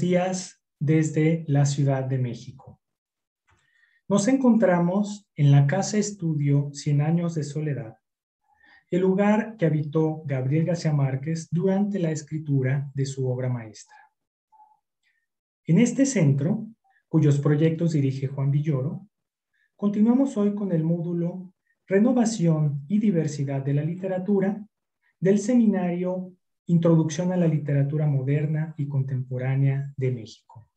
Días desde la Ciudad de México. Nos encontramos en la Casa Estudio Cien Años de Soledad, el lugar que habitó Gabriel García Márquez durante la escritura de su obra maestra. En este centro, cuyos proyectos dirige Juan Villoro, continuamos hoy con el módulo Renovación y Diversidad de la Literatura del Seminario Introducción a la Literatura Moderna y Contemporánea de México.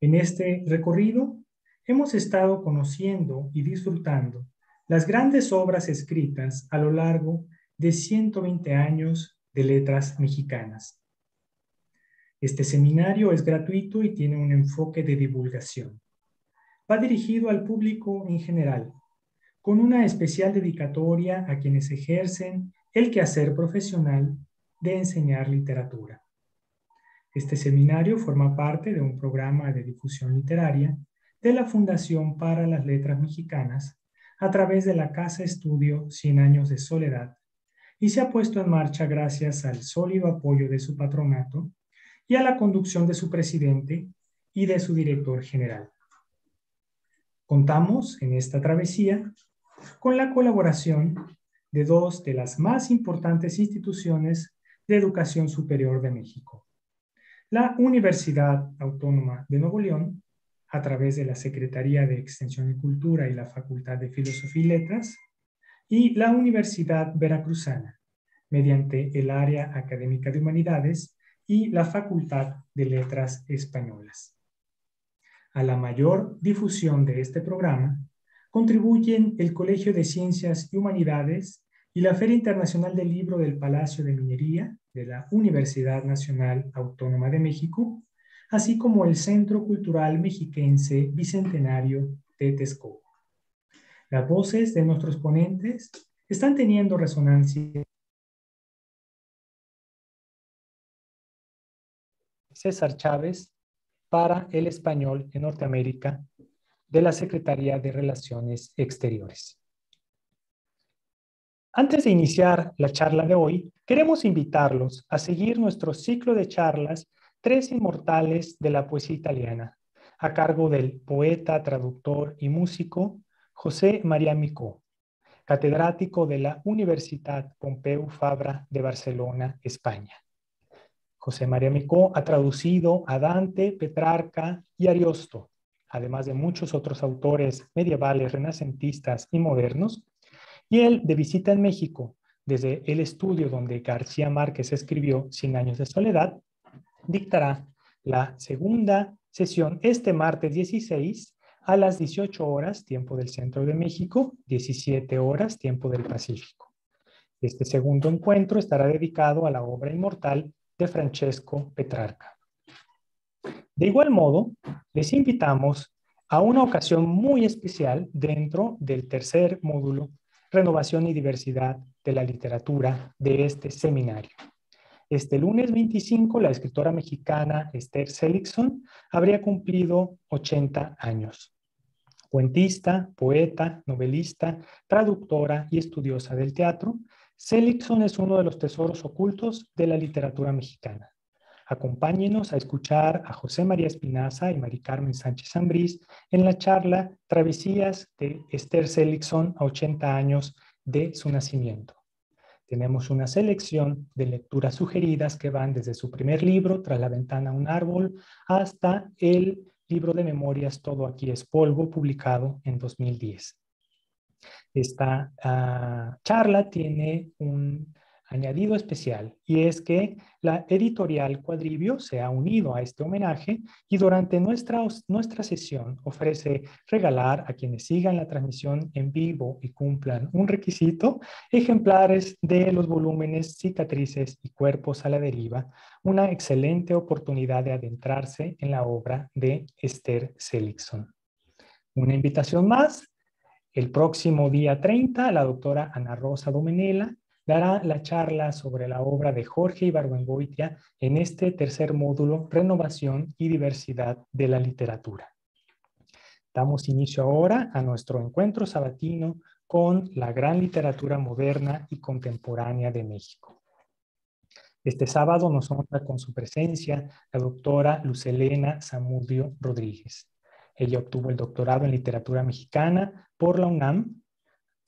En este recorrido hemos estado conociendo y disfrutando las grandes obras escritas a lo largo de 120 años de letras mexicanas. Este seminario es gratuito y tiene un enfoque de divulgación. Va dirigido al público en general, con una especial dedicatoria a quienes ejercen el quehacer profesional de enseñar literatura. Este seminario forma parte de un programa de difusión literaria de la Fundación para las Letras Mexicanas a través de la Casa Estudio Cien Años de Soledad y se ha puesto en marcha gracias al sólido apoyo de su patronato y a la conducción de su presidente y de su director general. Contamos en esta travesía con la colaboración de dos de las más importantes instituciones de Educación Superior de México. La Universidad Autónoma de Nuevo León, a través de la Secretaría de Extensión y Cultura y la Facultad de Filosofía y Letras, y la Universidad Veracruzana, mediante el área académica de humanidades y la Facultad de Letras Españolas. A la mayor difusión de este programa contribuyen el Colegio de Ciencias y Humanidades y la Feria Internacional del Libro del Palacio de Minería de la Universidad Nacional Autónoma de México, así como el Centro Cultural Mexiquense Bicentenario de Texcoco. Las voces de nuestros ponentes están teniendo resonancia. César Chávez para el español en Norteamérica de la Secretaría de Relaciones Exteriores. Antes de iniciar la charla de hoy, queremos invitarlos a seguir nuestro ciclo de charlas Tres Inmortales de la Poesía Italiana, a cargo del poeta, traductor y músico José María Micó, catedrático de la Universidad Pompeu Fabra de Barcelona, España. José María Micó ha traducido a Dante, Petrarca y Ariosto, además de muchos otros autores medievales, renacentistas y modernos, y él, de visita en México, desde el estudio donde García Márquez escribió Cien años de soledad, dictará la segunda sesión este martes 16 a las 18 horas, tiempo del centro de México, 17 horas, tiempo del Pacífico. Este segundo encuentro estará dedicado a la obra inmortal de Francesco Petrarca. De igual modo, les invitamos a una ocasión muy especial dentro del tercer módulo renovación y diversidad de la literatura de este seminario. Este lunes 25, la escritora mexicana Esther Seligson habría cumplido 80 años. Cuentista, poeta, novelista, traductora y estudiosa del teatro, Seligson es uno de los tesoros ocultos de la literatura mexicana. Acompáñenos a escuchar a José María Espinaza y Mari Carmen Sánchez Zambrís en la charla Travesías de Esther Seligson a 80 años de su nacimiento. Tenemos una selección de lecturas sugeridas que van desde su primer libro, Tras la ventana un árbol, hasta el libro de memorias Todo aquí es polvo, publicado en 2010. Esta ah, charla tiene un añadido especial y es que la editorial Cuadribio se ha unido a este homenaje y durante nuestra, nuestra sesión ofrece regalar a quienes sigan la transmisión en vivo y cumplan un requisito ejemplares de los volúmenes Cicatrices y Cuerpos a la Deriva, una excelente oportunidad de adentrarse en la obra de Esther Seligson. Una invitación más, el próximo día 30, la doctora Ana Rosa Domenela dará la charla sobre la obra de Jorge Ibargüengoitia en este tercer módulo, Renovación y Diversidad de la Literatura. Damos inicio ahora a nuestro encuentro sabatino con la gran literatura moderna y contemporánea de México. Este sábado nos honra con su presencia la doctora Lucelena Zamudio Rodríguez. Ella obtuvo el doctorado en literatura mexicana por la UNAM.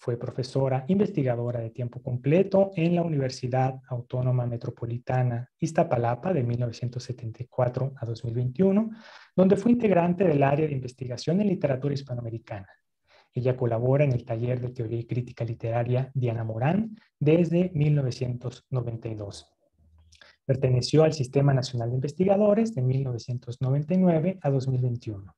Fue profesora investigadora de tiempo completo en la Universidad Autónoma Metropolitana Iztapalapa de 1974 a 2021, donde fue integrante del área de investigación en literatura hispanoamericana. Ella colabora en el taller de teoría y crítica literaria Diana Morán desde 1992. Perteneció al Sistema Nacional de Investigadores de 1999 a 2021.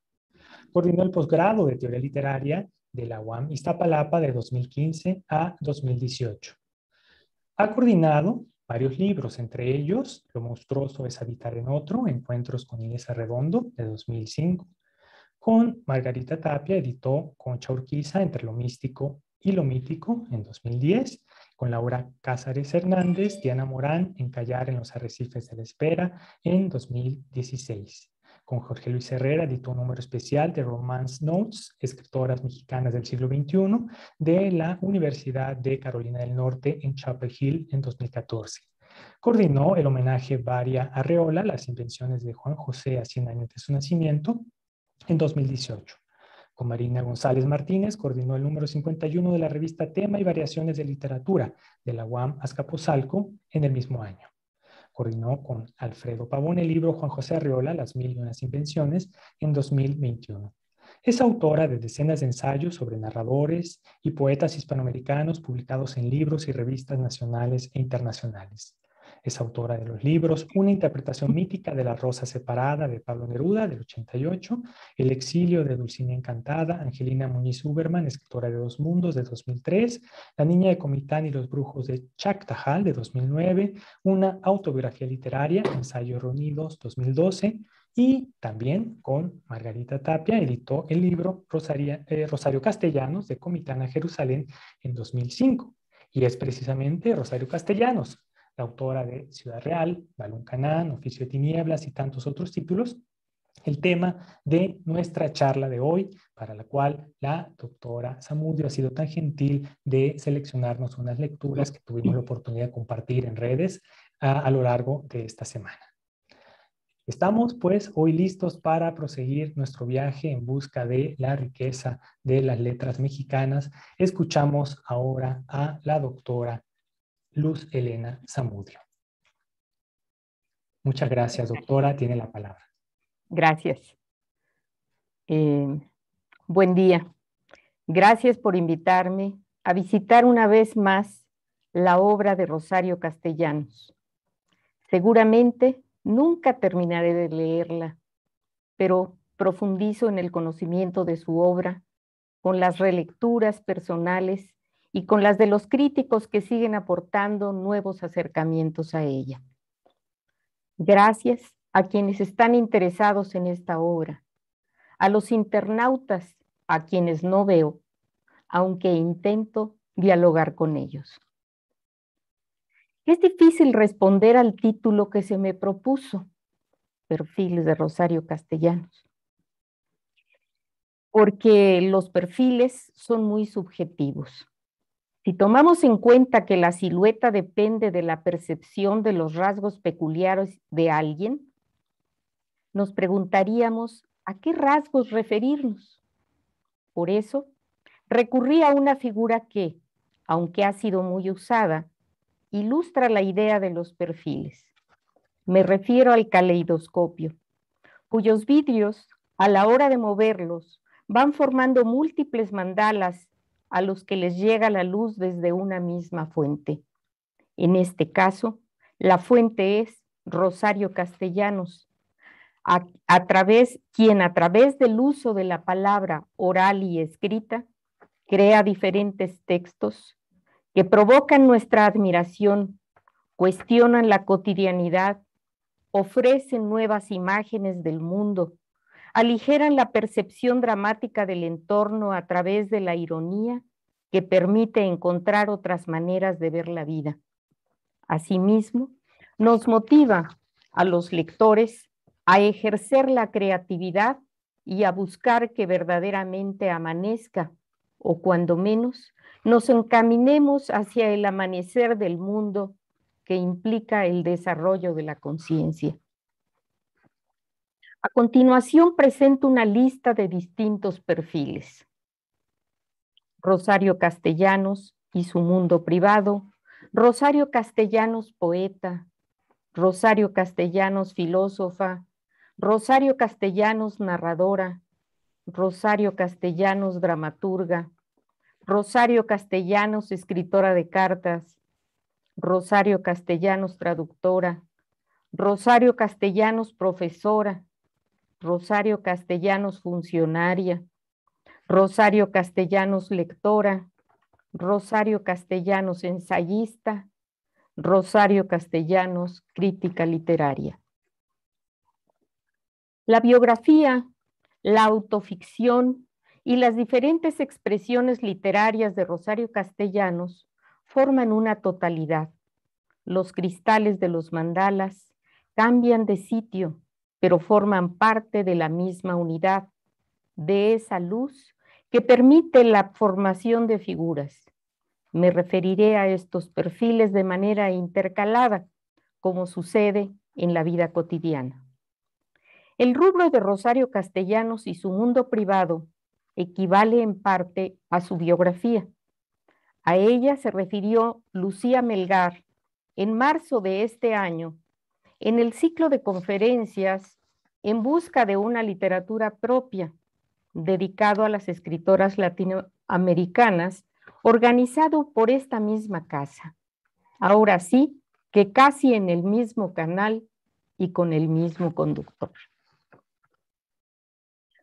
Coordinó el posgrado de teoría literaria de la UAM Iztapalapa de 2015 a 2018. Ha coordinado varios libros, entre ellos Lo monstruoso es habitar en otro, Encuentros con Inés Arredondo de 2005. Con Margarita Tapia editó Concha Urquiza entre lo místico y lo mítico en 2010 con Laura Cázares Hernández, Diana Morán en Callar en los Arrecifes de la Espera en 2016. Con Jorge Luis Herrera editó un número especial de Romance Notes, escritoras mexicanas del siglo XXI, de la Universidad de Carolina del Norte en Chapel Hill en 2014. Coordinó el homenaje Varia Arreola, las invenciones de Juan José a 100 años de su nacimiento, en 2018. Con Marina González Martínez coordinó el número 51 de la revista Tema y Variaciones de Literatura de la UAM Azcapotzalco en el mismo año. Coordinó con Alfredo Pavón el libro Juan José Arriola, Las Mil y Unas Invenciones, en 2021. Es autora de decenas de ensayos sobre narradores y poetas hispanoamericanos publicados en libros y revistas nacionales e internacionales. Es autora de los libros Una interpretación mítica de la rosa separada de Pablo Neruda del 88, El exilio de Dulcinea Encantada, Angelina Muñiz Uberman, escritora de Dos Mundos de 2003, La niña de Comitán y los brujos de Chactajal de 2009, una autobiografía literaria, Ensayos reunidos 2012, y también con Margarita Tapia editó el libro eh, Rosario Castellanos de Comitán a Jerusalén en 2005. Y es precisamente Rosario Castellanos la autora de Ciudad Real, Balón Canán, Oficio de Tinieblas y tantos otros títulos, el tema de nuestra charla de hoy, para la cual la doctora Samudio ha sido tan gentil de seleccionarnos unas lecturas que tuvimos la oportunidad de compartir en redes a, a lo largo de esta semana. Estamos pues hoy listos para proseguir nuestro viaje en busca de la riqueza de las letras mexicanas. Escuchamos ahora a la doctora Luz Elena Zamudio. Muchas gracias, doctora. Tiene la palabra. Gracias. Eh, buen día. Gracias por invitarme a visitar una vez más la obra de Rosario Castellanos. Seguramente nunca terminaré de leerla, pero profundizo en el conocimiento de su obra con las relecturas personales y con las de los críticos que siguen aportando nuevos acercamientos a ella. Gracias a quienes están interesados en esta obra, a los internautas a quienes no veo, aunque intento dialogar con ellos. Es difícil responder al título que se me propuso, Perfiles de Rosario Castellanos, porque los perfiles son muy subjetivos. Si tomamos en cuenta que la silueta depende de la percepción de los rasgos peculiares de alguien, nos preguntaríamos a qué rasgos referirnos. Por eso, recurrí a una figura que, aunque ha sido muy usada, ilustra la idea de los perfiles. Me refiero al caleidoscopio, cuyos vidrios, a la hora de moverlos, van formando múltiples mandalas a los que les llega la luz desde una misma fuente. En este caso, la fuente es Rosario Castellanos, a, través, quien a través del uso de la palabra oral y escrita crea diferentes textos que provocan nuestra admiración, cuestionan la cotidianidad, ofrecen nuevas imágenes del mundo aligeran la percepción dramática del entorno a través de la ironía que permite encontrar otras maneras de ver la vida. Asimismo, nos motiva a los lectores a ejercer la creatividad y a buscar que verdaderamente amanezca, o cuando menos, nos encaminemos hacia el amanecer del mundo que implica el desarrollo de la conciencia. A continuación presento una lista de distintos perfiles. Rosario Castellanos y su mundo privado, Rosario Castellanos poeta, Rosario Castellanos filósofa, Rosario Castellanos narradora, Rosario Castellanos dramaturga, Rosario Castellanos escritora de cartas, Rosario Castellanos traductora, Rosario Castellanos profesora, Rosario Castellanos funcionaria, Rosario Castellanos lectora, Rosario Castellanos ensayista, Rosario Castellanos crítica literaria. La biografía, la autoficción y las diferentes expresiones literarias de Rosario Castellanos forman una totalidad. Los cristales de los mandalas cambian de sitio pero forman parte de la misma unidad, de esa luz que permite la formación de figuras. Me referiré a estos perfiles de manera intercalada, como sucede en la vida cotidiana. El rubro de Rosario Castellanos y su mundo privado equivale en parte a su biografía. A ella se refirió Lucía Melgar en marzo de este año en el ciclo de conferencias en busca de una literatura propia, dedicado a las escritoras latinoamericanas, organizado por esta misma casa. Ahora sí, que casi en el mismo canal y con el mismo conductor.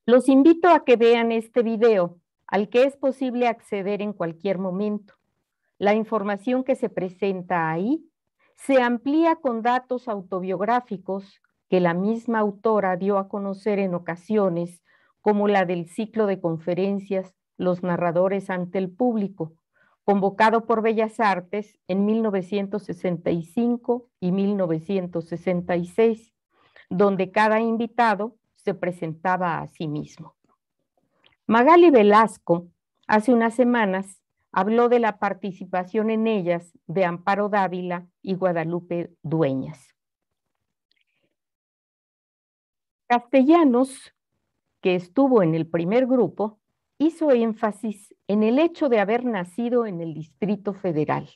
Los invito a que vean este video, al que es posible acceder en cualquier momento. La información que se presenta ahí se amplía con datos autobiográficos que la misma autora dio a conocer en ocasiones, como la del ciclo de conferencias Los narradores ante el público, convocado por Bellas Artes en 1965 y 1966, donde cada invitado se presentaba a sí mismo. Magali Velasco, hace unas semanas, habló de la participación en ellas de Amparo Dávila y Guadalupe Dueñas. Castellanos, que estuvo en el primer grupo, hizo énfasis en el hecho de haber nacido en el Distrito Federal,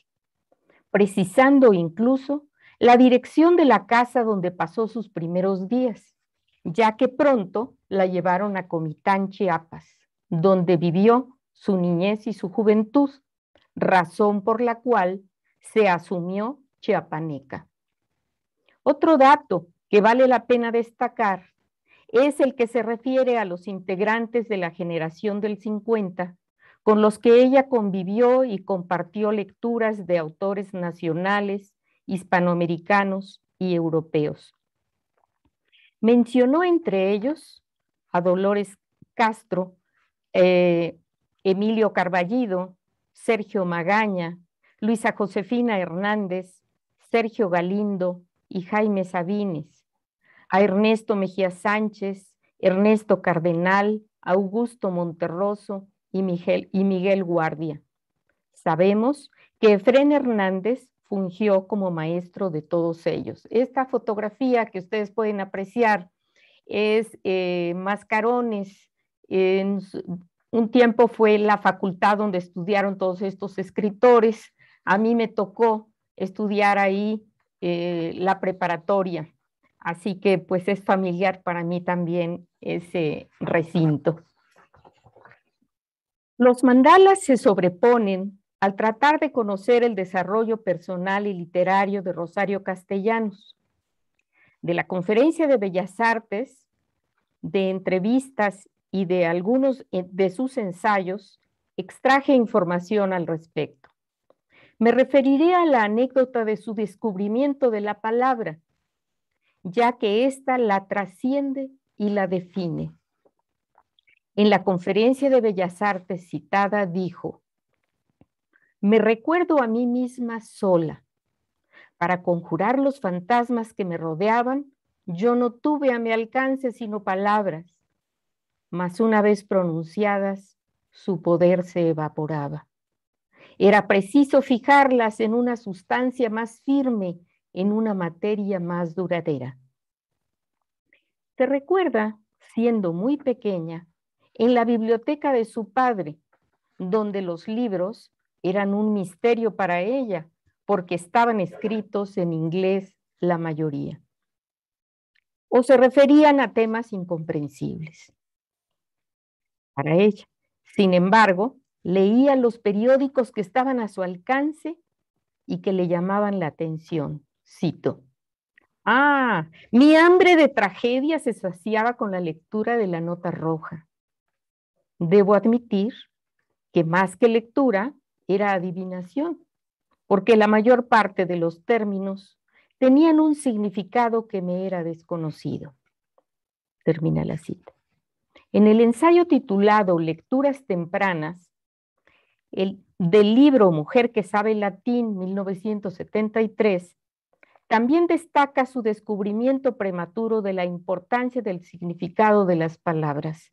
precisando incluso la dirección de la casa donde pasó sus primeros días, ya que pronto la llevaron a Comitán, Chiapas, donde vivió su niñez y su juventud, razón por la cual se asumió chiapaneca. Otro dato que vale la pena destacar es el que se refiere a los integrantes de la generación del 50, con los que ella convivió y compartió lecturas de autores nacionales, hispanoamericanos y europeos. Mencionó entre ellos a Dolores Castro, eh, Emilio Carballido, Sergio Magaña, Luisa Josefina Hernández, Sergio Galindo y Jaime Sabines a Ernesto Mejía Sánchez, Ernesto Cardenal, Augusto Monterroso y Miguel, y Miguel Guardia. Sabemos que Efren Hernández fungió como maestro de todos ellos. Esta fotografía que ustedes pueden apreciar es eh, Mascarones. En un tiempo fue la facultad donde estudiaron todos estos escritores. A mí me tocó estudiar ahí eh, la preparatoria. Así que pues es familiar para mí también ese recinto. Los mandalas se sobreponen al tratar de conocer el desarrollo personal y literario de Rosario Castellanos. De la Conferencia de Bellas Artes, de entrevistas y de algunos eh, de sus ensayos, extraje información al respecto. Me referiré a la anécdota de su descubrimiento de la palabra, ya que ésta la trasciende y la define. En la conferencia de Bellas Artes citada dijo, me recuerdo a mí misma sola. Para conjurar los fantasmas que me rodeaban, yo no tuve a mi alcance sino palabras, mas una vez pronunciadas, su poder se evaporaba. Era preciso fijarlas en una sustancia más firme, en una materia más duradera. Se recuerda, siendo muy pequeña, en la biblioteca de su padre, donde los libros eran un misterio para ella, porque estaban escritos en inglés la mayoría, o se referían a temas incomprensibles para ella. Sin embargo, leía los periódicos que estaban a su alcance y que le llamaban la atención. Cito. Ah, mi hambre de tragedia se saciaba con la lectura de la nota roja. Debo admitir que más que lectura era adivinación, porque la mayor parte de los términos tenían un significado que me era desconocido. Termina la cita. En el ensayo titulado Lecturas tempranas, el, del libro Mujer que sabe latín 1973, también destaca su descubrimiento prematuro de la importancia del significado de las palabras.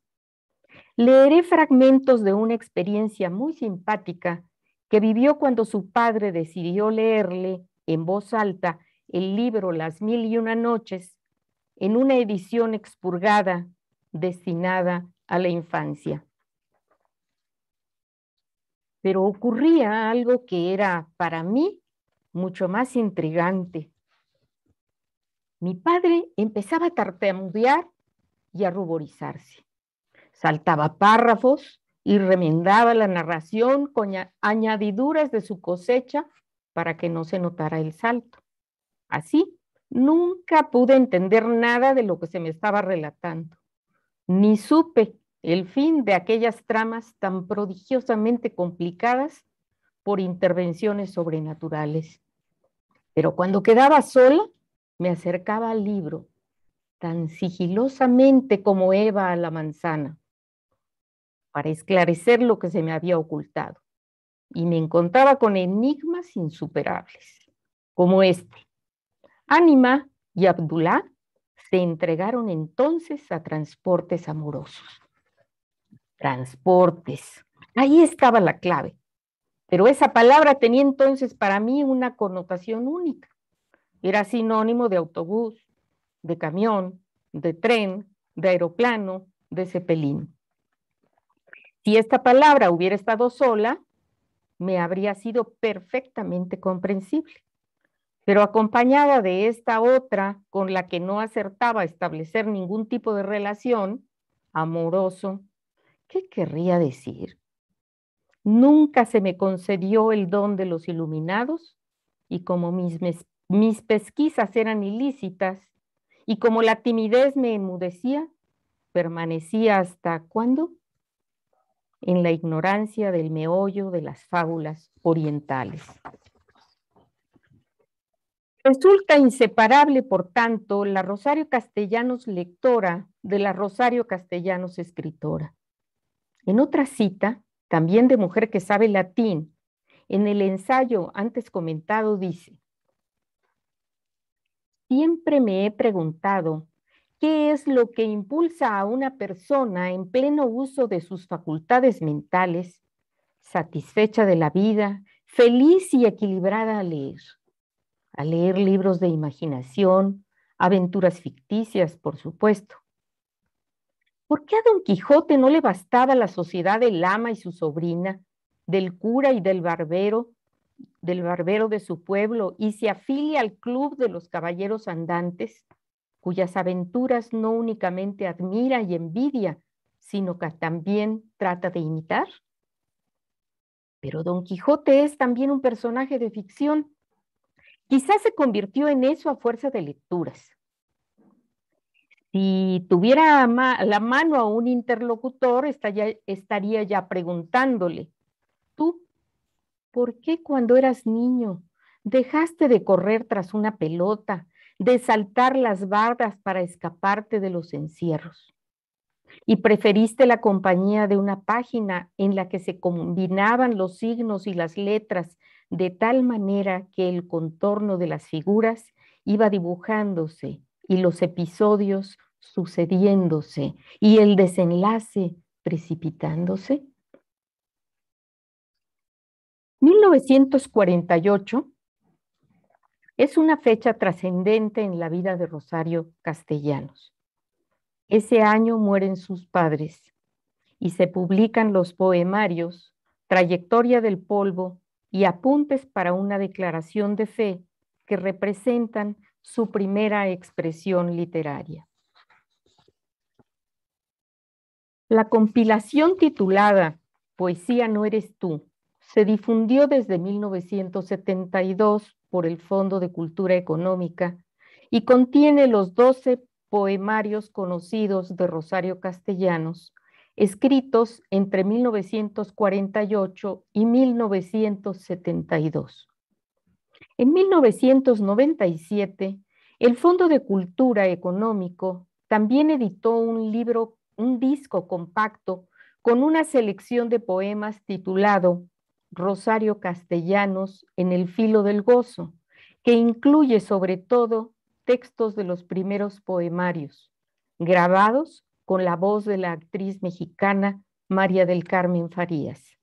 Leeré fragmentos de una experiencia muy simpática que vivió cuando su padre decidió leerle en voz alta el libro Las Mil y Una Noches en una edición expurgada destinada a la infancia. Pero ocurría algo que era para mí mucho más intrigante. Mi padre empezaba a tartamudear y a ruborizarse. Saltaba párrafos y remendaba la narración con añadiduras de su cosecha para que no se notara el salto. Así, nunca pude entender nada de lo que se me estaba relatando ni supe el fin de aquellas tramas tan prodigiosamente complicadas por intervenciones sobrenaturales. Pero cuando quedaba sola, me acercaba al libro, tan sigilosamente como Eva a la manzana, para esclarecer lo que se me había ocultado. Y me encontraba con enigmas insuperables, como este. Ánima y Abdullah se entregaron entonces a transportes amorosos. Transportes. Ahí estaba la clave. Pero esa palabra tenía entonces para mí una connotación única. Era sinónimo de autobús, de camión, de tren, de aeroplano, de cepelín. Si esta palabra hubiera estado sola, me habría sido perfectamente comprensible pero acompañada de esta otra con la que no acertaba establecer ningún tipo de relación, amoroso, ¿qué querría decir? Nunca se me concedió el don de los iluminados y como mis, mis pesquisas eran ilícitas y como la timidez me enmudecía, permanecía hasta cuándo? En la ignorancia del meollo de las fábulas orientales. Resulta inseparable, por tanto, la Rosario Castellanos lectora de la Rosario Castellanos escritora. En otra cita, también de mujer que sabe latín, en el ensayo antes comentado dice, siempre me he preguntado qué es lo que impulsa a una persona en pleno uso de sus facultades mentales, satisfecha de la vida, feliz y equilibrada a leer a leer libros de imaginación, aventuras ficticias, por supuesto. ¿Por qué a Don Quijote no le bastaba la sociedad del ama y su sobrina, del cura y del barbero, del barbero de su pueblo, y se afilia al club de los caballeros andantes, cuyas aventuras no únicamente admira y envidia, sino que también trata de imitar? Pero Don Quijote es también un personaje de ficción Quizás se convirtió en eso a fuerza de lecturas. Si tuviera la mano a un interlocutor, estaría ya preguntándole, tú, ¿por qué cuando eras niño dejaste de correr tras una pelota, de saltar las bardas para escaparte de los encierros? y preferiste la compañía de una página en la que se combinaban los signos y las letras de tal manera que el contorno de las figuras iba dibujándose y los episodios sucediéndose y el desenlace precipitándose? 1948 es una fecha trascendente en la vida de Rosario Castellanos. Ese año mueren sus padres y se publican los poemarios Trayectoria del Polvo y Apuntes para una declaración de fe que representan su primera expresión literaria. La compilación titulada Poesía no eres tú se difundió desde 1972 por el Fondo de Cultura Económica y contiene los 12 poemarios conocidos de Rosario Castellanos, escritos entre 1948 y 1972. En 1997, el Fondo de Cultura Económico también editó un libro, un disco compacto con una selección de poemas titulado Rosario Castellanos en el filo del gozo, que incluye sobre todo textos de los primeros poemarios, grabados con la voz de la actriz mexicana María del Carmen Farías.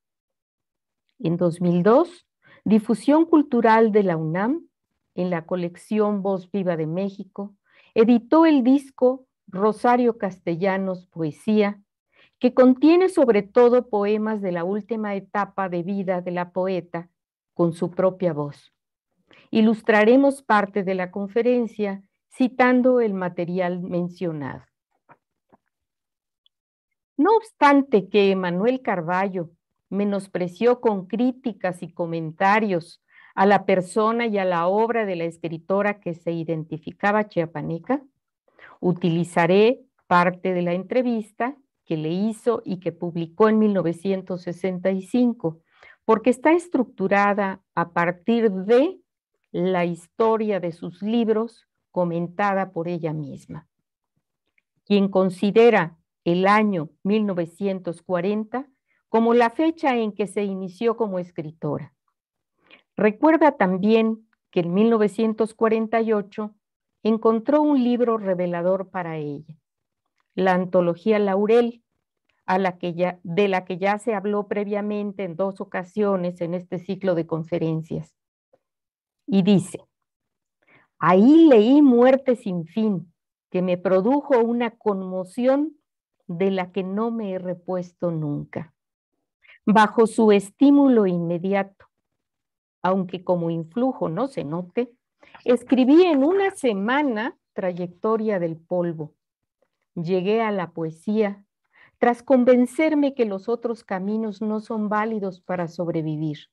En 2002, Difusión Cultural de la UNAM, en la colección Voz Viva de México, editó el disco Rosario Castellanos Poesía, que contiene sobre todo poemas de la última etapa de vida de la poeta con su propia voz. Ilustraremos parte de la conferencia citando el material mencionado. No obstante que Manuel Carballo menospreció con críticas y comentarios a la persona y a la obra de la escritora que se identificaba chiapaneca, utilizaré parte de la entrevista que le hizo y que publicó en 1965, porque está estructurada a partir de la historia de sus libros comentada por ella misma. Quien considera el año 1940 como la fecha en que se inició como escritora. Recuerda también que en 1948 encontró un libro revelador para ella, la antología Laurel, a la que ya, de la que ya se habló previamente en dos ocasiones en este ciclo de conferencias. Y dice, ahí leí Muerte sin fin, que me produjo una conmoción de la que no me he repuesto nunca. Bajo su estímulo inmediato, aunque como influjo no se note, escribí en una semana Trayectoria del Polvo llegué a la poesía tras convencerme que los otros caminos no son válidos para sobrevivir.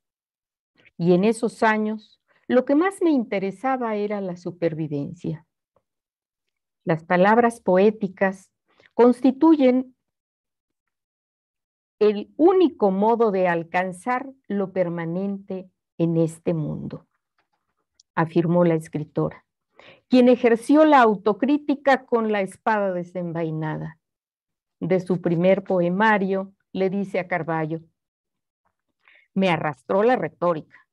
Y en esos años, lo que más me interesaba era la supervivencia. Las palabras poéticas constituyen el único modo de alcanzar lo permanente en este mundo, afirmó la escritora quien ejerció la autocrítica con la espada desenvainada. De su primer poemario, le dice a Carballo, me arrastró la retórica.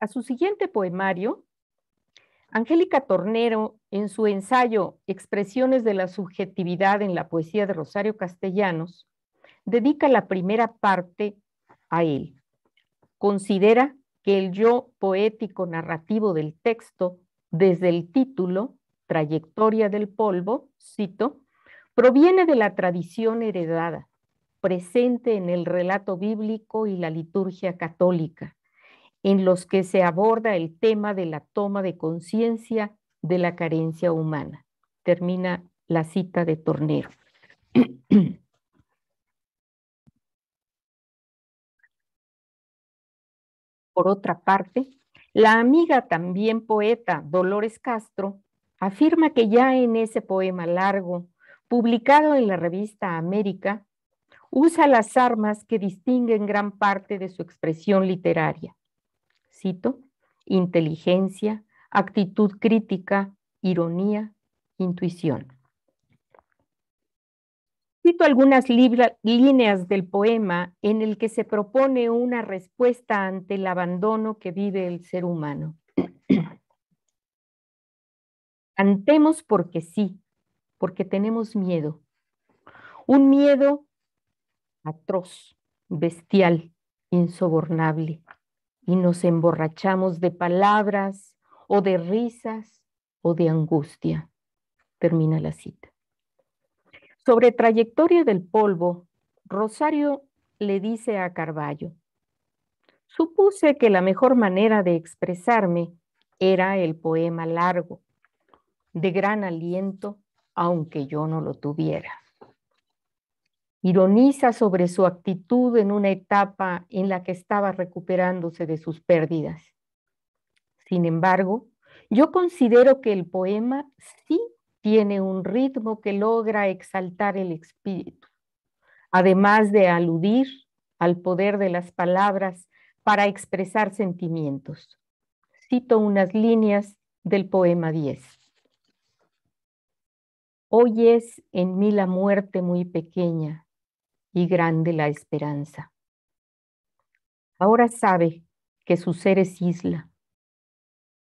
A su siguiente poemario, Angélica Tornero, en su ensayo Expresiones de la subjetividad en la poesía de Rosario Castellanos, dedica la primera parte a él. Considera que el yo poético narrativo del texto desde el título, Trayectoria del Polvo, cito, proviene de la tradición heredada, presente en el relato bíblico y la liturgia católica, en los que se aborda el tema de la toma de conciencia de la carencia humana. Termina la cita de Tornero. Por otra parte, la amiga, también poeta, Dolores Castro, afirma que ya en ese poema largo, publicado en la revista América, usa las armas que distinguen gran parte de su expresión literaria. Cito, inteligencia, actitud crítica, ironía, intuición. Cito algunas líneas del poema en el que se propone una respuesta ante el abandono que vive el ser humano. Cantemos porque sí, porque tenemos miedo. Un miedo atroz, bestial, insobornable. Y nos emborrachamos de palabras o de risas o de angustia. Termina la cita. Sobre trayectoria del polvo, Rosario le dice a Carballo, supuse que la mejor manera de expresarme era el poema largo, de gran aliento, aunque yo no lo tuviera. Ironiza sobre su actitud en una etapa en la que estaba recuperándose de sus pérdidas. Sin embargo, yo considero que el poema sí tiene un ritmo que logra exaltar el espíritu, además de aludir al poder de las palabras para expresar sentimientos. Cito unas líneas del poema 10. Hoy es en mí la muerte muy pequeña y grande la esperanza. Ahora sabe que su ser es isla.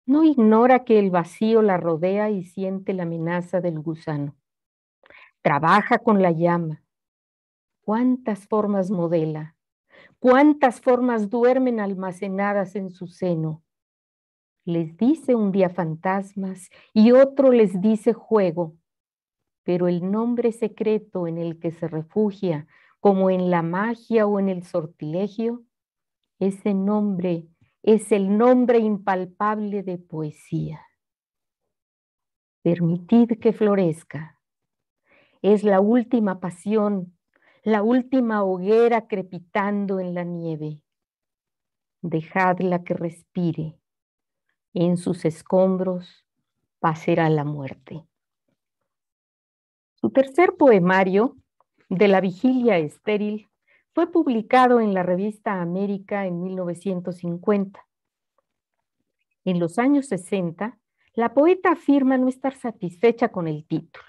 No ignora que el vacío la rodea y siente la amenaza del gusano. Trabaja con la llama. ¿Cuántas formas modela? ¿Cuántas formas duermen almacenadas en su seno? Les dice un día fantasmas y otro les dice juego, pero el nombre secreto en el que se refugia como en la magia o en el sortilegio, ese nombre es el nombre impalpable de poesía. Permitid que florezca. Es la última pasión, la última hoguera crepitando en la nieve. Dejadla que respire. En sus escombros pasará la muerte. Su tercer poemario, de la vigilia estéril fue publicado en la revista América en 1950. En los años 60, la poeta afirma no estar satisfecha con el título,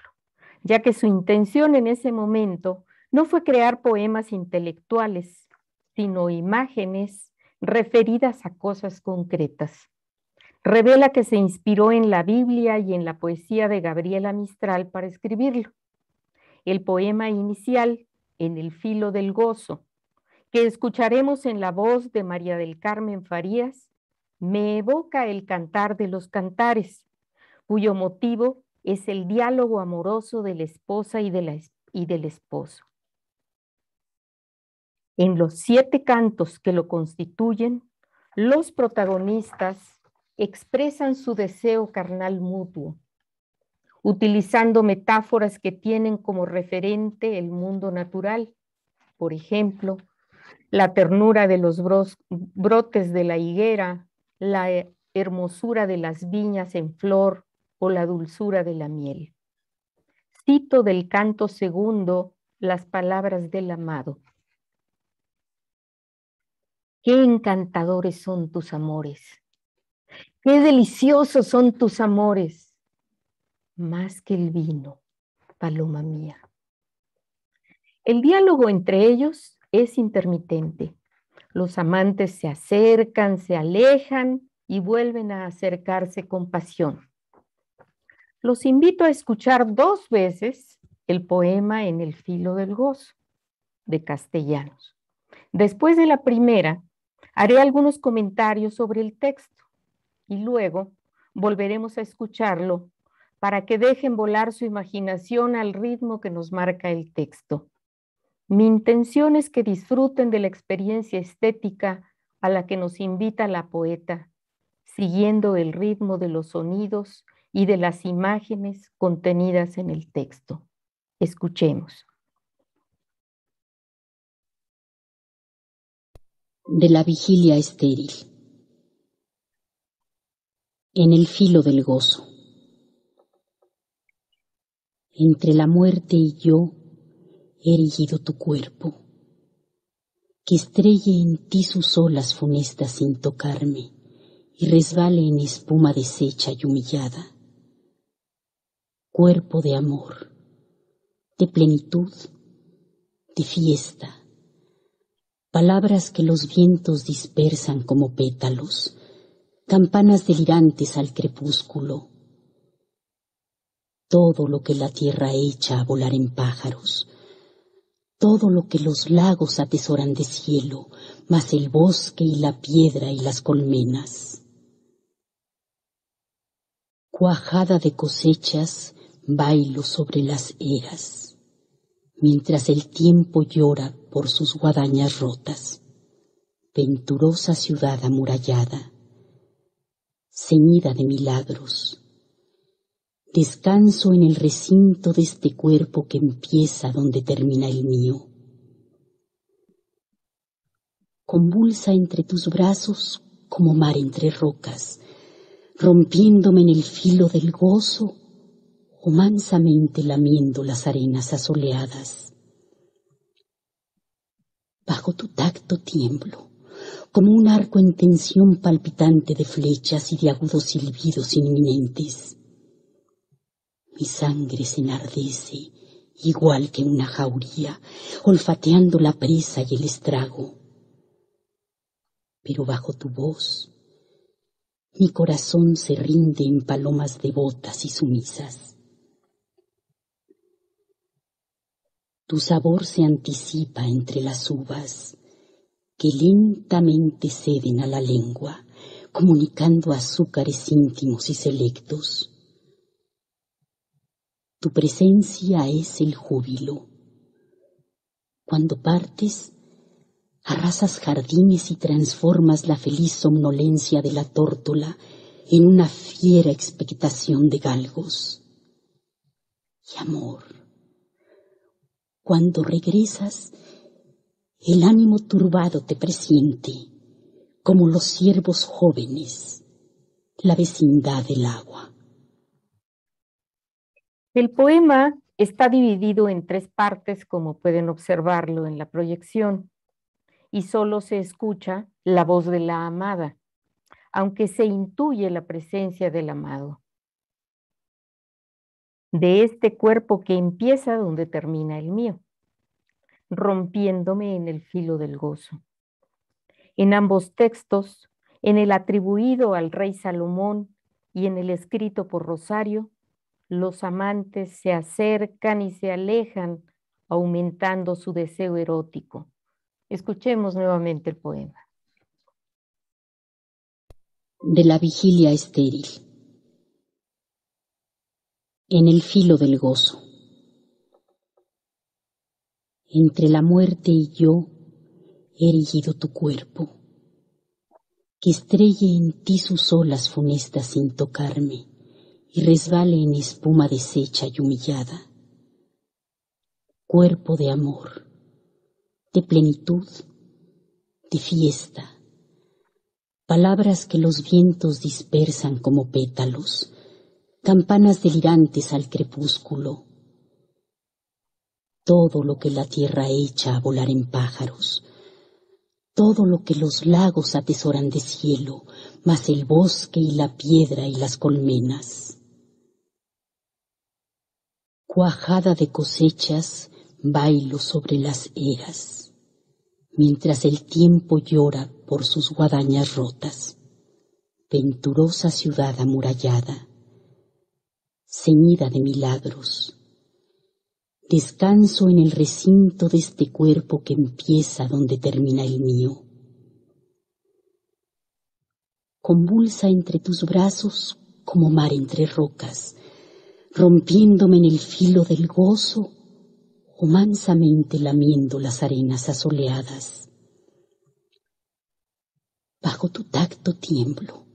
ya que su intención en ese momento no fue crear poemas intelectuales, sino imágenes referidas a cosas concretas. Revela que se inspiró en la Biblia y en la poesía de Gabriela Mistral para escribirlo el poema inicial, En el filo del gozo, que escucharemos en la voz de María del Carmen Farías, me evoca el cantar de los cantares, cuyo motivo es el diálogo amoroso de la esposa y, del esposo. En los siete cantos que lo constituyen, los protagonistas expresan su deseo carnal mutuo, utilizando metáforas que tienen como referente el mundo natural. Por ejemplo, la ternura de los brotes de la higuera, la hermosura de las viñas en flor o la dulzura de la miel. Cito del canto segundo las palabras del amado. Qué encantadores son tus amores. Qué deliciosos son tus amores más que el vino, paloma mía. El diálogo entre ellos es intermitente. Los amantes se acercan, se alejan y vuelven a acercarse con pasión. Los invito a escuchar dos veces el poema En el filo del gozo de Castellanos. Después de la primera, haré algunos comentarios sobre el texto y luego volveremos a escucharlo para que dejen volar su imaginación al ritmo que nos marca el texto. Mi intención es que disfruten de la experiencia estética a la que nos invita la poeta, siguiendo el ritmo de los sonidos y de las imágenes contenidas en el texto. Escuchemos. De la vigilia estéril. En el filo del gozo entre la muerte y yo he erigido tu cuerpo, que estrelle en ti sus olas funestas sin tocarme y resbale en espuma deshecha y humillada. Cuerpo de amor, de plenitud, de fiesta, palabras que los vientos dispersan como pétalos, campanas delirantes al crepúsculo, todo lo que la tierra echa a volar en pájaros, todo lo que los lagos atesoran de cielo, más el bosque y la piedra y las colmenas. Cuajada de cosechas, bailo sobre las eras, mientras el tiempo llora por sus guadañas rotas. Venturosa ciudad amurallada, ceñida de milagros, Descanso en el recinto de este cuerpo que empieza donde termina el mío. Convulsa entre tus brazos como mar entre rocas, rompiéndome en el filo del gozo o mansamente lamiendo las arenas asoleadas. Bajo tu tacto tiemblo, como un arco en tensión palpitante de flechas y de agudos silbidos inminentes mi sangre se enardece, igual que una jauría, olfateando la presa y el estrago. Pero bajo tu voz, mi corazón se rinde en palomas devotas y sumisas. Tu sabor se anticipa entre las uvas que lentamente ceden a la lengua, comunicando azúcares íntimos y selectos tu presencia es el júbilo. Cuando partes, arrasas jardines y transformas la feliz somnolencia de la tórtola en una fiera expectación de galgos. Y amor, cuando regresas, el ánimo turbado te presiente, como los ciervos jóvenes, la vecindad del agua. El poema está dividido en tres partes, como pueden observarlo en la proyección, y solo se escucha la voz de la amada, aunque se intuye la presencia del amado. De este cuerpo que empieza donde termina el mío, rompiéndome en el filo del gozo. En ambos textos, en el atribuido al rey Salomón y en el escrito por Rosario, los amantes se acercan y se alejan, aumentando su deseo erótico. Escuchemos nuevamente el poema. De la vigilia estéril. En el filo del gozo. Entre la muerte y yo he erigido tu cuerpo, que estrelle en ti sus olas funestas sin tocarme y resbale en espuma deshecha y humillada. Cuerpo de amor, de plenitud, de fiesta, palabras que los vientos dispersan como pétalos, campanas delirantes al crepúsculo, todo lo que la tierra echa a volar en pájaros, todo lo que los lagos atesoran de cielo, más el bosque y la piedra y las colmenas cuajada de cosechas, bailo sobre las eras, mientras el tiempo llora por sus guadañas rotas. Venturosa ciudad amurallada, ceñida de milagros. Descanso en el recinto de este cuerpo que empieza donde termina el mío. Convulsa entre tus brazos como mar entre rocas, rompiéndome en el filo del gozo o mansamente lamiendo las arenas asoleadas. Bajo tu tacto tiemblo,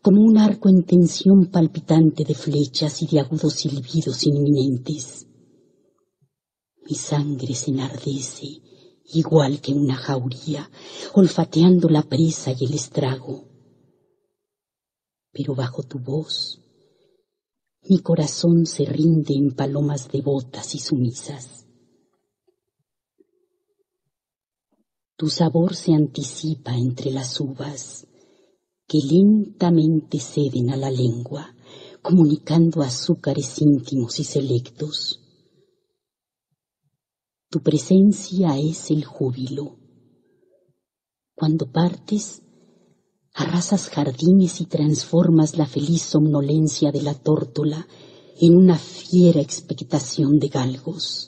como un arco en tensión palpitante de flechas y de agudos silbidos inminentes. Mi sangre se enardece, igual que una jauría, olfateando la presa y el estrago. Pero bajo tu voz, mi corazón se rinde en palomas devotas y sumisas. Tu sabor se anticipa entre las uvas que lentamente ceden a la lengua, comunicando azúcares íntimos y selectos. Tu presencia es el júbilo. Cuando partes, arrasas jardines y transformas la feliz somnolencia de la tórtola en una fiera expectación de galgos.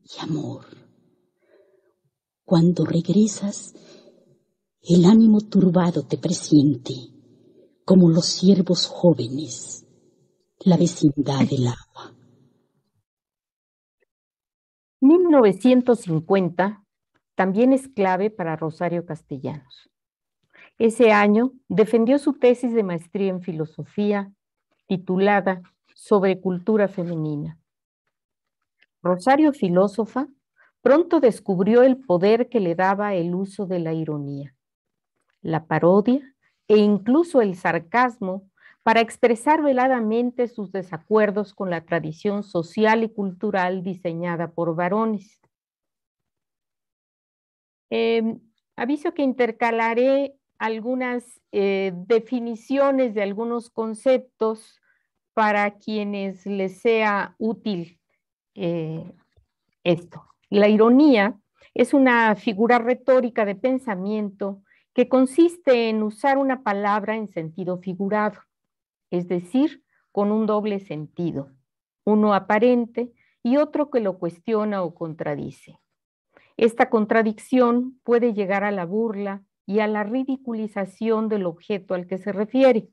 y amor. Cuando regresas, el ánimo turbado te presiente, como los siervos jóvenes, la vecindad del agua. 1950 también es clave para Rosario Castellanos. Ese año defendió su tesis de maestría en filosofía titulada Sobre cultura femenina. Rosario, filósofa, pronto descubrió el poder que le daba el uso de la ironía, la parodia e incluso el sarcasmo para expresar veladamente sus desacuerdos con la tradición social y cultural diseñada por varones. Em, aviso que intercalaré algunas eh, definiciones de algunos conceptos para quienes les sea útil eh, esto. La ironía es una figura retórica de pensamiento que consiste en usar una palabra en sentido figurado, es decir, con un doble sentido, uno aparente y otro que lo cuestiona o contradice. Esta contradicción puede llegar a la burla, y a la ridiculización del objeto al que se refiere.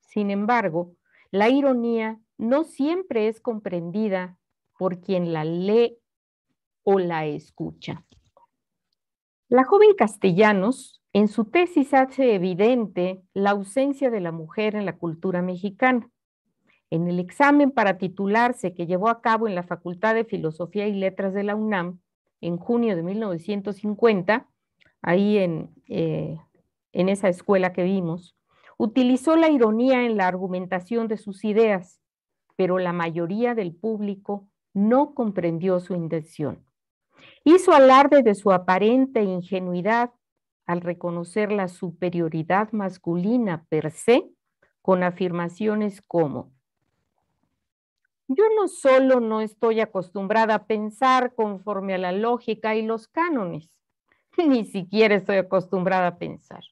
Sin embargo, la ironía no siempre es comprendida por quien la lee o la escucha. La joven Castellanos en su tesis hace evidente la ausencia de la mujer en la cultura mexicana. En el examen para titularse que llevó a cabo en la Facultad de Filosofía y Letras de la UNAM en junio de 1950, ahí en, eh, en esa escuela que vimos, utilizó la ironía en la argumentación de sus ideas, pero la mayoría del público no comprendió su intención. Hizo alarde de su aparente ingenuidad al reconocer la superioridad masculina per se con afirmaciones como, yo no solo no estoy acostumbrada a pensar conforme a la lógica y los cánones, ni siquiera estoy acostumbrada a pensar.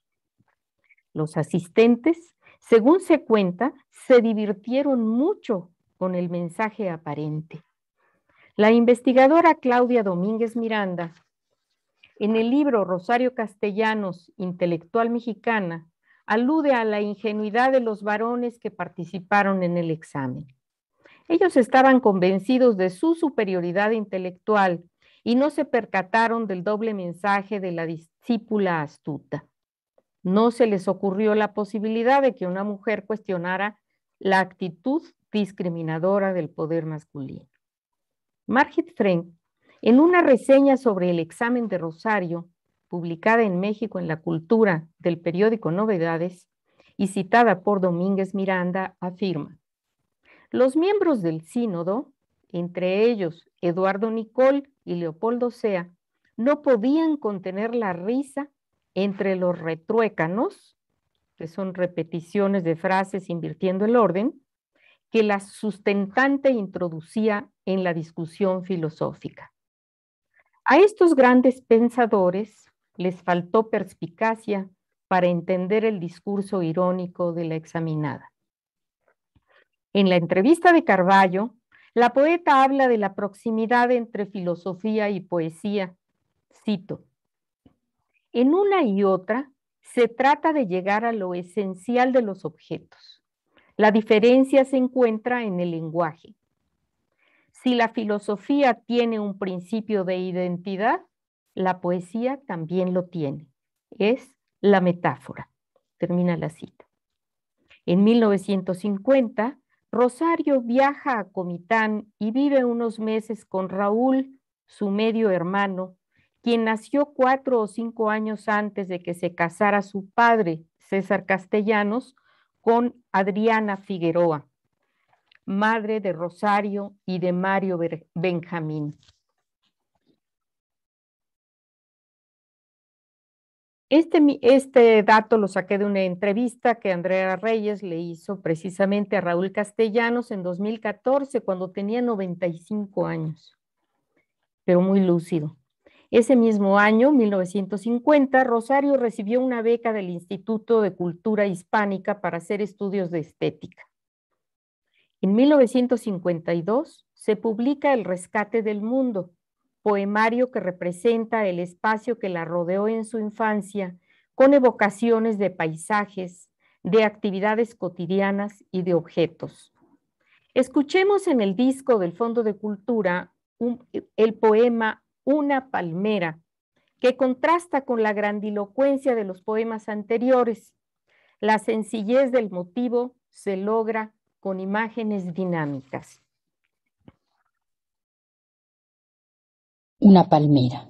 Los asistentes, según se cuenta, se divirtieron mucho con el mensaje aparente. La investigadora Claudia Domínguez Miranda, en el libro Rosario Castellanos, Intelectual Mexicana, alude a la ingenuidad de los varones que participaron en el examen. Ellos estaban convencidos de su superioridad intelectual y no se percataron del doble mensaje de la discípula astuta. No se les ocurrió la posibilidad de que una mujer cuestionara la actitud discriminadora del poder masculino. Margit Frank, en una reseña sobre el examen de Rosario, publicada en México en la Cultura del periódico Novedades y citada por Domínguez Miranda, afirma, los miembros del sínodo, entre ellos Eduardo Nicol y Leopoldo Sea no podían contener la risa entre los retruécanos, que son repeticiones de frases invirtiendo el orden, que la sustentante introducía en la discusión filosófica. A estos grandes pensadores les faltó perspicacia para entender el discurso irónico de la examinada. En la entrevista de Carballo, la poeta habla de la proximidad entre filosofía y poesía. Cito, en una y otra se trata de llegar a lo esencial de los objetos. La diferencia se encuentra en el lenguaje. Si la filosofía tiene un principio de identidad, la poesía también lo tiene. Es la metáfora. Termina la cita. En 1950, Rosario viaja a Comitán y vive unos meses con Raúl, su medio hermano, quien nació cuatro o cinco años antes de que se casara su padre, César Castellanos, con Adriana Figueroa, madre de Rosario y de Mario Benjamín. Este, este, dato lo saqué de una entrevista que Andrea Reyes le hizo precisamente a Raúl Castellanos en 2014, cuando tenía 95 años, pero muy lúcido. Ese mismo año, 1950, Rosario recibió una beca del Instituto de Cultura Hispánica para hacer estudios de estética. En 1952 se publica El Rescate del Mundo, poemario que representa el espacio que la rodeó en su infancia, con evocaciones de paisajes, de actividades cotidianas y de objetos. Escuchemos en el disco del Fondo de Cultura el poema Una palmera, que contrasta con la grandilocuencia de los poemas anteriores. La sencillez del motivo se logra con imágenes dinámicas. Una palmera.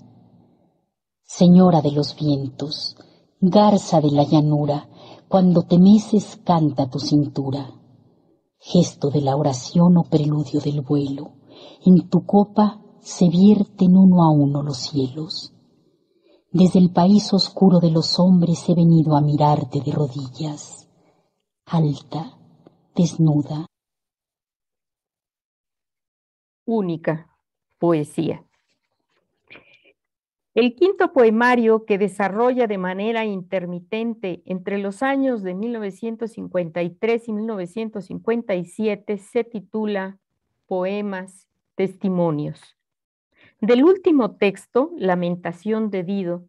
Señora de los vientos, garza de la llanura, cuando te meces canta tu cintura. Gesto de la oración o preludio del vuelo, en tu copa se vierten uno a uno los cielos. Desde el país oscuro de los hombres he venido a mirarte de rodillas, alta, desnuda. Única poesía. El quinto poemario que desarrolla de manera intermitente entre los años de 1953 y 1957 se titula Poemas, Testimonios. Del último texto, Lamentación de Dido,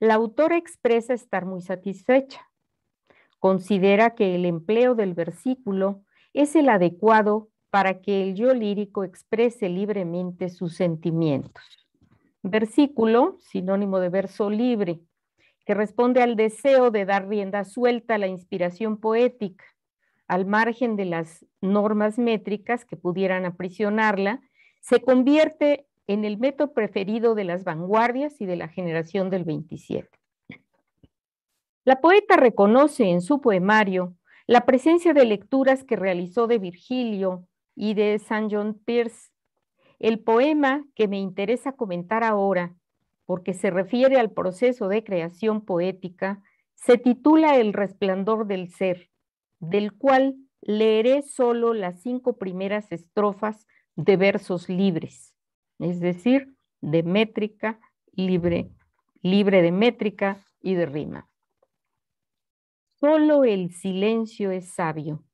la autora expresa estar muy satisfecha. Considera que el empleo del versículo es el adecuado para que el yo lírico exprese libremente sus sentimientos versículo, sinónimo de verso libre, que responde al deseo de dar rienda suelta a la inspiración poética, al margen de las normas métricas que pudieran aprisionarla, se convierte en el método preferido de las vanguardias y de la generación del 27. La poeta reconoce en su poemario la presencia de lecturas que realizó de Virgilio y de St. John Pierce el poema que me interesa comentar ahora, porque se refiere al proceso de creación poética, se titula El resplandor del ser, del cual leeré solo las cinco primeras estrofas de versos libres, es decir, de métrica libre, libre de métrica y de rima. Solo el silencio es sabio,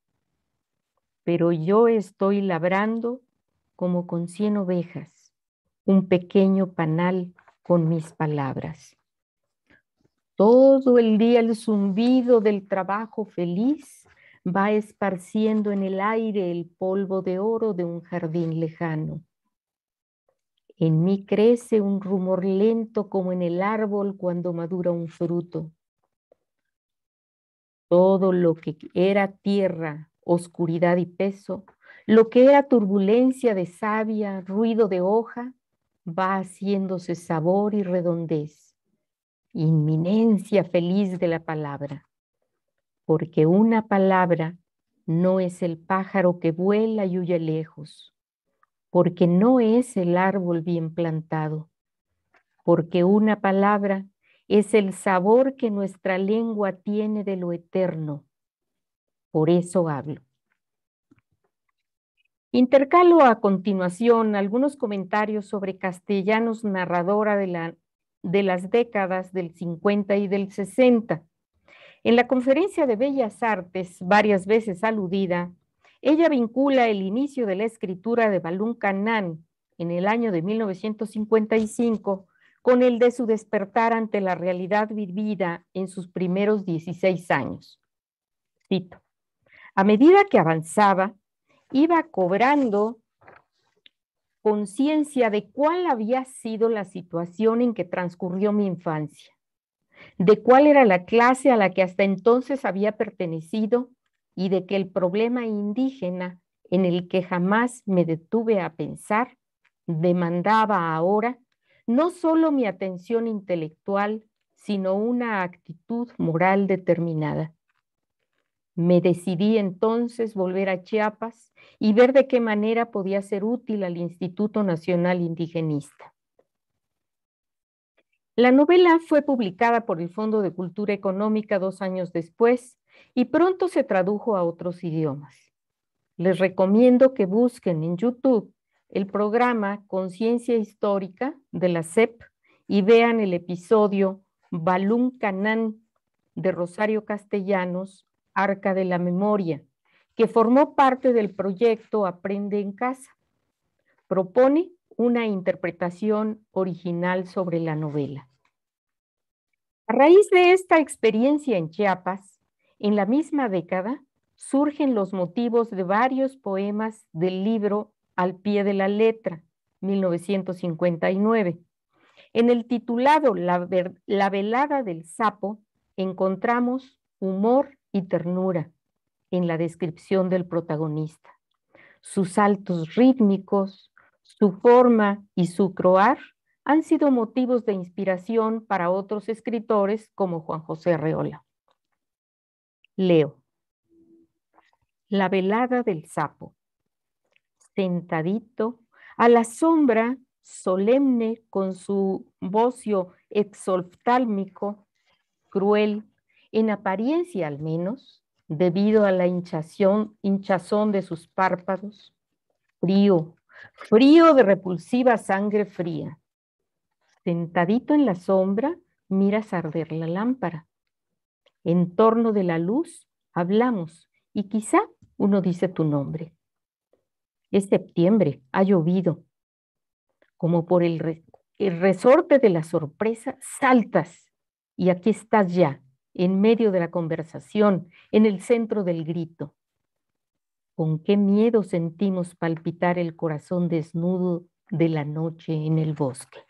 pero yo estoy labrando como con cien ovejas, un pequeño panal con mis palabras. Todo el día el zumbido del trabajo feliz va esparciendo en el aire el polvo de oro de un jardín lejano. En mí crece un rumor lento como en el árbol cuando madura un fruto. Todo lo que era tierra, oscuridad y peso lo que era turbulencia de savia, ruido de hoja, va haciéndose sabor y redondez, inminencia feliz de la palabra, porque una palabra no es el pájaro que vuela y huye lejos, porque no es el árbol bien plantado, porque una palabra es el sabor que nuestra lengua tiene de lo eterno. Por eso hablo. Intercalo a continuación algunos comentarios sobre Castellanos, narradora de, la, de las décadas del 50 y del 60. En la conferencia de Bellas Artes, varias veces aludida, ella vincula el inicio de la escritura de Balún Canán en el año de 1955 con el de su despertar ante la realidad vivida en sus primeros 16 años. Cito, a medida que avanzaba, iba cobrando conciencia de cuál había sido la situación en que transcurrió mi infancia, de cuál era la clase a la que hasta entonces había pertenecido y de que el problema indígena en el que jamás me detuve a pensar demandaba ahora no solo mi atención intelectual, sino una actitud moral determinada. Me decidí entonces volver a Chiapas y ver de qué manera podía ser útil al Instituto Nacional Indigenista. La novela fue publicada por el Fondo de Cultura Económica dos años después y pronto se tradujo a otros idiomas. Les recomiendo que busquen en YouTube el programa Conciencia Histórica de la CEP y vean el episodio Balún Canán de Rosario Castellanos Arca de la Memoria, que formó parte del proyecto Aprende en Casa. Propone una interpretación original sobre la novela. A raíz de esta experiencia en Chiapas, en la misma década, surgen los motivos de varios poemas del libro Al pie de la letra, 1959. En el titulado La, la velada del sapo encontramos humor y ternura en la descripción del protagonista. Sus saltos rítmicos, su forma y su croar han sido motivos de inspiración para otros escritores como Juan José Reola. Leo. La velada del sapo. Sentadito a la sombra, solemne con su bocio exoftálmico, cruel, en apariencia al menos, debido a la hinchación, hinchazón de sus párpados, frío, frío de repulsiva sangre fría. Sentadito en la sombra, miras arder la lámpara. En torno de la luz hablamos y quizá uno dice tu nombre. Es septiembre, ha llovido. Como por el, el resorte de la sorpresa, saltas y aquí estás ya, en medio de la conversación, en el centro del grito. Con qué miedo sentimos palpitar el corazón desnudo de la noche en el bosque.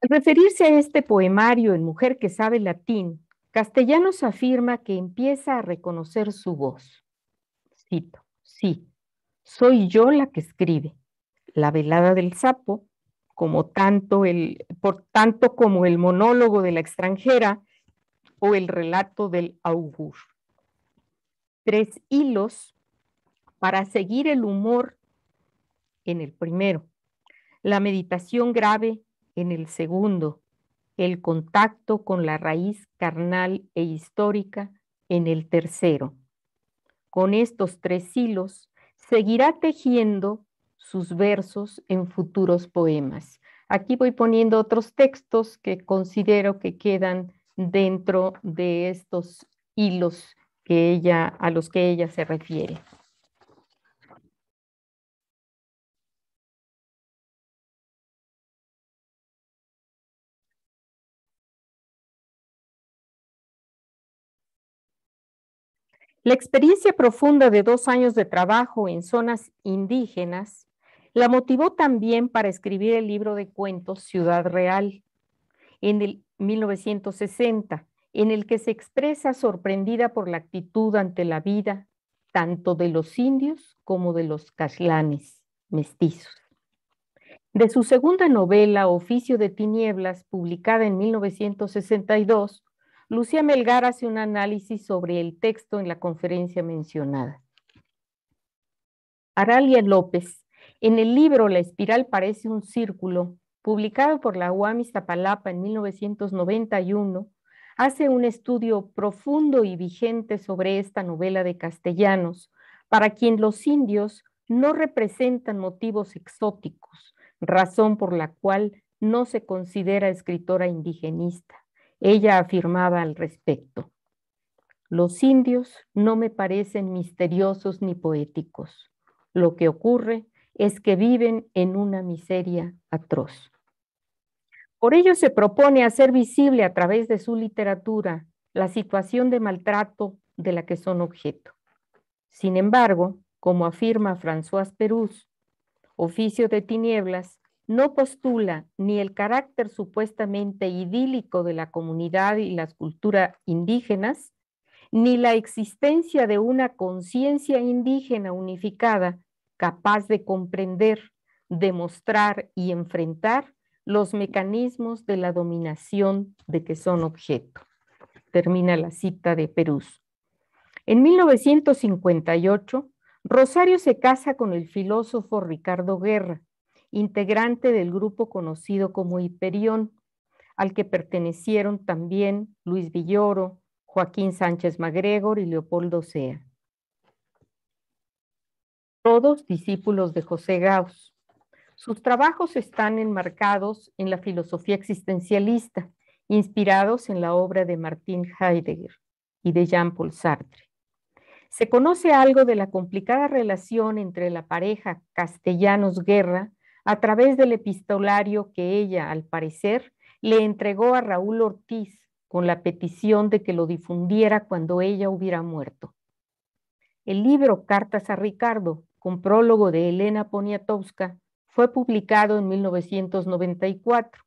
Al referirse a este poemario en Mujer que sabe latín, Castellanos afirma que empieza a reconocer su voz. Cito, sí, soy yo la que escribe. La velada del sapo, como tanto el, por tanto como el monólogo de la extranjera o el relato del augur. Tres hilos para seguir el humor en el primero, la meditación grave en el segundo, el contacto con la raíz carnal e histórica en el tercero. Con estos tres hilos seguirá tejiendo sus versos en futuros poemas. Aquí voy poniendo otros textos que considero que quedan dentro de estos hilos que ella, a los que ella se refiere. La experiencia profunda de dos años de trabajo en zonas indígenas la motivó también para escribir el libro de cuentos Ciudad Real en el 1960, en el que se expresa sorprendida por la actitud ante la vida tanto de los indios como de los caslanes mestizos. De su segunda novela, Oficio de Tinieblas, publicada en 1962, Lucía Melgar hace un análisis sobre el texto en la conferencia mencionada. Aralia López, en el libro La espiral parece un círculo, publicado por la UAM Iztapalapa en 1991, hace un estudio profundo y vigente sobre esta novela de castellanos, para quien los indios no representan motivos exóticos, razón por la cual no se considera escritora indigenista. Ella afirmaba al respecto, los indios no me parecen misteriosos ni poéticos. Lo que ocurre es que viven en una miseria atroz. Por ello se propone hacer visible a través de su literatura la situación de maltrato de la que son objeto. Sin embargo, como afirma François Perus, Oficio de Tinieblas no postula ni el carácter supuestamente idílico de la comunidad y las culturas indígenas, ni la existencia de una conciencia indígena unificada capaz de comprender, demostrar y enfrentar los mecanismos de la dominación de que son objeto. Termina la cita de Perus. En 1958, Rosario se casa con el filósofo Ricardo Guerra, integrante del grupo conocido como Hiperión, al que pertenecieron también Luis Villoro, Joaquín Sánchez Magregor y Leopoldo Sea. Todos discípulos de José Gauss. Sus trabajos están enmarcados en la filosofía existencialista, inspirados en la obra de Martin Heidegger y de Jean-Paul Sartre. Se conoce algo de la complicada relación entre la pareja Castellanos-Guerra a través del epistolario que ella, al parecer, le entregó a Raúl Ortiz con la petición de que lo difundiera cuando ella hubiera muerto. El libro Cartas a Ricardo, con prólogo de Elena Poniatowska, fue publicado en 1994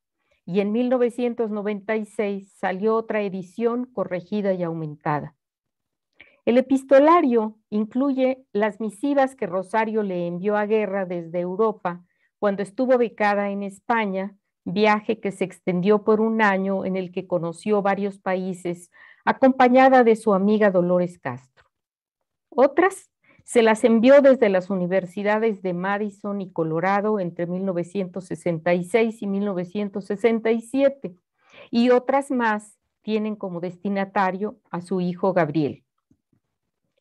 y en 1996 salió otra edición corregida y aumentada. El epistolario incluye las misivas que Rosario le envió a Guerra desde Europa cuando estuvo becada en España, viaje que se extendió por un año en el que conoció varios países, acompañada de su amiga Dolores Castro. Otras se las envió desde las universidades de Madison y Colorado entre 1966 y 1967, y otras más tienen como destinatario a su hijo Gabriel.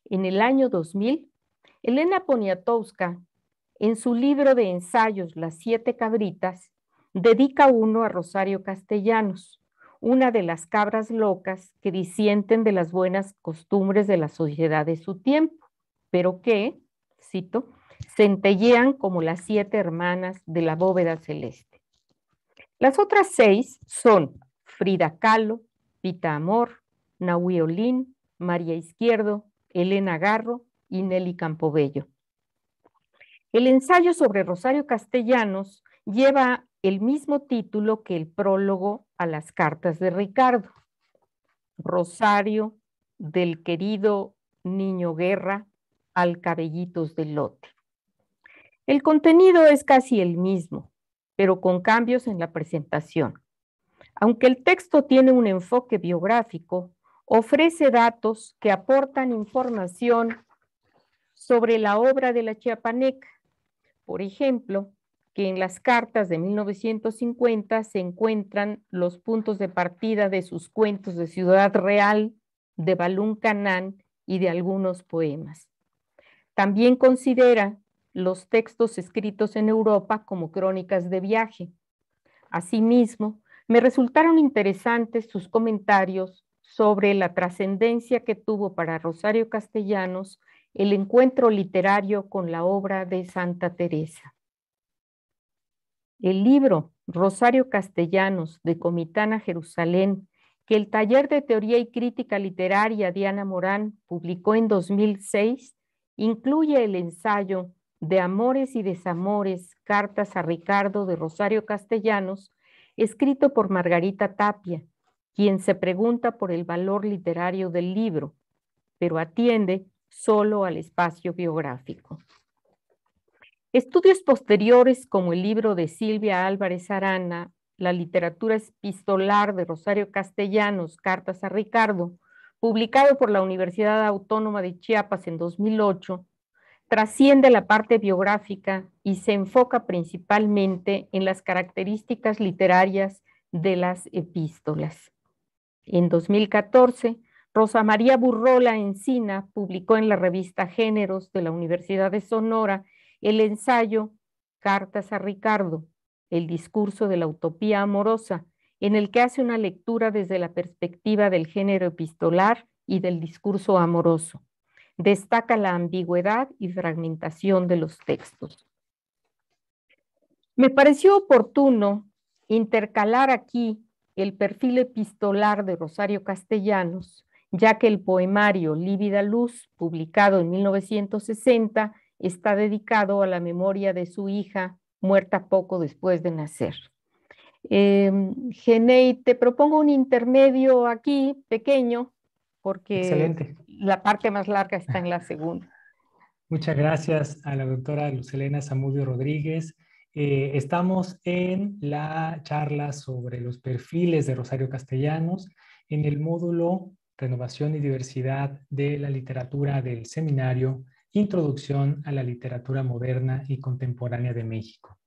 En el año 2000, Elena Poniatowska en su libro de ensayos Las siete cabritas, dedica uno a Rosario Castellanos, una de las cabras locas que disienten de las buenas costumbres de la sociedad de su tiempo, pero que, cito, centellean como las siete hermanas de la bóveda celeste. Las otras seis son Frida Kahlo, Pita Amor, Nahui Olín, María Izquierdo, Elena Garro y Nelly Campobello. El ensayo sobre Rosario Castellanos lleva el mismo título que el prólogo a las cartas de Ricardo. Rosario del querido niño guerra al cabellitos del lote. El contenido es casi el mismo, pero con cambios en la presentación. Aunque el texto tiene un enfoque biográfico, ofrece datos que aportan información sobre la obra de la chiapaneca por ejemplo, que en las cartas de 1950 se encuentran los puntos de partida de sus cuentos de Ciudad Real, de Balún Canán y de algunos poemas. También considera los textos escritos en Europa como crónicas de viaje. Asimismo, me resultaron interesantes sus comentarios sobre la trascendencia que tuvo para Rosario Castellanos el encuentro literario con la obra de Santa Teresa. El libro Rosario Castellanos de Comitana Jerusalén, que el taller de teoría y crítica literaria Diana Morán publicó en 2006, incluye el ensayo de Amores y Desamores, Cartas a Ricardo de Rosario Castellanos, escrito por Margarita Tapia, quien se pregunta por el valor literario del libro, pero atiende solo al espacio biográfico. Estudios posteriores como el libro de Silvia Álvarez Arana, La literatura epistolar de Rosario Castellanos, Cartas a Ricardo, publicado por la Universidad Autónoma de Chiapas en 2008, trasciende la parte biográfica y se enfoca principalmente en las características literarias de las epístolas. En 2014, Rosa María Burrola Encina publicó en la revista Géneros de la Universidad de Sonora el ensayo Cartas a Ricardo, el discurso de la utopía amorosa, en el que hace una lectura desde la perspectiva del género epistolar y del discurso amoroso. Destaca la ambigüedad y fragmentación de los textos. Me pareció oportuno intercalar aquí el perfil epistolar de Rosario Castellanos ya que el poemario Lívida Luz, publicado en 1960, está dedicado a la memoria de su hija, muerta poco después de nacer. Eh, Genei, te propongo un intermedio aquí, pequeño, porque la parte más larga está en la segunda. Muchas gracias a la doctora Lucelena Zamudio Rodríguez. Eh, estamos en la charla sobre los perfiles de Rosario Castellanos en el módulo Renovación y Diversidad de la Literatura del Seminario, Introducción a la Literatura Moderna y Contemporánea de México.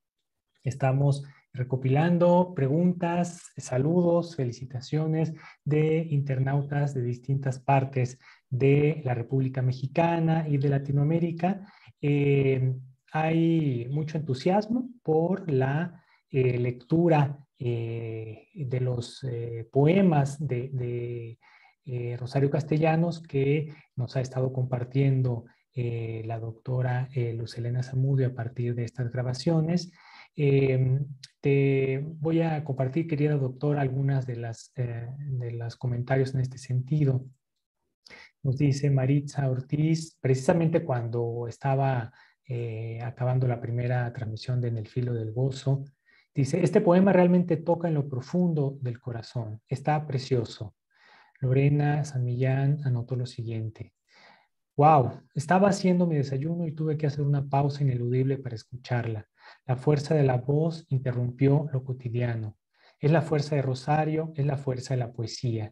Estamos recopilando preguntas, saludos, felicitaciones de internautas de distintas partes de la República Mexicana y de Latinoamérica. Eh, hay mucho entusiasmo por la eh, lectura eh, de los poemas de Rosario Castellanos, que nos ha estado compartiendo la doctora eh, Luz Elena Zamudio a partir de estas grabaciones. Te voy a compartir, querida doctora, algunas de las de los comentarios en este sentido. Nos dice Maritza Ortiz, precisamente cuando estaba acabando la primera transmisión de En el filo del gozo, dice, este poema realmente toca en lo profundo del corazón, está precioso. Lorena San Millán anotó lo siguiente. Wow, estaba haciendo mi desayuno y tuve que hacer una pausa ineludible para escucharla. La fuerza de la voz interrumpió lo cotidiano. Es la fuerza de Rosario, es la fuerza de la poesía.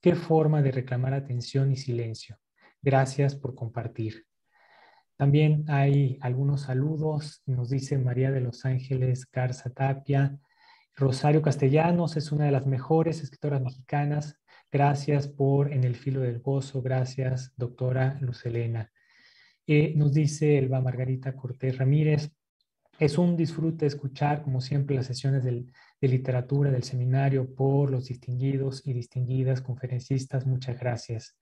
Qué forma de reclamar atención y silencio. Gracias por compartir. También hay algunos saludos. Nos dice María de los Ángeles Garza Tapia. Rosario Castellanos es una de las mejores escritoras mexicanas. Gracias por En el filo del gozo. Gracias, doctora Lucelena. Eh, nos dice Elba Margarita Cortés Ramírez. Es un disfrute escuchar, como siempre, las sesiones de literatura del seminario por los distinguidos y distinguidas conferencistas. Muchas gracias.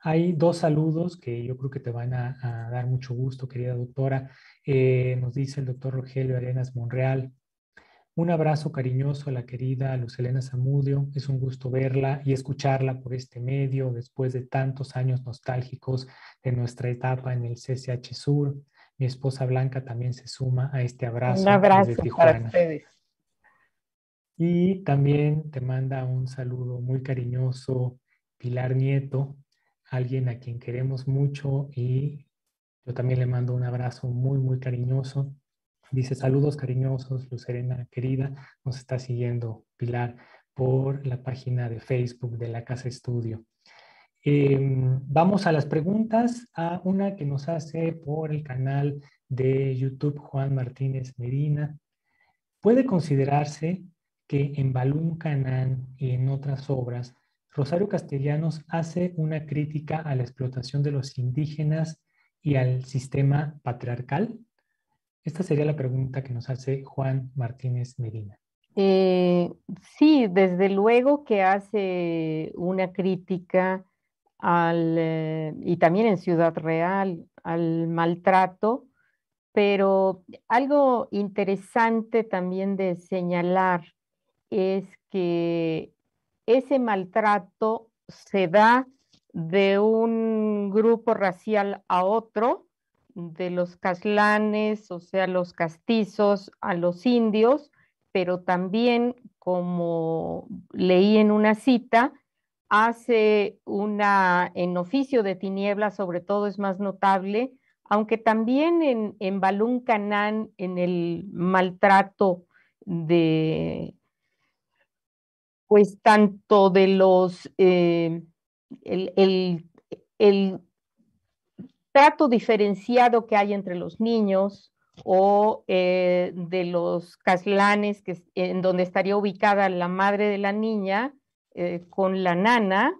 Hay dos saludos que yo creo que te van a, dar mucho gusto, querida doctora. Eh, nos dice el doctor Rogelio Arenas Monreal. Un abrazo cariñoso a la querida Lucelena Zamudio. Es un gusto verla y escucharla por este medio después de tantos años nostálgicos de nuestra etapa en el CCH Sur. Mi esposa Blanca también se suma a este abrazo. Un abrazo para ustedes. Y también te manda un saludo muy cariñoso Pilar Nieto, alguien a quien queremos mucho y yo también le mando un abrazo muy, muy cariñoso. Dice saludos cariñosos, Lucerena querida, nos está siguiendo Pilar por la página de Facebook de la Casa Estudio. Em, vamos a las preguntas, a una que nos hace por el canal de YouTube Juan Martínez Medina. ¿Puede considerarse que en Balún Canán y en otras obras, Rosario Castellanos hace una crítica a la explotación de los indígenas y al sistema patriarcal? Esta sería la pregunta que nos hace Juan Martínez Medina. Eh, sí, desde luego que hace una crítica eh, y también en Ciudad Real, al maltrato, pero algo interesante también de señalar es que ese maltrato se da de un grupo racial a otro, de los caslanes, o sea, los castizos, a los indios, pero también, como leí en una cita, hace una, en oficio de tinieblas, sobre todo es más notable, aunque también en, en Balún Canán, en el maltrato de, pues tanto de los, eh, el, el trato diferenciado que hay entre los niños o eh, de los caslanes que, en donde estaría ubicada la madre de la niña eh, con la nana,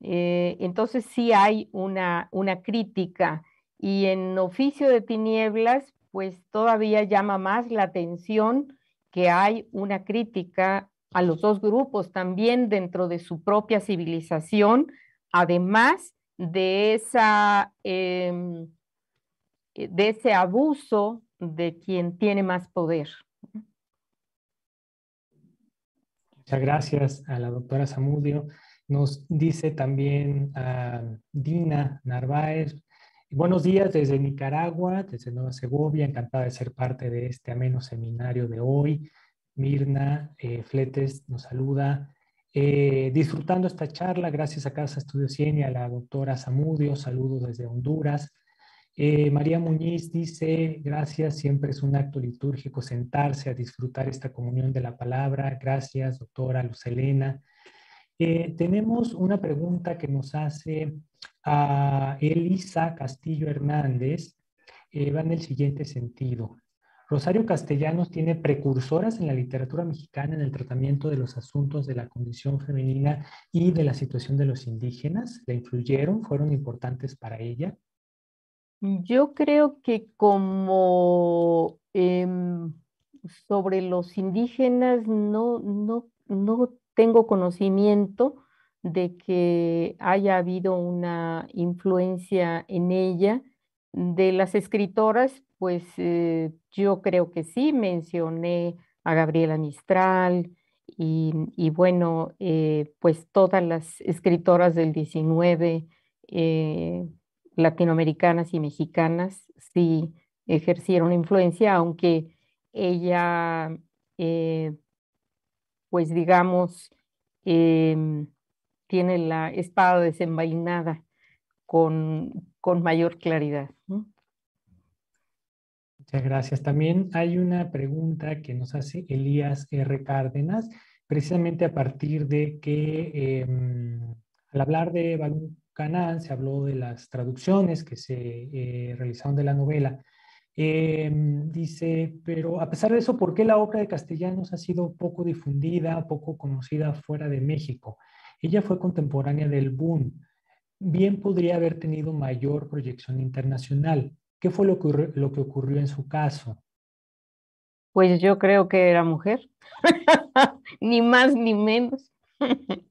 eh, entonces sí hay una, una crítica. Y en oficio de tinieblas, pues todavía llama más la atención que hay una crítica a los dos grupos también dentro de su propia civilización, además de, esa, em, eh, de ese abuso de quien tiene más poder. Muchas gracias a la doctora Zamudio. Nos dice también a Dina Narváez, buenos días desde Nicaragua, desde Nueva Segovia, encantada de ser parte de este ameno seminario de hoy. Mirna eh, Fletes nos saluda. Eh, disfrutando esta charla, gracias a Casa Estudio Cien y a la doctora Zamudio, saludos desde Honduras. Eh, María Muñiz dice, gracias, siempre es un acto litúrgico sentarse a disfrutar esta comunión de la palabra. Gracias, doctora Luz Elena. Eh, tenemos una pregunta que nos hace Elisa Castillo Hernández. va en el siguiente sentido. Rosario Castellanos tiene precursoras en la literatura mexicana en el tratamiento de los asuntos de la condición femenina y de la situación de los indígenas. ¿La influyeron? ¿Fueron importantes para ella? Yo creo que como em, sobre los indígenas no, no, no tengo conocimiento, de que haya habido una influencia en ella. De las escritoras, pues eh, yo creo que sí, mencioné a Gabriela Mistral y, bueno, eh, pues todas las escritoras del 19, eh, latinoamericanas y mexicanas, sí ejercieron influencia, aunque ella, pues digamos, em, tiene la espada desenvainada con, con mayor claridad. Muchas gracias. También hay una pregunta que nos hace Elías R. Cárdenas, precisamente a partir de que em, al hablar de Canán se habló de las traducciones que se eh, realizaron de la novela. Em, dice, pero a pesar de eso, ¿por qué la obra de Castellanos ha sido poco difundida, poco conocida fuera de México? Ella fue contemporánea del boom. Bien podría haber tenido mayor proyección internacional. ¿Qué fue lo que, lo que ocurrió en su caso? Pues yo creo que era mujer, ni más ni menos.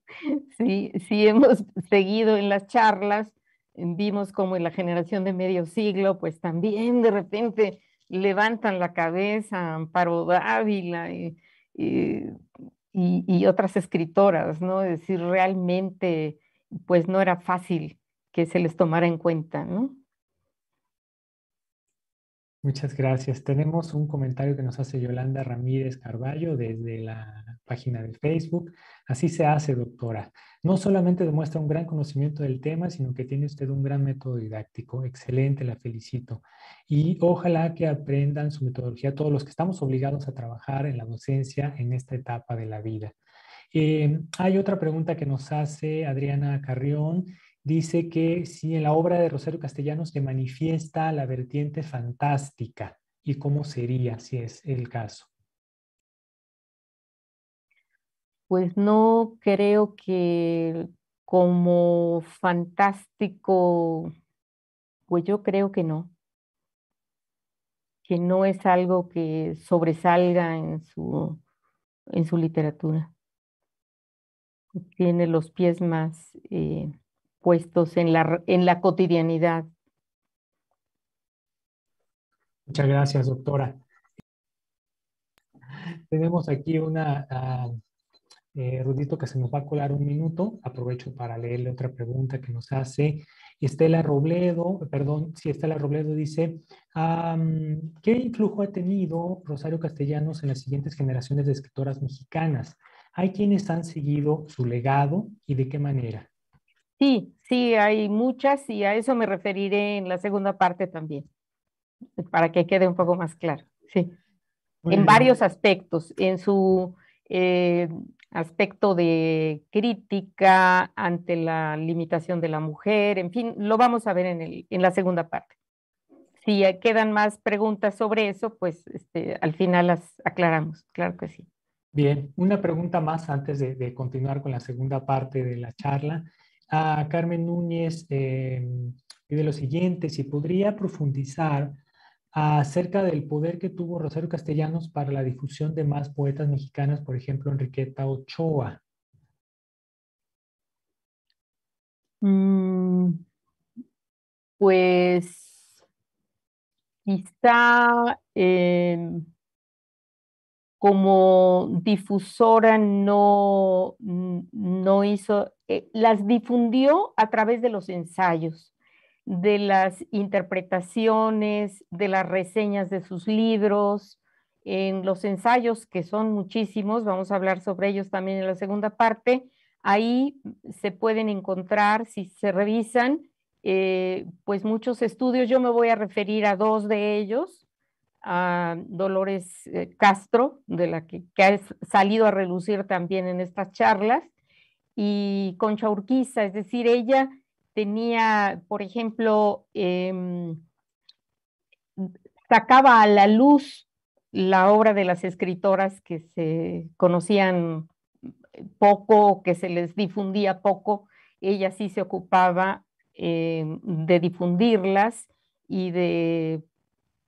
sí, sí hemos seguido en las charlas, vimos como en la generación de medio siglo, pues también de repente levantan la cabeza Amparo Dávila y, y, otras escritoras, ¿no? Es decir, realmente, pues no era fácil que se les tomara en cuenta, ¿no? Muchas gracias. Tenemos un comentario que nos hace Yolanda Ramírez Carballo desde la página de Facebook. Así se hace, doctora. No solamente demuestra un gran conocimiento del tema, sino que tiene usted un gran método didáctico. Excelente, la felicito. Y ojalá que aprendan su metodología todos los que estamos obligados a trabajar en la docencia en esta etapa de la vida. Eh, hay otra pregunta que nos hace Adriana Carrión dice que si en la obra de Rosario Castellanos se manifiesta la vertiente fantástica y cómo sería si es el caso. Pues no creo que como fantástico, pues yo creo que no, que no es algo que sobresalga en su, en su literatura. Tiene los pies más eh, puestos en la, en la cotidianidad. Muchas gracias, doctora. Tenemos aquí una, uh, Rudito, que se nos va a colar un minuto. Aprovecho para leerle otra pregunta que nos hace Estela Robledo, perdón, si Estela Robledo dice, ¿qué influjo ha tenido Rosario Castellanos en las siguientes generaciones de escritoras mexicanas? ¿Hay quienes han seguido su legado y de qué manera? Sí, sí, hay muchas y a eso me referiré en la segunda parte también, para que quede un poco más claro. Sí, en varios aspectos, en su eh, aspecto de crítica ante la limitación de la mujer, en fin, lo vamos a ver en, el, en la segunda parte. Si quedan más preguntas sobre eso, pues este, al final las aclaramos, claro que sí. Bien, una pregunta más antes de, de continuar con la segunda parte de la charla a Carmen Núñez eh, pide lo siguiente, si podría profundizar acerca del poder que tuvo Rosario Castellanos para la difusión de más poetas mexicanas, por ejemplo, Enriqueta Ochoa. Mm, pues quizá em, como difusora no, no hizo, eh, las difundió a través de los ensayos, de las interpretaciones, de las reseñas de sus libros, en los ensayos, que son muchísimos, vamos a hablar sobre ellos también en la segunda parte, ahí se pueden encontrar, si se revisan, eh, pues muchos estudios, yo me voy a referir a dos de ellos, a Dolores eh, Castro, de la que, ha salido a relucir también en estas charlas, y Concha Urquiza, es decir, ella tenía, por ejemplo, em, sacaba a la luz la obra de las escritoras que se conocían poco, que se les difundía poco, ella sí se ocupaba em, de difundirlas y de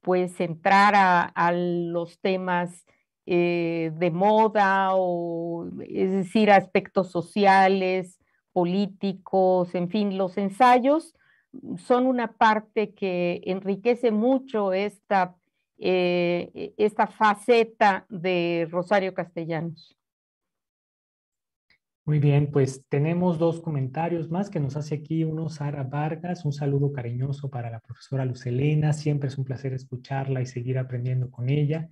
pues entrar a, los temas eh, de moda o es decir, aspectos sociales políticos, en fin, los ensayos son una parte que enriquece mucho esta, eh, esta faceta de Rosario Castellanos. Muy bien, pues tenemos dos comentarios más que nos hace aquí uno Sara Vargas. Un saludo cariñoso para la profesora Lucelena. Siempre es un placer escucharla y seguir aprendiendo con ella.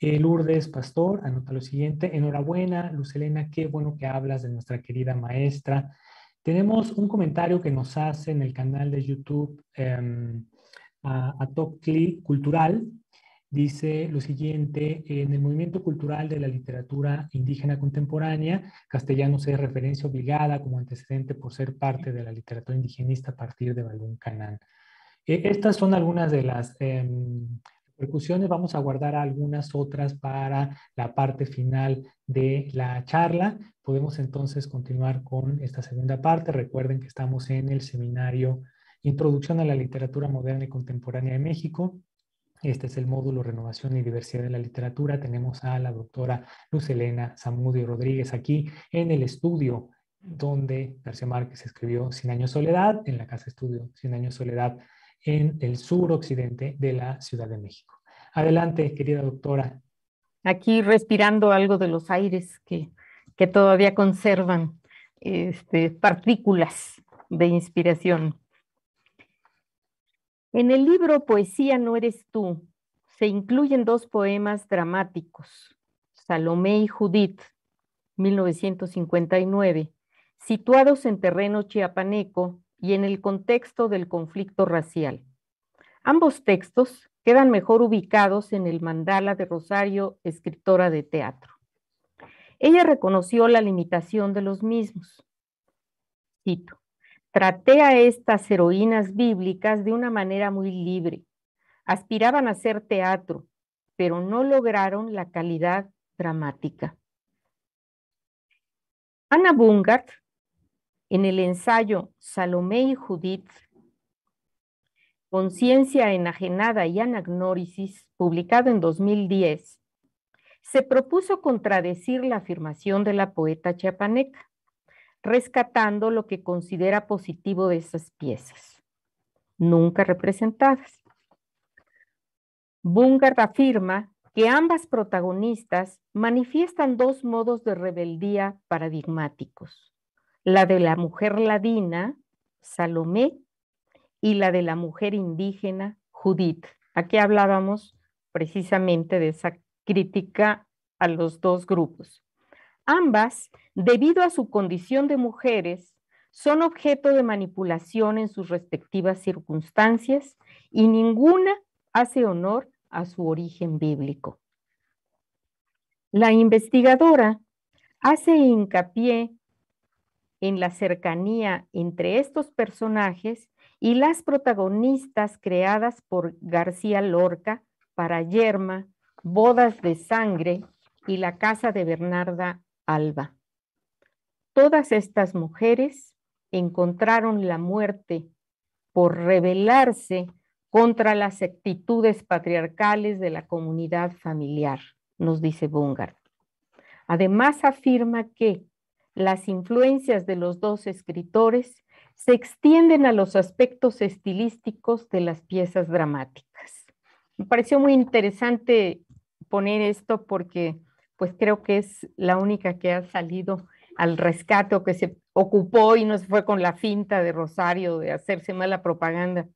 Eh, Lourdes Pastor anota lo siguiente. Enhorabuena, Lucelena, qué bueno que hablas de nuestra querida maestra. Tenemos un comentario que nos hace en el canal de YouTube em, a, a Top Click Cultural dice lo siguiente, en el movimiento cultural de la literatura indígena contemporánea, castellano es referencia obligada como antecedente por ser parte de la literatura indigenista a partir de Balún Canán. E, estas son algunas de las em, repercusiones, vamos a guardar algunas otras para la parte final de la charla. Podemos entonces continuar con esta segunda parte. Recuerden que estamos en el seminario Introducción a la Literatura Moderna y Contemporánea de México, este es el módulo Renovación y Diversidad de la Literatura. Tenemos a la doctora Luz Elena Zamudio Rodríguez aquí en el estudio donde García Márquez escribió Cien años soledad, en la casa estudio Cien años soledad, en el sur occidente de la Ciudad de México. Adelante, querida doctora. Aquí respirando algo de los aires que, que todavía conservan este, partículas de inspiración. En el libro Poesía no eres tú se incluyen dos poemas dramáticos, Salomé y Judith, 1959, situados en terreno chiapaneco y en el contexto del conflicto racial. Ambos textos quedan mejor ubicados en el mandala de Rosario, escritora de teatro. Ella reconoció la limitación de los mismos. Cito, Traté a estas heroínas bíblicas de una manera muy libre. Aspiraban a hacer teatro, pero no lograron la calidad dramática. Ana Bungart, en el ensayo Salomé y Judith, Conciencia enajenada y anagnórisis, publicado en 2010, se propuso contradecir la afirmación de la poeta chiapaneca rescatando lo que considera positivo de esas piezas, nunca representadas. Bungard afirma que ambas protagonistas manifiestan dos modos de rebeldía paradigmáticos, la de la mujer ladina, Salomé, y la de la mujer indígena, Judith. Aquí hablábamos precisamente de esa crítica a los dos grupos. Ambas, debido a su condición de mujeres, son objeto de manipulación en sus respectivas circunstancias y ninguna hace honor a su origen bíblico. La investigadora hace hincapié en la cercanía entre estos personajes y las protagonistas creadas por García Lorca para Yerma, Bodas de Sangre y La Casa de Bernarda Alba. Todas estas mujeres encontraron la muerte por rebelarse contra las actitudes patriarcales de la comunidad familiar, nos dice Bungard. Además afirma que las influencias de los dos escritores se extienden a los aspectos estilísticos de las piezas dramáticas. Me pareció muy interesante poner esto porque pues creo que es la única que ha salido al rescate o que se ocupó y no se fue con la finta de Rosario de hacerse mala propaganda.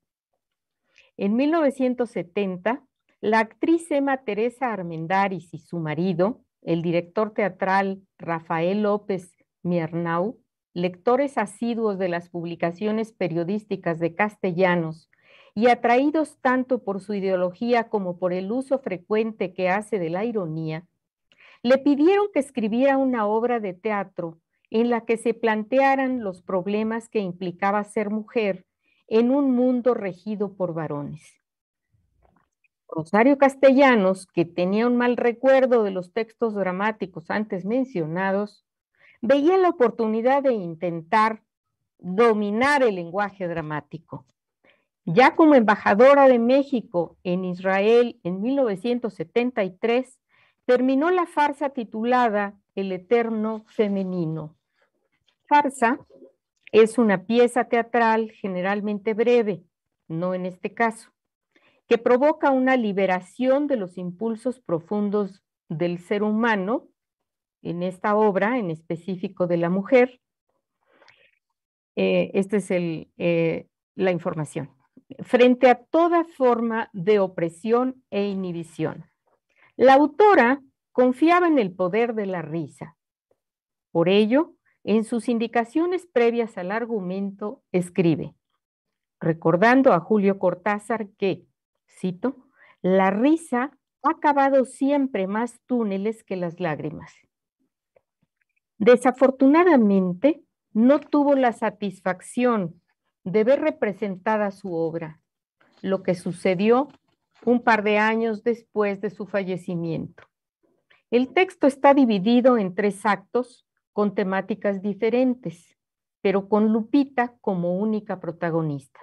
En 1970, la actriz Emma Teresa Armendáriz y su marido, el director teatral Rafael López Miernau, lectores asiduos de las publicaciones periodísticas de castellanos y atraídos tanto por su ideología como por el uso frecuente que hace de la ironía, le pidieron que escribiera una obra de teatro en la que se plantearan los problemas que implicaba ser mujer en un mundo regido por varones. Rosario Castellanos, que tenía un mal recuerdo de los textos dramáticos antes mencionados, veía la oportunidad de intentar dominar el lenguaje dramático. Ya como embajadora de México en Israel en 1973, terminó la farsa titulada El Eterno Femenino. Farsa Es una pieza teatral generalmente breve, no en este caso, que provoca una liberación de los impulsos profundos del ser humano, en esta obra en específico de la mujer. Eh, esta es eh, la información. Frente a toda forma de opresión e inhibición. La autora confiaba en el poder de la risa. Por ello, en sus indicaciones previas al argumento, escribe, recordando a Julio Cortázar que, cito, la risa ha cavado siempre más túneles que las lágrimas. Desafortunadamente, no tuvo la satisfacción de ver representada su obra, lo que sucedió un par de años después de su fallecimiento. El texto está dividido en tres actos con temáticas diferentes, pero con Lupita como única protagonista.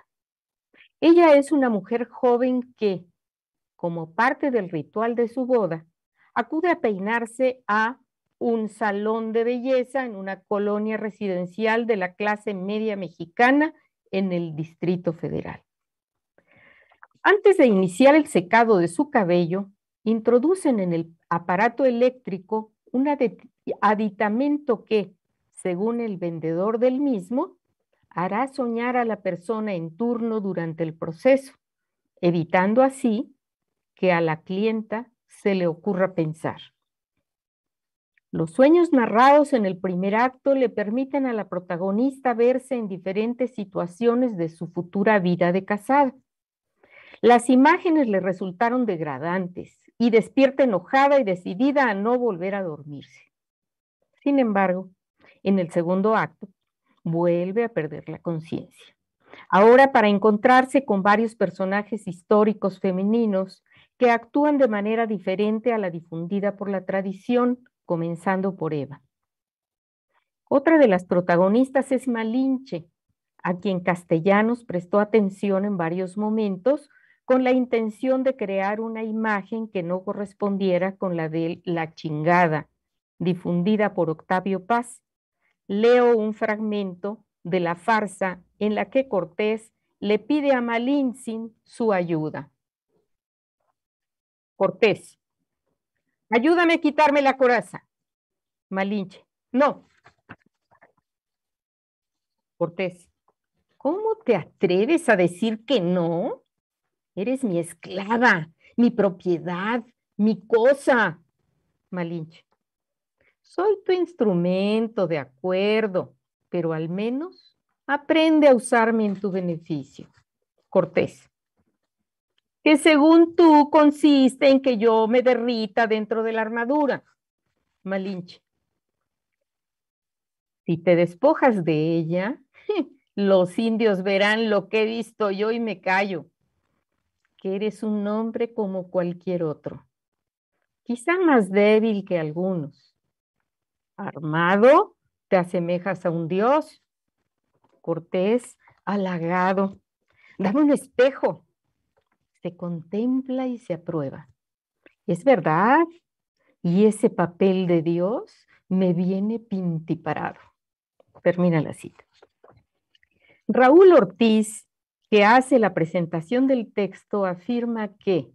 Ella es una mujer joven que, como parte del ritual de su boda, acude a peinarse a un salón de belleza en una colonia residencial de la clase media mexicana en el Distrito Federal. Antes de iniciar el secado de su cabello, introducen en el aparato eléctrico un aditamento que, según el vendedor del mismo, hará soñar a la persona en turno durante el proceso, evitando así que a la clienta se le ocurra pensar. Los sueños narrados en el primer acto le permiten a la protagonista verse en diferentes situaciones de su futura vida de casada. Las imágenes le resultaron degradantes y despierta enojada y decidida a no volver a dormirse. Sin embargo, en el segundo acto, vuelve a perder la conciencia. Ahora para encontrarse con varios personajes históricos femeninos que actúan de manera diferente a la difundida por la tradición, comenzando por Eva. Otra de las protagonistas es Malinche, a quien Castellanos prestó atención en varios momentos con la intención de crear una imagen que no correspondiera con la de la chingada, difundida por Octavio Paz. Leo un fragmento de la farsa en la que Cortés le pide a Malintzin su ayuda. Cortés, Ayúdame a quitarme la coraza. Malinche. No. Cortés. ¿Cómo te atreves a decir que no? Eres mi esclava, mi propiedad, mi cosa. Malinche. Soy tu instrumento, de acuerdo, pero al menos aprende a usarme en tu beneficio. Cortés que según tú consiste en que yo me derrita dentro de la armadura. Malinche. Si te despojas de ella, los indios verán lo que he visto yo y me callo, que eres un hombre como cualquier otro, quizá más débil que algunos. Armado, te asemejas a un dios. Cortés, halagado, dame un espejo se contempla y se aprueba. Es verdad, y ese papel de Dios me viene pintiparado. Termina la cita. Raúl Ortiz, que hace la presentación del texto, afirma que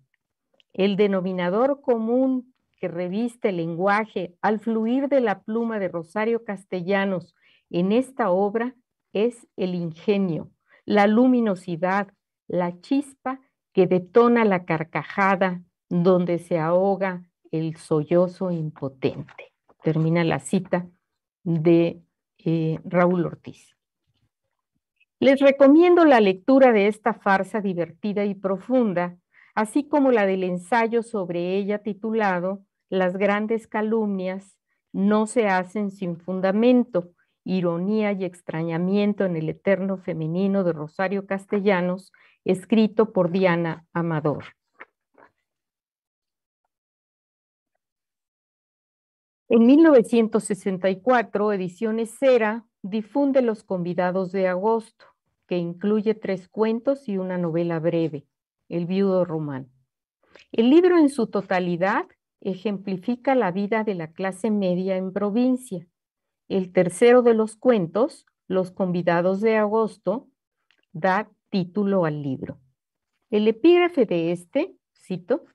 el denominador común que reviste el lenguaje al fluir de la pluma de Rosario Castellanos en esta obra es el ingenio, la luminosidad, la chispa que detona la carcajada donde se ahoga el sollozo impotente. Termina la cita de eh, Raúl Ortiz. Les recomiendo la lectura de esta farsa divertida y profunda, así como la del ensayo sobre ella titulado Las grandes calumnias no se hacen sin fundamento, ironía y extrañamiento en el eterno femenino de Rosario Castellanos, escrito por Diana Amador. En 1964, Ediciones Cera difunde Los Convidados de Agosto, que incluye tres cuentos y una novela breve, El viudo román. El libro en su totalidad ejemplifica la vida de la clase media en provincia. El tercero de los cuentos Los convidados de agosto, da título al libro. El epígrafe de este, cito,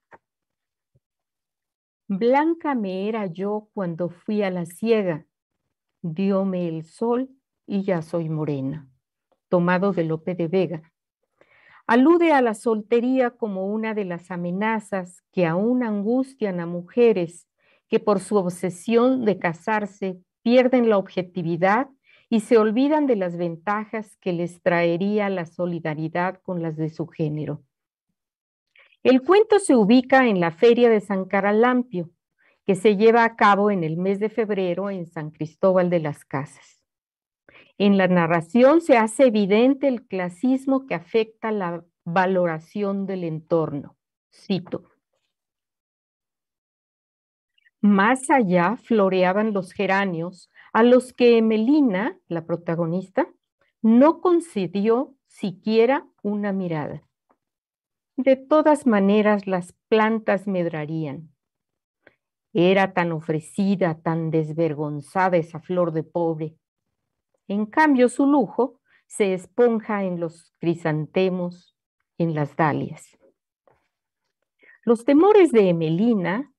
Blanca me era yo cuando fui a la ciega, diome el sol y ya soy morena, tomado de Lope de Vega. Alude a la soltería como una de las amenazas que aún angustian a mujeres que por su obsesión de casarse pierden la objetividad y se olvidan de las ventajas que les traería la solidaridad con las de su género. El cuento se ubica en la Feria de San Caralampio, que se lleva a cabo en el mes de febrero en San Cristóbal de las Casas. En la narración se hace evidente el clasismo que afecta la valoración del entorno. Cito. Más allá floreaban los geranios a los que Emelina, la protagonista, no concedió siquiera una mirada. De todas maneras, las plantas medrarían. Era tan ofrecida, tan desvergonzada esa flor de pobre. En cambio, su lujo se esponja en los crisantemos, en las dalias. Los temores de Emelina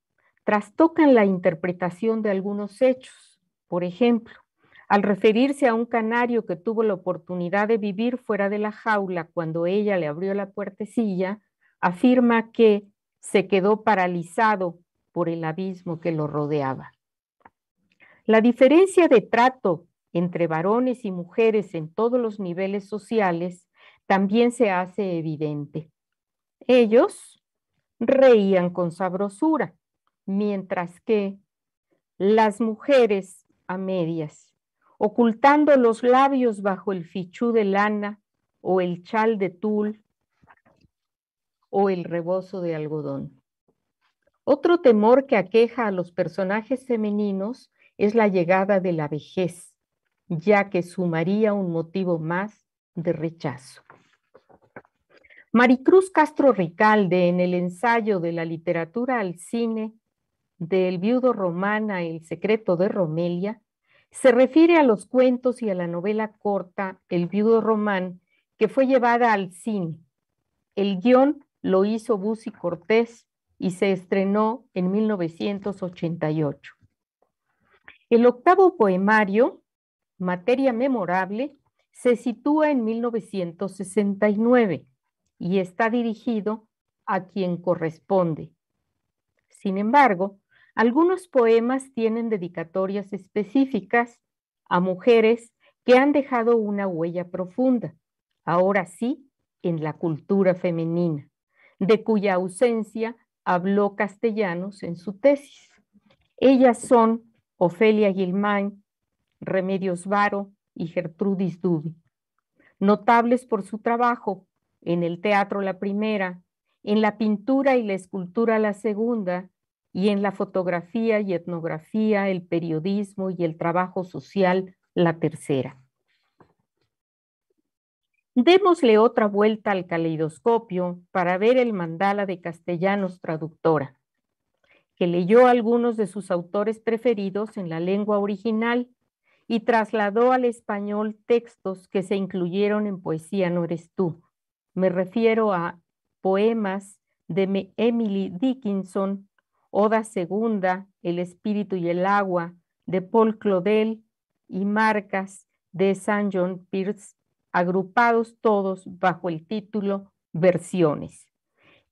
trastocan la interpretación de algunos hechos. Por ejemplo, al referirse a un canario que tuvo la oportunidad de vivir fuera de la jaula cuando ella le abrió la puertecilla, afirma que se quedó paralizado por el abismo que lo rodeaba. La diferencia de trato entre varones y mujeres en todos los niveles sociales también se hace evidente. Ellos reían con sabrosura, mientras que las mujeres a medias, ocultando los labios bajo el fichú de lana o el chal de tul o el rebozo de algodón. Otro temor que aqueja a los personajes femeninos es la llegada de la vejez, ya que sumaría un motivo más de rechazo. Maricruz Castro Ricalde, en el ensayo de la literatura al cine, del viudo romana El secreto de Romelia, se refiere a los cuentos y a la novela corta El viudo román, que fue llevada al cine. El guion lo hizo Busi Cortés y se estrenó en 1988. El octavo poemario, Materia Memorable, se sitúa en 1969 y está dirigido a quien corresponde. Sin embargo, algunos poemas tienen dedicatorias específicas a mujeres que han dejado una huella profunda, ahora sí, en la cultura femenina, de cuya ausencia habló Castellanos en su tesis. Ellas son Ofelia Gilmain, Remedios Varo y Gertrudis Duby, notables por su trabajo en el teatro la primera, en la pintura y la escultura la segunda, y en la fotografía y etnografía, el periodismo y el trabajo social, la tercera. Démosle otra vuelta al caleidoscopio para ver el mandala de Castellanos Traductora, que leyó algunos de sus autores preferidos en la lengua original y trasladó al español textos que se incluyeron en Poesía No Eres Tú. Me refiero a poemas de Emily Dickinson, Oda Segunda, El Espíritu y el Agua, de Paul Claudel, y Marcas, de San John Pierce, agrupados todos bajo el título Versiones,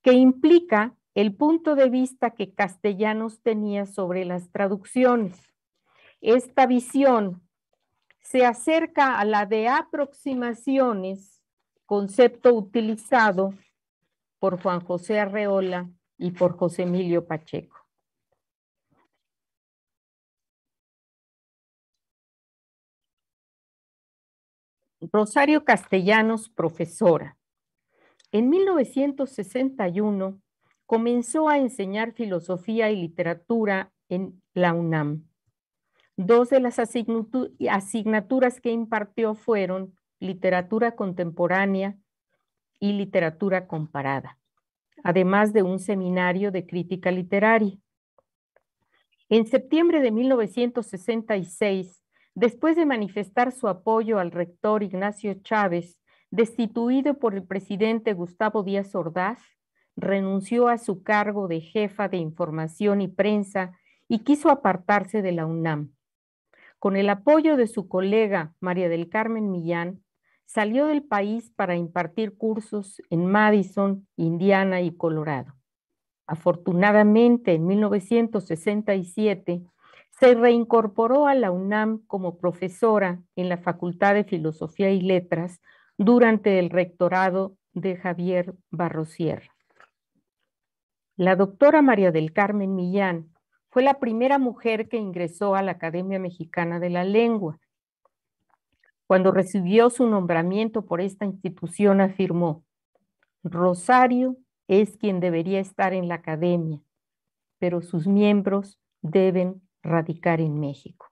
que implica el punto de vista que Castellanos tenía sobre las traducciones. Esta visión se acerca a la de aproximaciones, concepto utilizado por Juan José Arreola y por José Emilio Pacheco. Rosario Castellanos, profesora. En 1961 comenzó a enseñar filosofía y literatura en la UNAM. Dos de las asignaturas que impartió fueron literatura contemporánea y literatura comparada además de un seminario de crítica literaria. En septiembre de 1966 después de manifestar su apoyo al rector Ignacio Chávez, destituido por el presidente Gustavo Díaz Ordaz, renunció a su cargo de jefa de información y prensa y quiso apartarse de la UNAM. Con el apoyo de su colega María del Carmen Millán, salió del país para impartir cursos en Madison, Indiana y Colorado. Afortunadamente, en 1967, se reincorporó a la UNAM como profesora en la Facultad de Filosofía y Letras durante el rectorado de Javier Barrosierra. La doctora María del Carmen Millán fue la primera mujer que ingresó a la Academia Mexicana de la Lengua. Cuando recibió su nombramiento por esta institución afirmó, Rosario es quien debería estar en la academia, pero sus miembros deben radicar en México.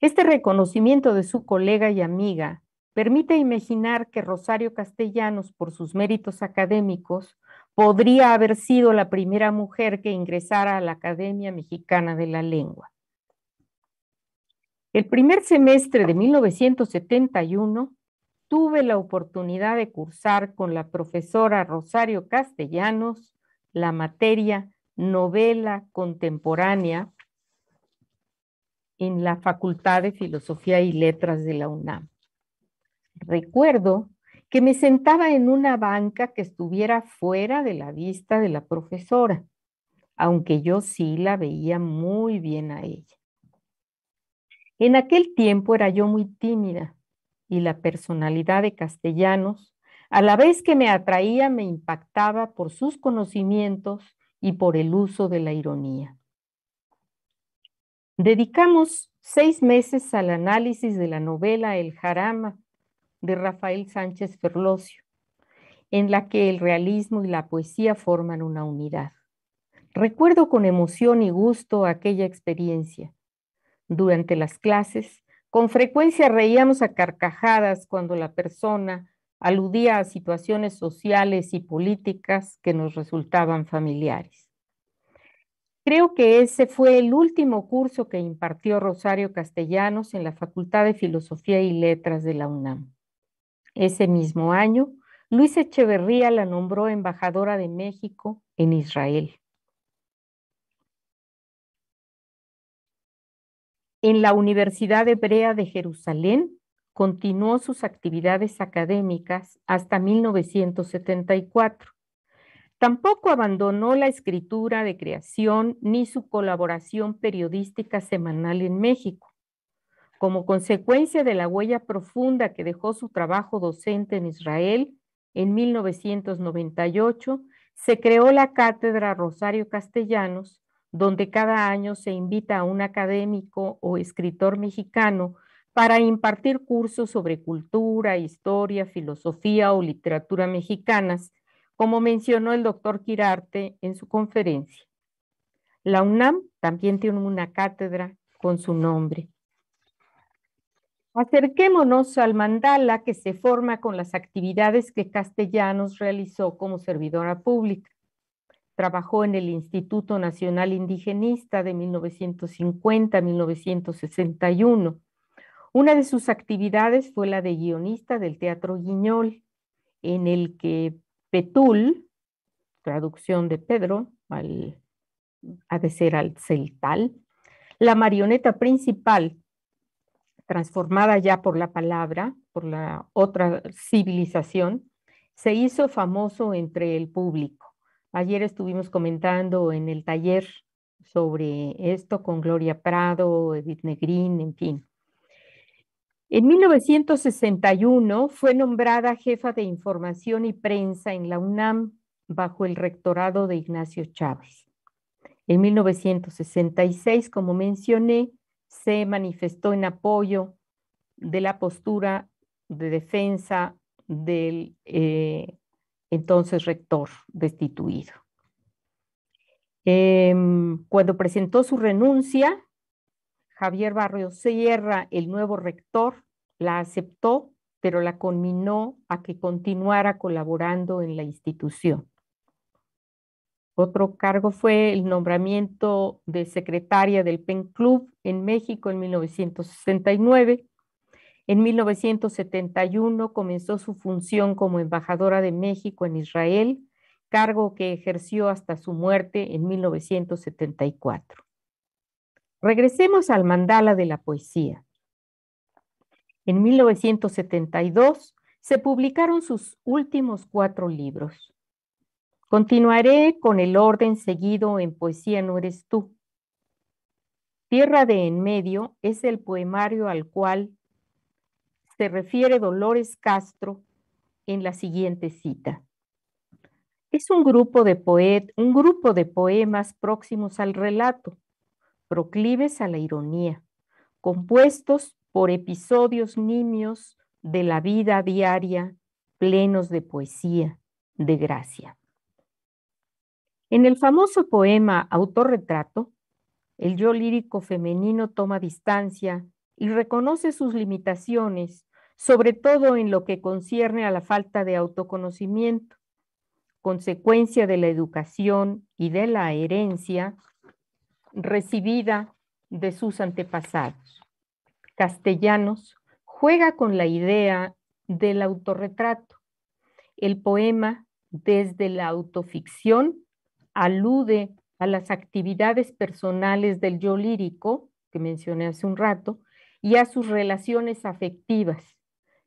Este reconocimiento de su colega y amiga permite imaginar que Rosario Castellanos, por sus méritos académicos, podría haber sido la primera mujer que ingresara a la Academia Mexicana de la Lengua. El primer semestre de 1971 tuve la oportunidad de cursar con la profesora Rosario Castellanos la materia novela contemporánea en la Facultad de Filosofía y Letras de la UNAM. Recuerdo que me sentaba en una banca que estuviera fuera de la vista de la profesora, aunque yo sí la veía muy bien a ella. En aquel tiempo era yo muy tímida y la personalidad de Castellanos, a la vez que me atraía, me impactaba por sus conocimientos y por el uso de la ironía. Dedicamos seis meses al análisis de la novela El Jarama de Rafael Sánchez Ferlosio, en la que el realismo y la poesía forman una unidad. Recuerdo con emoción y gusto aquella experiencia. Durante las clases, con frecuencia reíamos a carcajadas cuando la persona aludía a situaciones sociales y políticas que nos resultaban familiares. Creo que ese fue el último curso que impartió Rosario Castellanos en la Facultad de Filosofía y Letras de la UNAM. Ese mismo año, Luis Echeverría la nombró embajadora de México en Israel. En la Universidad Hebrea de Jerusalén continuó sus actividades académicas hasta 1974. Tampoco abandonó la escritura de creación ni su colaboración periodística semanal en México. Como consecuencia de la huella profunda que dejó su trabajo docente en Israel, en 1998 se creó la Cátedra Rosario Castellanos, donde cada año se invita a un académico o escritor mexicano para impartir cursos sobre cultura, historia, filosofía o literatura mexicanas, como mencionó el doctor Quirarte en su conferencia. La UNAM también tiene una cátedra con su nombre. Acerquémonos al mandala que se forma con las actividades que Castellanos realizó como servidora pública. Trabajó en el Instituto Nacional Indigenista de 1950 a 1961. Una de sus actividades fue la de guionista del Teatro Guiñol, en el que Petul, traducción de Pedro, al, ha de ser al celtal, la marioneta principal transformada ya por la palabra, por la otra civilización, se hizo famoso entre el público. Ayer estuvimos comentando en el taller sobre esto con Gloria Prado, Edith Negrín, en fin. En 1961 fue nombrada jefa de información y prensa en la UNAM bajo el rectorado de Ignacio Chávez. En 1966, como mencioné, se manifestó en apoyo de la postura de defensa del eh, entonces rector destituido. Em, cuando presentó su renuncia, Javier Barrios Sierra, el nuevo rector, la aceptó, pero la conminó a que continuara colaborando en la institución. Otro cargo fue el nombramiento de secretaria del PEN Club en México en 1969. En 1971 comenzó su función como embajadora de México en Israel, cargo que ejerció hasta su muerte en 1974. Regresemos al mandala de la poesía. En 1972 se publicaron sus últimos cuatro libros. Continuaré con el orden seguido en Poesía no eres tú. Tierra de en medio es el poemario al cual se refiere Dolores Castro en la siguiente cita. Es un grupo de poet, un grupo de poemas próximos al relato, proclives a la ironía, compuestos por episodios nimios de la vida diaria, plenos de poesía, de gracia. En el famoso poema Autorretrato, el yo lírico femenino toma distancia y reconoce sus limitaciones, sobre todo en lo que concierne a la falta de autoconocimiento, consecuencia de la educación y de la herencia recibida de sus antepasados. Castellanos juega con la idea del autorretrato. El poema, desde la autoficción, alude a las actividades personales del yo lírico, que mencioné hace un rato, y a sus relaciones afectivas,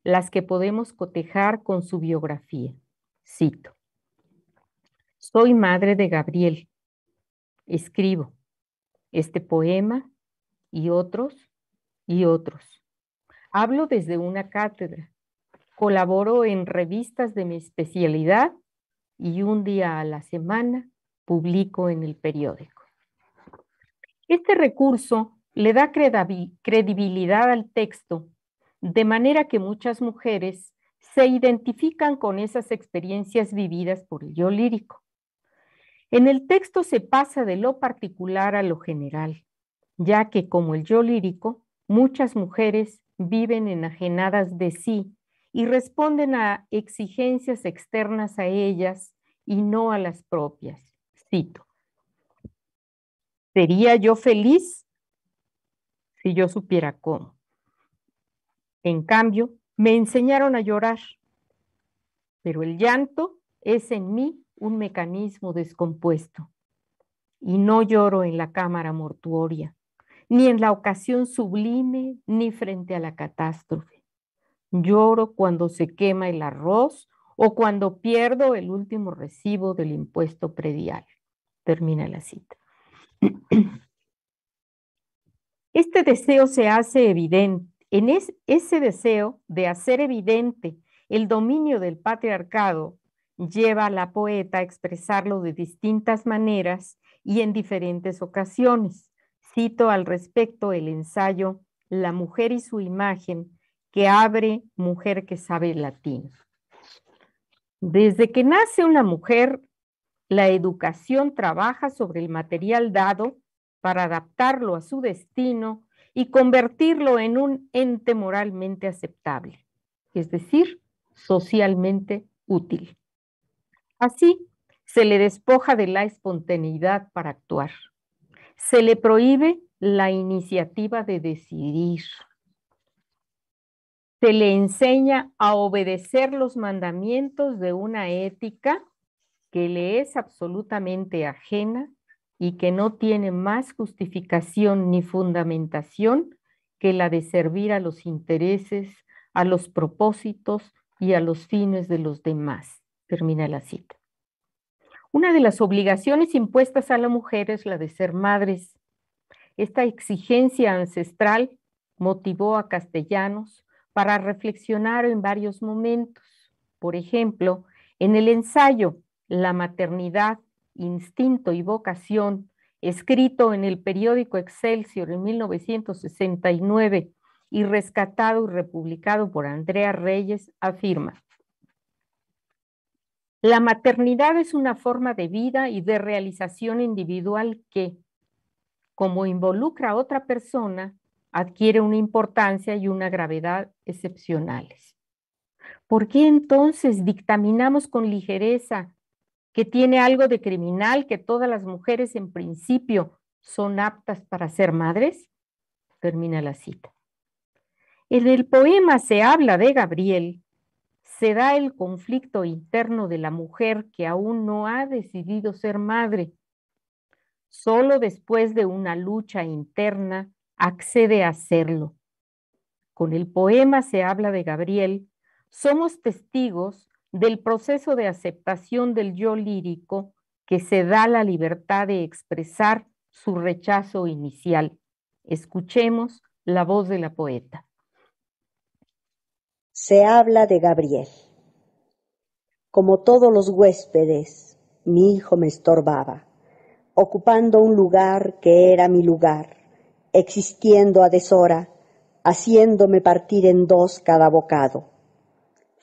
las que podemos cotejar con su biografía. Cito. Soy madre de Gabriel. Escribo este poema y otros y otros. Hablo desde una cátedra. Colaboro en revistas de mi especialidad y un día a la semana publico en el periódico. Este recurso le da credibilidad al texto, de manera que muchas mujeres se identifican con esas experiencias vividas por el yo lírico. En el texto se pasa de lo particular a lo general, ya que como el yo lírico, muchas mujeres viven enajenadas de sí y responden a exigencias externas a ellas y no a las propias. Cito. ¿Sería yo feliz si yo supiera cómo? En cambio, me enseñaron a llorar, pero el llanto es en mí un mecanismo descompuesto y no lloro en la cámara mortuoria, ni en la ocasión sublime, ni frente a la catástrofe. Lloro cuando se quema el arroz o cuando pierdo el último recibo del impuesto predial termina la cita. Este deseo se hace evidente, en ese deseo de hacer evidente el dominio del patriarcado lleva a la poeta a expresarlo de distintas maneras y en diferentes ocasiones. Cito al respecto el ensayo La mujer y su imagen que abre Mujer que sabe latín. Desde que nace una mujer, la educación trabaja sobre el material dado para adaptarlo a su destino y convertirlo en un ente moralmente aceptable, es decir, socialmente útil. Así, se le despoja de la espontaneidad para actuar. Se le prohíbe la iniciativa de decidir. Se le enseña a obedecer los mandamientos de una ética que le es absolutamente ajena y que no tiene más justificación ni fundamentación que la de servir a los intereses, a los propósitos y a los fines de los demás. Termina la cita. Una de las obligaciones impuestas a la mujer es la de ser madres. Esta exigencia ancestral motivó a castellanos para reflexionar en varios momentos. Por ejemplo, en el ensayo la maternidad, instinto y vocación, escrito en el periódico Excelsior en 1969 y rescatado y republicado por Andrea Reyes, afirma, la maternidad es una forma de vida y de realización individual que, como involucra a otra persona, adquiere una importancia y una gravedad excepcionales. ¿Por qué entonces dictaminamos con ligereza que tiene algo de criminal, que todas las mujeres en principio son aptas para ser madres? Termina la cita. En el poema se habla de Gabriel, se da el conflicto interno de la mujer que aún no ha decidido ser madre. Solo después de una lucha interna accede a hacerlo. Con el poema se habla de Gabriel, somos testigos del proceso de aceptación del yo lírico que se da la libertad de expresar su rechazo inicial. Escuchemos la voz de la poeta. Se habla de Gabriel. Como todos los huéspedes, mi hijo me estorbaba, ocupando un lugar que era mi lugar, existiendo a deshora, haciéndome partir en dos cada bocado.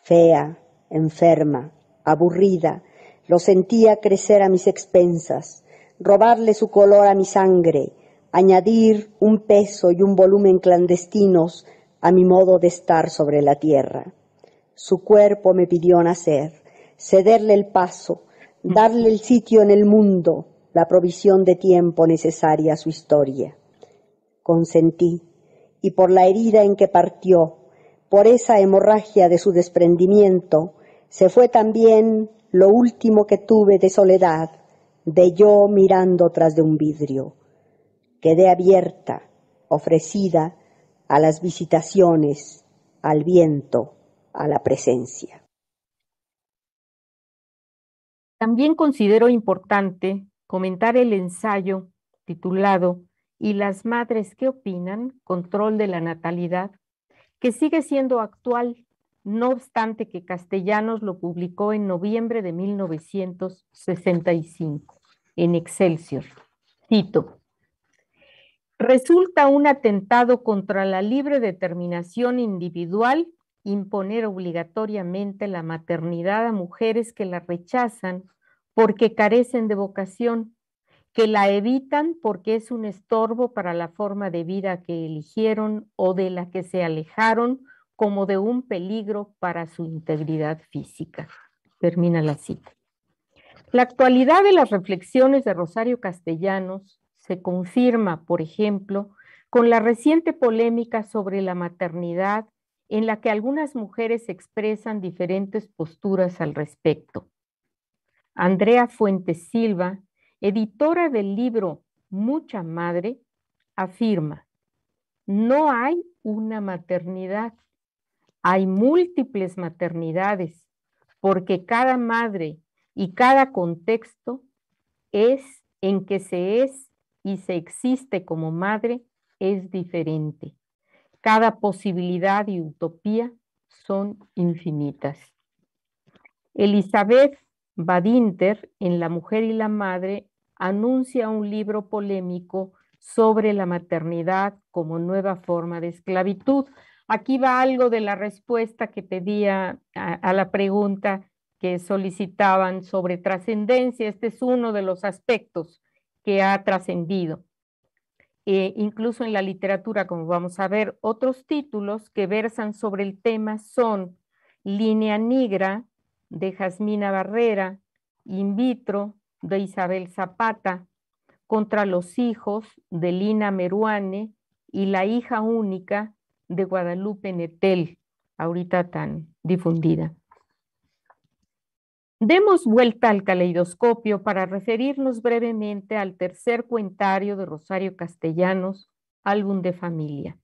Fea, enferma, aburrida, lo sentía crecer a mis expensas, robarle su color a mi sangre, añadir un peso y un volumen clandestinos a mi modo de estar sobre la tierra. Su cuerpo me pidió nacer, cederle el paso, darle el sitio en el mundo, la provisión de tiempo necesaria a su historia. Consentí, y por la herida en que partió, por esa hemorragia de su desprendimiento, se fue también lo último que tuve de soledad, de yo mirando tras de un vidrio. Quedé abierta, ofrecida a las visitaciones, al viento, a la presencia. También considero importante comentar el ensayo titulado ¿Y las madres qué opinan? Control de la natalidad, que sigue siendo actual no obstante que Castellanos lo publicó en noviembre de 1965 en Excelsior. Cito, resulta un atentado contra la libre determinación individual imponer obligatoriamente la maternidad a mujeres que la rechazan porque carecen de vocación, que la evitan porque es un estorbo para la forma de vida que eligieron o de la que se alejaron como de un peligro para su integridad física. Termina la cita. La actualidad de las reflexiones de Rosario Castellanos se confirma, por ejemplo, con la reciente polémica sobre la maternidad en la que algunas mujeres expresan diferentes posturas al respecto. Andrea Fuentes Silva, editora del libro Mucha Madre, afirma, no hay una maternidad, hay múltiples maternidades, porque cada madre y cada contexto es en que se es y se existe como madre es diferente. Cada posibilidad y utopía son infinitas. Elizabeth Badinter, en La mujer y la madre, anuncia un libro polémico sobre la maternidad como nueva forma de esclavitud. Aquí va algo de la respuesta que pedía a, la pregunta que solicitaban sobre trascendencia. Este es uno de los aspectos que ha trascendido. E incluso en la literatura, como vamos a ver, otros títulos que versan sobre el tema son Línea Negra de Jasmina Barrera, In vitro de Isabel Zapata, Contra los hijos de Lina Meruane y La hija única de Guadalupe Netel, ahorita tan difundida. Demos vuelta al caleidoscopio para referirnos brevemente al tercer cuentario de Rosario Castellanos, Álbum de Familia,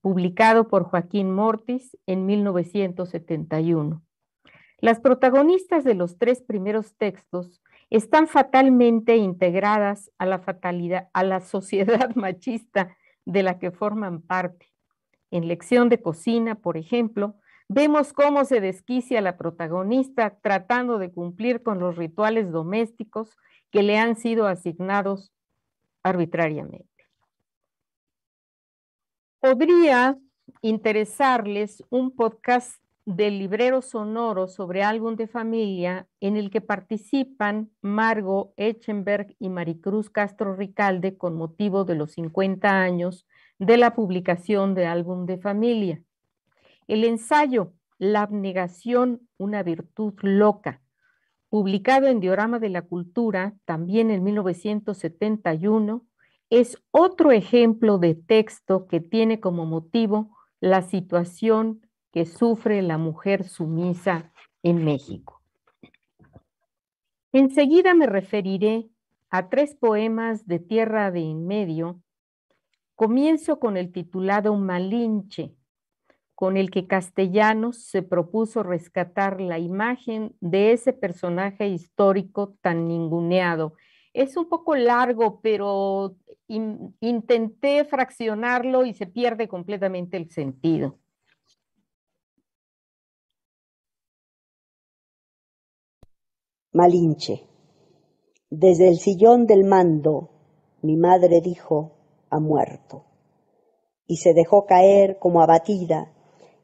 publicado por Joaquín Mortis en 1971. Las protagonistas de los tres primeros textos están fatalmente integradas a la fatalidad, a la sociedad machista de la que forman parte en lección de cocina, por ejemplo, vemos cómo se desquicia la protagonista tratando de cumplir con los rituales domésticos que le han sido asignados arbitrariamente. Podría interesarles un podcast del librero sonoro sobre álbum de familia en el que participan Margo Echenberg y Maricruz Castro Ricalde con motivo de los 50 años de la publicación de álbum de familia. El ensayo La abnegación, una virtud loca, publicado en Diorama de la Cultura, también en 1971, es otro ejemplo de texto que tiene como motivo la situación que sufre la mujer sumisa en México. Enseguida me referiré a tres poemas de Tierra de en medio. Comienzo con el titulado Malinche, con el que Castellanos se propuso rescatar la imagen de ese personaje histórico tan ninguneado. Es un poco largo, pero intenté fraccionarlo y se pierde completamente el sentido. Malinche. Desde el sillón del mando, mi madre dijo, ha muerto. Y se dejó caer como abatida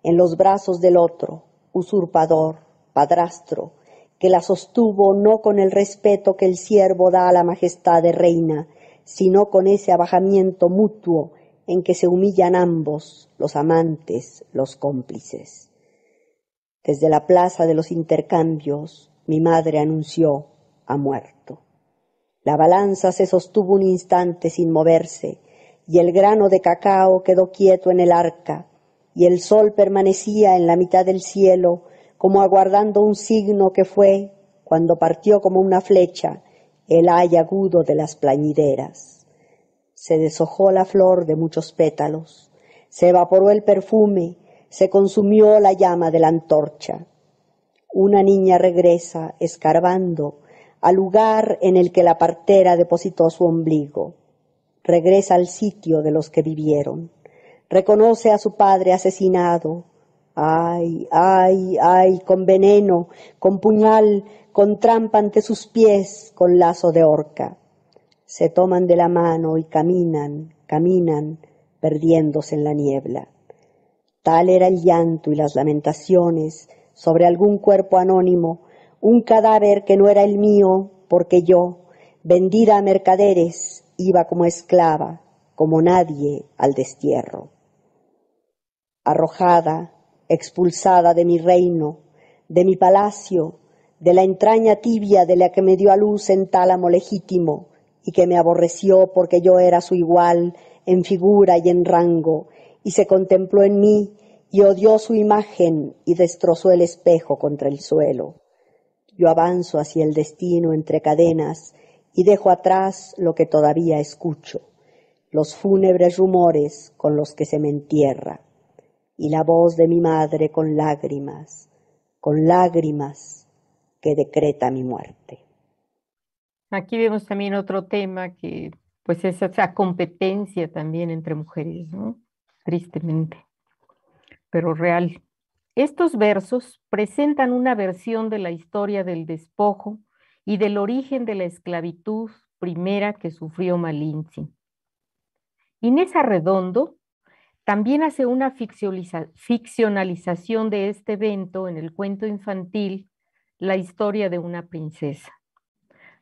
en los brazos del otro, usurpador, padrastro, que la sostuvo no con el respeto que el siervo da a la majestad de reina, sino con ese abajamiento mutuo en que se humillan ambos, los amantes, los cómplices. Desde la plaza de los intercambios, mi madre anunció, ha muerto. La balanza se sostuvo un instante sin moverse, y el grano de cacao quedó quieto en el arca, y el sol permanecía en la mitad del cielo, como aguardando un signo que fue, cuando partió como una flecha, el ay agudo de las plañideras. Se deshojó la flor de muchos pétalos, se evaporó el perfume, se consumió la llama de la antorcha. Una niña regresa, escarbando, al lugar en el que la partera depositó su ombligo. Regresa al sitio de los que vivieron reconoce a su padre asesinado. Ay, ay, ay, con veneno, con puñal, con trampa ante sus pies, con lazo de horca. Se toman de la mano y caminan, caminan, perdiéndose en la niebla. Tal era el llanto y las lamentaciones sobre algún cuerpo anónimo, un cadáver que no era el mío, porque yo, vendida a mercaderes, iba como esclava, como nadie al destierro arrojada, expulsada de mi reino, de mi palacio, de la entraña tibia de la que me dio a luz en tálamo legítimo y que me aborreció porque yo era su igual en figura y en rango, y se contempló en mí y odió su imagen y destrozó el espejo contra el suelo. Yo avanzo hacia el destino entre cadenas y dejo atrás lo que todavía escucho, los fúnebres rumores con los que se me entierra y la voz de mi madre con lágrimas, con lágrimas que decreta mi muerte. Aquí vemos también otro tema que pues es esa competencia también entre mujeres. Tristemente, pero real. Estos versos presentan una versión de la historia del despojo y del origen de la esclavitud primera que sufrió Malinche. Inés Arredondo también hace una ficcionalización de este evento en el cuento infantil La historia de una princesa.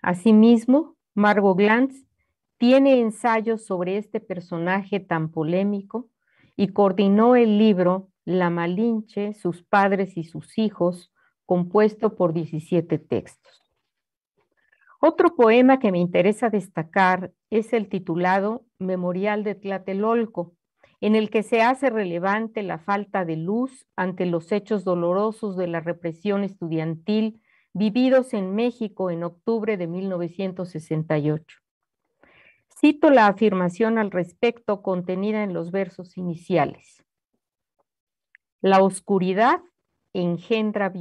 Asimismo, Margot Glantz tiene ensayos sobre este personaje tan polémico y coordinó el libro La Malinche, sus padres y sus hijos, compuesto por 17 textos. Otro poema que me interesa destacar es el titulado Memorial de Tlatelolco, en el que se hace relevante la falta de luz ante los hechos dolorosos de la represión estudiantil vividos en México en octubre de 1968. Cito la afirmación al respecto contenida en los versos iniciales. La oscuridad engendra,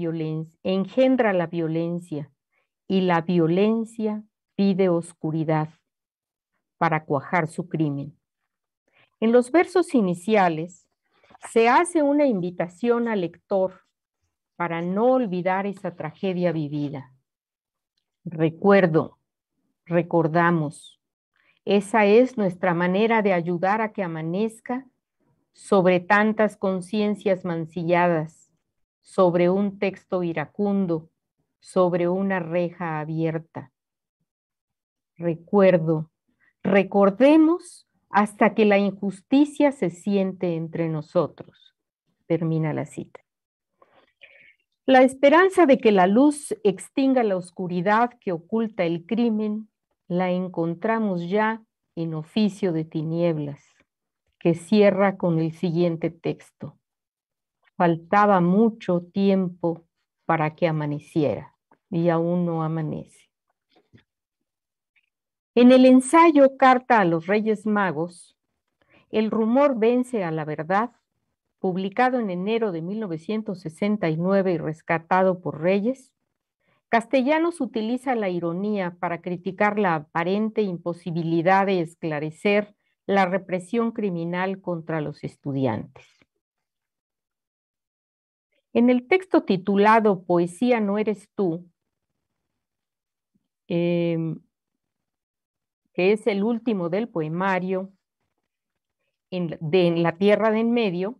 engendra la violencia y la violencia pide oscuridad para cuajar su crimen. En los versos iniciales se hace una invitación al lector para no olvidar esa tragedia vivida. Recuerdo, recordamos. Esa es nuestra manera de ayudar a que amanezca sobre tantas conciencias mancilladas, sobre un texto iracundo, sobre una reja abierta. Recuerdo, recordemos hasta que la injusticia se siente entre nosotros. Termina la cita. La esperanza de que la luz extinga la oscuridad que oculta el crimen la encontramos ya en oficio de tinieblas, que cierra con el siguiente texto. Faltaba mucho tiempo para que amaneciera y aún no amanece. En el ensayo Carta a los Reyes Magos, el rumor vence a la verdad publicado en enero de 1969 y rescatado por Reyes, Castellanos utiliza la ironía para criticar la aparente imposibilidad de esclarecer la represión criminal contra los estudiantes. En el texto titulado Poesía no eres tú, em, que es el último del poemario de en la Tierra de en medio,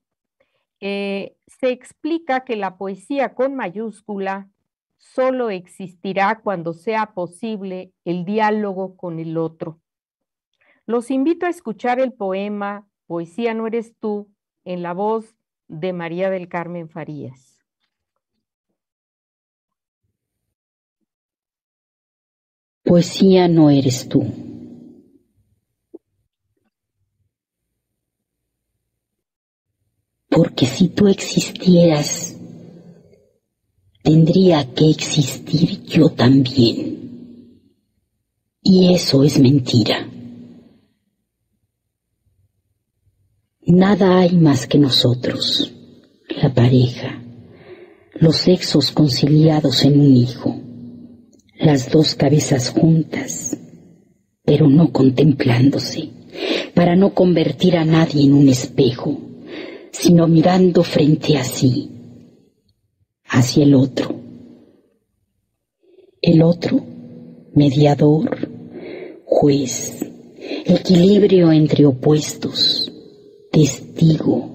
eh, se explica que la poesía con mayúscula solo existirá cuando sea posible el diálogo con el otro. Los invito a escuchar el poema Poesía no eres tú en la voz de María del Carmen Farías. Poesía no eres tú. porque si tú existieras, tendría que existir yo también. Y eso es mentira. Nada hay más que nosotros, la pareja, los sexos conciliados en un hijo, las dos cabezas juntas, pero no contemplándose, para no convertir a nadie en un espejo sino mirando frente a sí, hacia el otro. El otro, mediador, juez, equilibrio entre opuestos, testigo,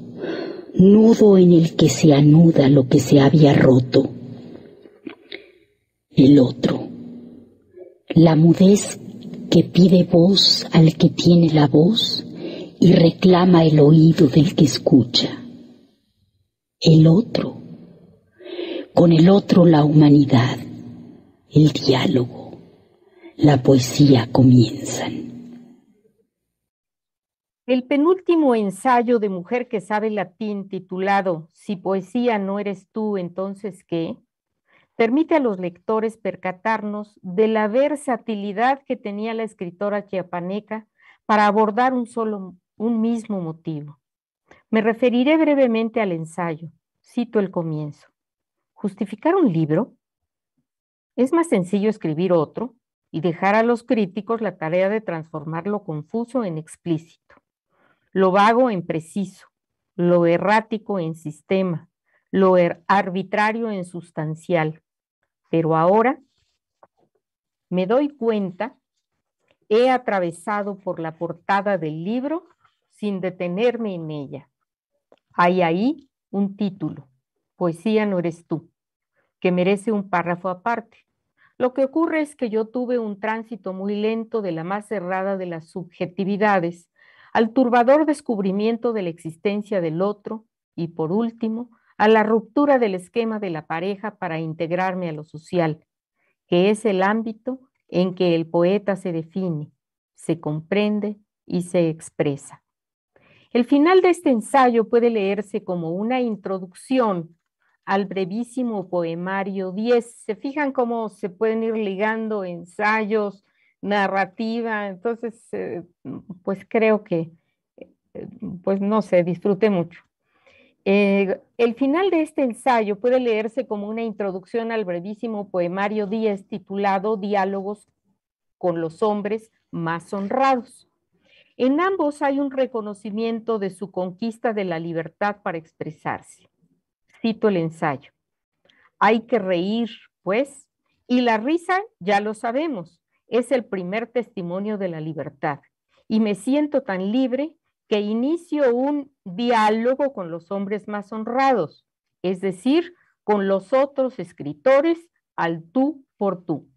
nudo en el que se anuda lo que se había roto. El otro, la mudez que pide voz al que tiene la voz y reclama el oído del que escucha. El otro, con el otro la humanidad, el diálogo, la poesía comienzan. El penúltimo ensayo de mujer que sabe latín titulado Si poesía no eres tú, entonces qué, permite a los lectores percatarnos de la versatilidad que tenía la escritora chiapaneca para abordar un solo un mismo motivo. Me referiré brevemente al ensayo. Cito el comienzo. ¿Justificar un libro? Es más sencillo escribir otro y dejar a los críticos la tarea de transformar lo confuso en explícito, lo vago en preciso, lo errático en sistema, lo er-, arbitrario en sustancial. Pero ahora me doy cuenta, he atravesado por la portada del libro sin detenerme en ella. Hay ahí un título, Poesía no eres tú, que merece un párrafo aparte. Lo que ocurre es que yo tuve un tránsito muy lento de la más cerrada de las subjetividades al turbador descubrimiento de la existencia del otro y por último a la ruptura del esquema de la pareja para integrarme a lo social, que es el ámbito en que el poeta se define, se comprende y se expresa. El final de este ensayo puede leerse como una introducción al brevísimo poemario 10. ¿Se fijan cómo se pueden ir ligando ensayos, narrativa? Entonces, eh, pues creo que, eh, pues no sé, disfruté mucho. Eh, el final de este ensayo puede leerse como una introducción al brevísimo poemario 10 titulado Diálogos con los hombres más honrados. En ambos hay un reconocimiento de su conquista de la libertad para expresarse. Cito el ensayo. Hay que reír, pues, y la risa, ya lo sabemos, es el primer testimonio de la libertad. Y me siento tan libre que inicio un diálogo con los hombres más honrados, es decir, con los otros escritores al tú por tú.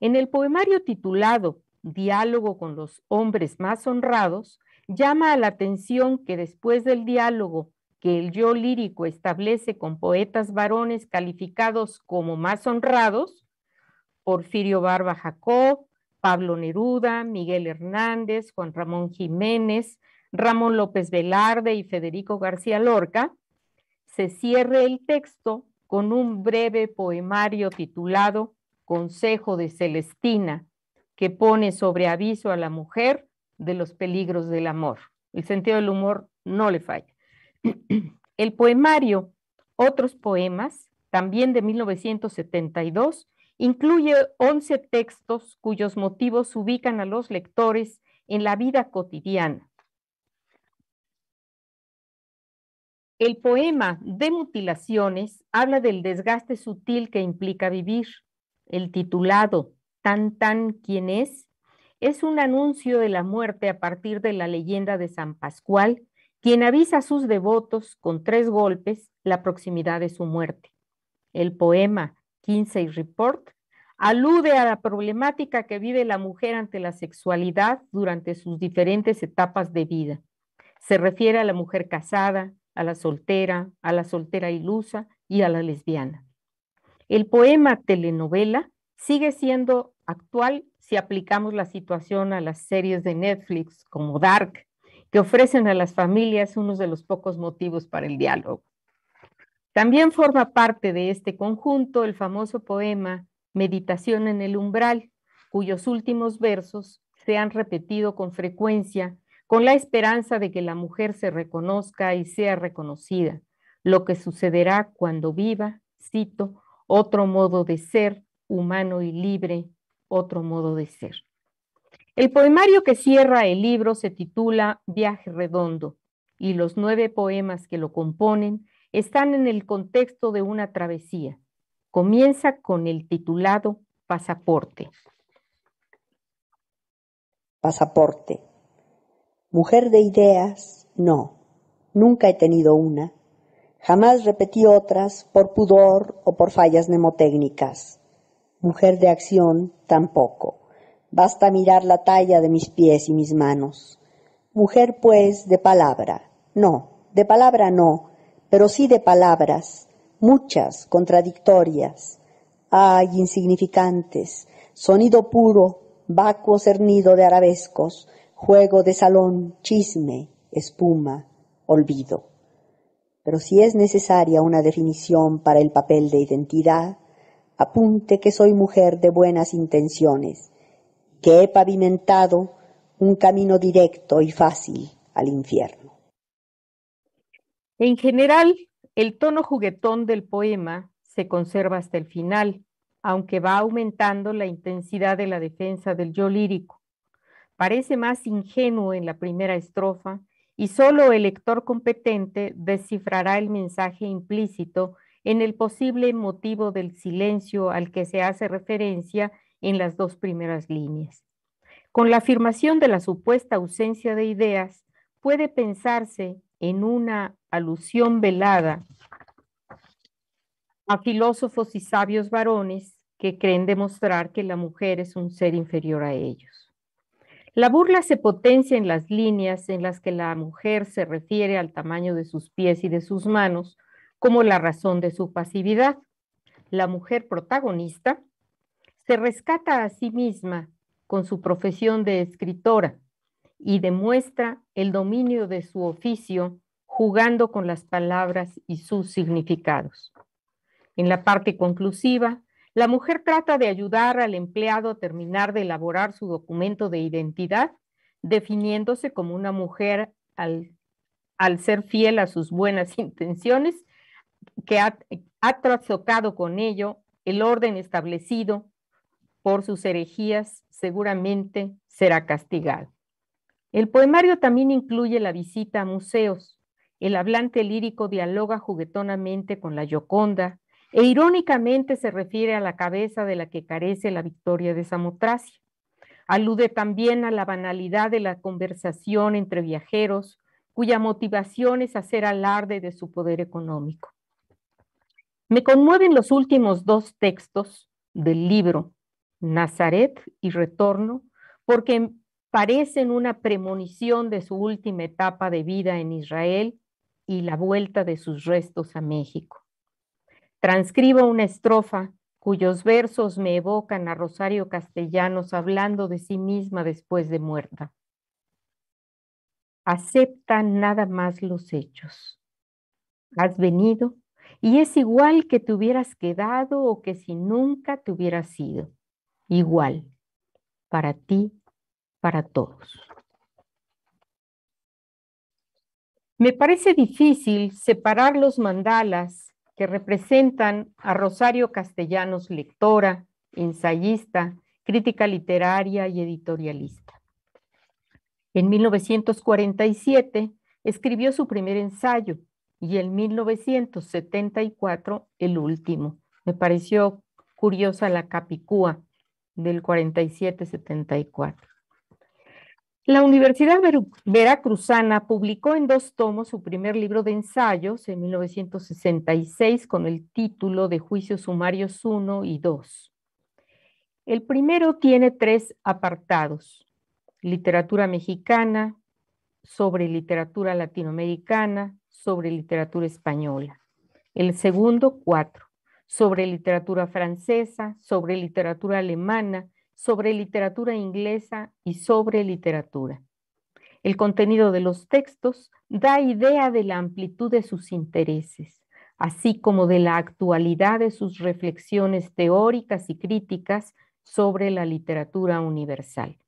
En el poemario titulado diálogo con los hombres más honrados, llama a la atención que después del diálogo que el yo lírico establece con poetas varones calificados como más honrados, Porfirio Barba Jacob, Pablo Neruda, Miguel Hernández, Juan Ramón Jiménez, Ramón López Velarde y Federico García Lorca, se cierre el texto con un breve poemario titulado Consejo de Celestina, que pone sobre aviso a la mujer de los peligros del amor. El sentido del humor no le falla. El poemario Otros Poemas, también de 1972, incluye 11 textos cuyos motivos ubican a los lectores en la vida cotidiana. El poema de mutilaciones habla del desgaste sutil que implica vivir. El titulado Tan tan quién es es un anuncio de la muerte a partir de la leyenda de San Pascual, quien avisa a sus devotos con tres golpes la proximidad de su muerte. El poema Kinsey Report alude a la problemática que vive la mujer ante la sexualidad durante sus diferentes etapas de vida. Se refiere a la mujer casada, a la soltera, a la soltera ilusa y a la lesbiana. El poema telenovela sigue siendo actual si aplicamos la situación a las series de Netflix como Dark, que ofrecen a las familias unos de los pocos motivos para el diálogo. También forma parte de este conjunto el famoso poema Meditación en el umbral, cuyos últimos versos se han repetido con frecuencia con la esperanza de que la mujer se reconozca y sea reconocida, lo que sucederá cuando viva, cito, otro modo de ser humano y libre, otro modo de ser. El poemario que cierra el libro se titula Viaje Redondo y los nueve poemas que lo componen están en el contexto de una travesía. Comienza con el titulado Pasaporte. Pasaporte. Mujer de ideas, no, nunca he tenido una. Jamás repetí otras por pudor o por fallas mnemotécnicas. Mujer de acción, tampoco. Basta mirar la talla de mis pies y mis manos. Mujer, pues, de palabra. No, de palabra no, pero sí de palabras, muchas, contradictorias. Ay, insignificantes, sonido puro, vacuo cernido de arabescos, juego de salón, chisme, espuma, olvido. Pero si es necesaria una definición para el papel de identidad, apunte que soy mujer de buenas intenciones, que he pavimentado un camino directo y fácil al infierno. En general, el tono juguetón del poema se conserva hasta el final, aunque va aumentando la intensidad de la defensa del yo lírico parece más ingenuo en la primera estrofa y solo el lector competente descifrará el mensaje implícito en el posible motivo del silencio al que se hace referencia en las dos primeras líneas. Con la afirmación de la supuesta ausencia de ideas, puede pensarse en una alusión velada a filósofos y sabios varones que creen demostrar que la mujer es un ser inferior a ellos. La burla se potencia en las líneas en las que la mujer se refiere al tamaño de sus pies y de sus manos como la razón de su pasividad. La mujer protagonista se rescata a sí misma con su profesión de escritora y demuestra el dominio de su oficio jugando con las palabras y sus significados. En la parte conclusiva, la mujer trata de ayudar al empleado a terminar de elaborar su documento de identidad, definiéndose como una mujer al, ser fiel a sus buenas intenciones, que ha, ha trastocado con ello el orden establecido por sus herejías, seguramente será castigado. El poemario también incluye la visita a museos. El hablante lírico dialoga juguetonamente con la Gioconda, e irónicamente se refiere a la cabeza de la que carece la victoria de Samotracia. Alude también a la banalidad de la conversación entre viajeros, cuya motivación es hacer alarde de su poder económico. Me conmueven los últimos dos textos del libro, Nazaret y Retorno, porque parecen una premonición de su última etapa de vida en Israel y la vuelta de sus restos a México. Transcribo una estrofa cuyos versos me evocan a Rosario Castellanos hablando de sí misma después de muerta. Acepta nada más los hechos. Has venido y es igual que te hubieras quedado o que si nunca te hubieras ido. Igual, para ti, para todos. Me parece difícil separar los mandalas que representan a Rosario Castellanos, lectora, ensayista, crítica literaria y editorialista. En 1947 escribió su primer ensayo y en 1974 el último. Me pareció curiosa la Capicúa del 47-74. La Universidad Veracruzana publicó en dos tomos su primer libro de ensayos en 1966 con el título de Juicios Sumarios 1 y 2. El primero tiene tres apartados, literatura mexicana, sobre literatura latinoamericana, sobre literatura española. El segundo, cuatro, sobre literatura francesa, sobre literatura alemana, sobre literatura inglesa y sobre literatura. El contenido de los textos da idea de la amplitud de sus intereses, así como de la actualidad de sus reflexiones teóricas y críticas sobre la literatura universal.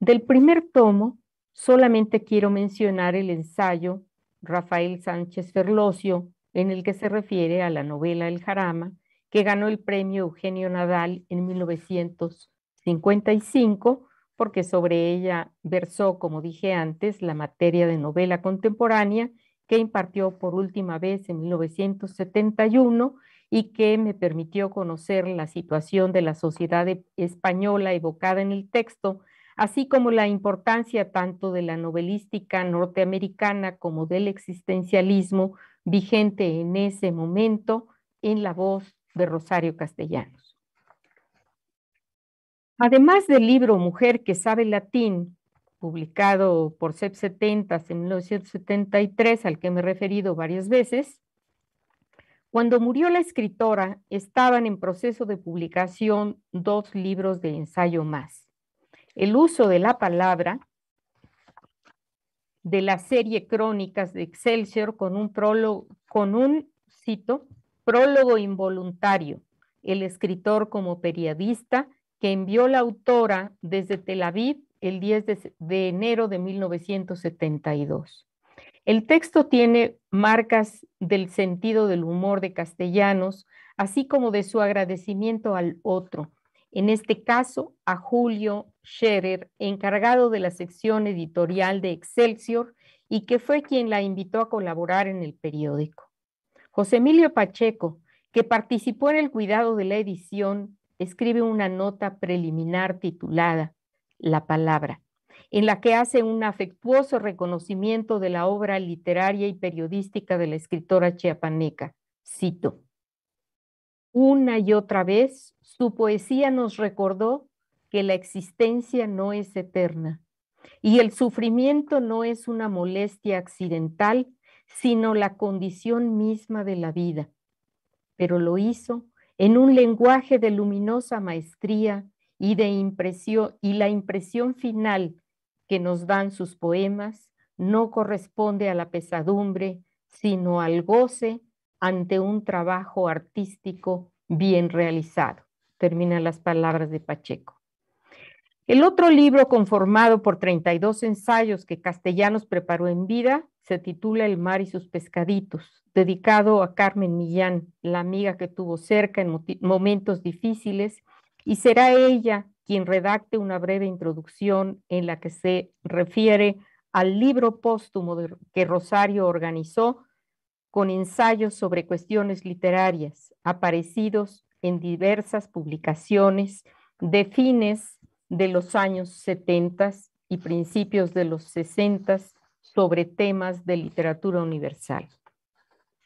Del primer tomo, solamente quiero mencionar el ensayo Rafael Sánchez Ferlosio, en el que se refiere a la novela El Jarama, que ganó el premio Eugenio Nadal en 1900 55, porque sobre ella versó, como dije antes, la materia de novela contemporánea que impartió por última vez en 1971 y que me permitió conocer la situación de la sociedad e-, española evocada en el texto, así como la importancia tanto de la novelística norteamericana como del existencialismo vigente en ese momento en la voz de Rosario Castellanos. Además del libro Mujer que sabe latín, publicado por CEP 70 en 1973, al que me he referido varias veces, cuando murió la escritora, estaban en proceso de publicación dos libros de ensayo más. El uso de la palabra de la serie Crónicas de Excelsior con un cito, prólogo involuntario, el escritor como periodista que envió la autora desde Tel Aviv el 10 de, enero de 1972. El texto tiene marcas del sentido del humor de castellanos, así como de su agradecimiento al otro, en este caso a Julio Scherer, encargado de la sección editorial de Excelsior y que fue quien la invitó a colaborar en el periódico. José Emilio Pacheco, que participó en el cuidado de la edición, escribe una nota preliminar titulada La palabra, en la que hace un afectuoso reconocimiento de la obra literaria y periodística de la escritora chiapaneca. Cito. Una y otra vez su poesía nos recordó que la existencia no es eterna y el sufrimiento no es una molestia accidental, sino la condición misma de la vida. Pero lo hizo en un lenguaje de luminosa maestría y de impresión y la impresión final que nos dan sus poemas no corresponde a la pesadumbre, sino al goce ante un trabajo artístico bien realizado. Terminan las palabras de Pacheco. El otro libro conformado por 32 ensayos que Castellanos preparó en vida se titula El mar y sus pescaditos, dedicado a Carmen Millán, la amiga que tuvo cerca en momentos difíciles, y será ella quien redacte una breve introducción en la que se refiere al libro póstumo que Rosario organizó con ensayos sobre cuestiones literarias, aparecidos en diversas publicaciones de fines de los años 70 y principios de los 60 sobre temas de literatura universal.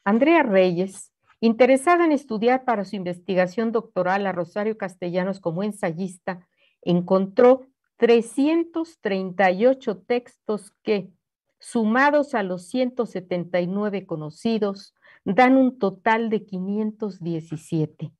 Andrea Reyes, interesada en estudiar para su investigación doctoral a Rosario Castellanos como ensayista, encontró 338 textos que, sumados a los 179 conocidos, dan un total de 517.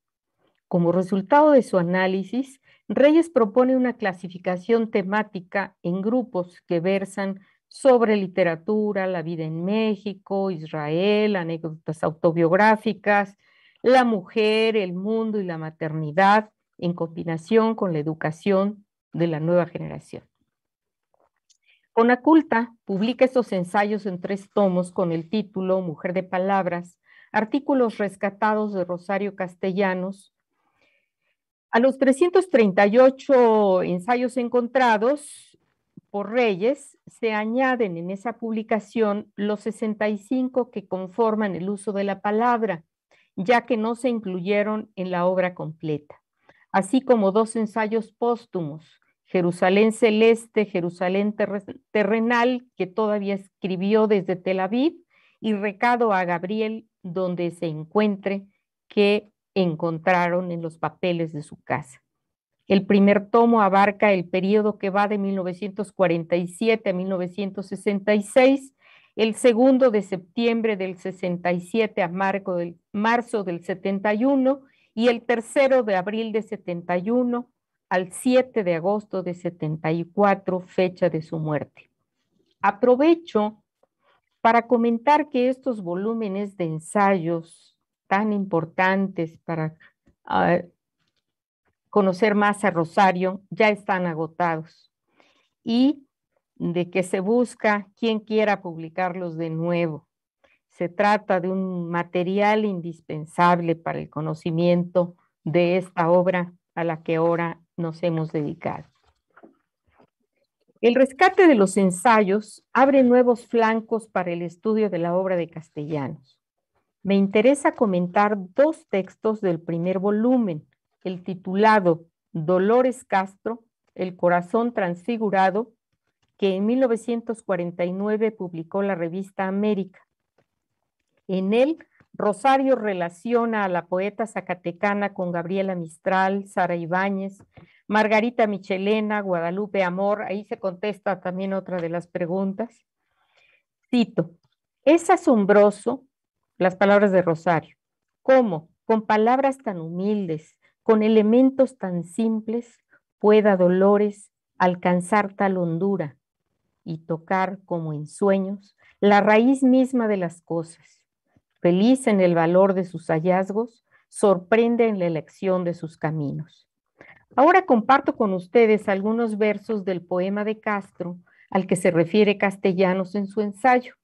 Como resultado de su análisis, Reyes propone una clasificación temática en grupos que versan sobre literatura, la vida en México, Israel, anécdotas autobiográficas, la mujer, el mundo y la maternidad, en combinación con la educación de la nueva generación. Conaculta publica estos ensayos en tres tomos con el título Mujer de Palabras, artículos rescatados de Rosario Castellanos. A los 338 ensayos encontrados por Reyes se añaden en esa publicación los 65 que conforman el uso de la palabra, ya que no se incluyeron en la obra completa, así como dos ensayos póstumos, Jerusalén Celeste, Jerusalén Terrenal, que todavía escribió desde Tel Aviv, y recado a Gabriel donde se encuentre que encontraron en los papeles de su casa. El primer tomo abarca el periodo que va de 1947 a 1966, el segundo de septiembre del 67 a marzo del 71 y el tercero de abril de 71 al 7 de agosto de 74, fecha de su muerte. Aprovecho para comentar que estos volúmenes de ensayos tan importantes para ah, conocer más a Rosario ya están agotados y de que se busca quien quiera publicarlos de nuevo. Se trata de un material indispensable para el conocimiento de esta obra a la que ahora nos hemos dedicado. El rescate de los ensayos abre nuevos flancos para el estudio de la obra de Castellanos. Me interesa comentar dos textos del primer volumen, el titulado Dolores Castro, El corazón transfigurado, que en 1949 publicó la revista América. En él, Rosario relaciona a la poeta zacatecana con Gabriela Mistral, Sara Ibáñez, Margarita Michelena, Guadalupe Amor, ahí se contesta también otra de las preguntas. Cito, es asombroso las palabras de Rosario, cómo con palabras tan humildes, con elementos tan simples, pueda Dolores alcanzar tal hondura y tocar como en sueños la raíz misma de las cosas. Feliz en el valor de sus hallazgos, sorprende en la elección de sus caminos. Ahora comparto con ustedes algunos versos del poema de Castro al que se refiere Castellanos en su ensayo.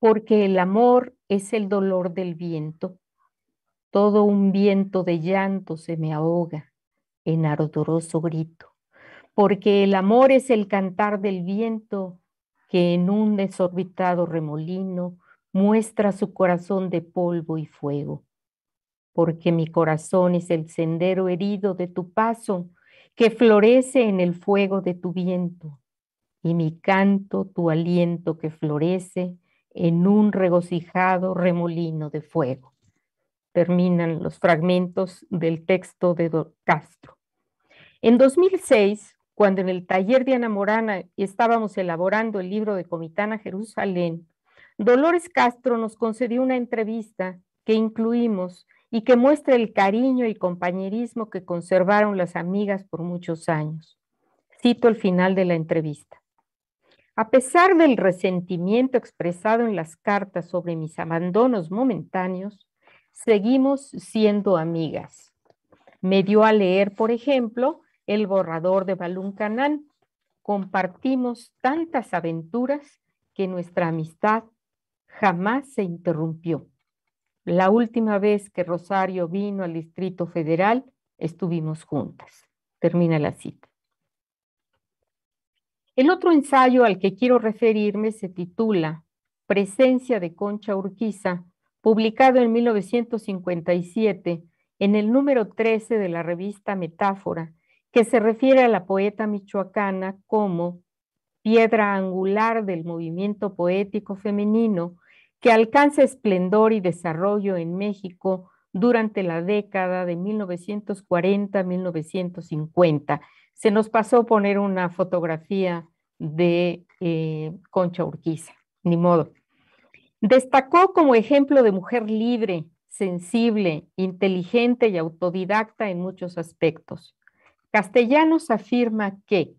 Porque el amor es el dolor del viento. Todo un viento de llanto se me ahoga en ardoroso grito. Porque el amor es el cantar del viento que en un desorbitado remolino muestra su corazón de polvo y fuego porque mi corazón es el sendero herido de tu paso, que florece en el fuego de tu viento, y mi canto tu aliento que florece en un regocijado remolino de fuego. Terminan los fragmentos del texto de Castro. En 2006, cuando en el taller de Ana Morana estábamos elaborando el libro de Comitana Jerusalén, Dolores Castro nos concedió una entrevista que incluimos y que muestra el cariño y compañerismo que conservaron las amigas por muchos años. Cito el final de la entrevista. A pesar del resentimiento expresado en las cartas sobre mis abandonos momentáneos, seguimos siendo amigas. Me dio a leer, por ejemplo, El borrador de Balún Canán. Compartimos tantas aventuras que nuestra amistad jamás se interrumpió. La última vez que Rosario vino al Distrito Federal, estuvimos juntas. Termina la cita. El otro ensayo al que quiero referirme se titula Presencia de Concha Urquiza, publicado en 1957 en el número 13 de la revista Metáfora, que se refiere a la poeta michoacana como piedra angular del movimiento poético femenino que alcanza esplendor y desarrollo en México durante la década de 1940-1950. Se nos pasó poner una fotografía de eh, Concha Urquiza, ni modo. Destacó como ejemplo de mujer libre, sensible, inteligente y autodidacta en muchos aspectos. Castellanos afirma que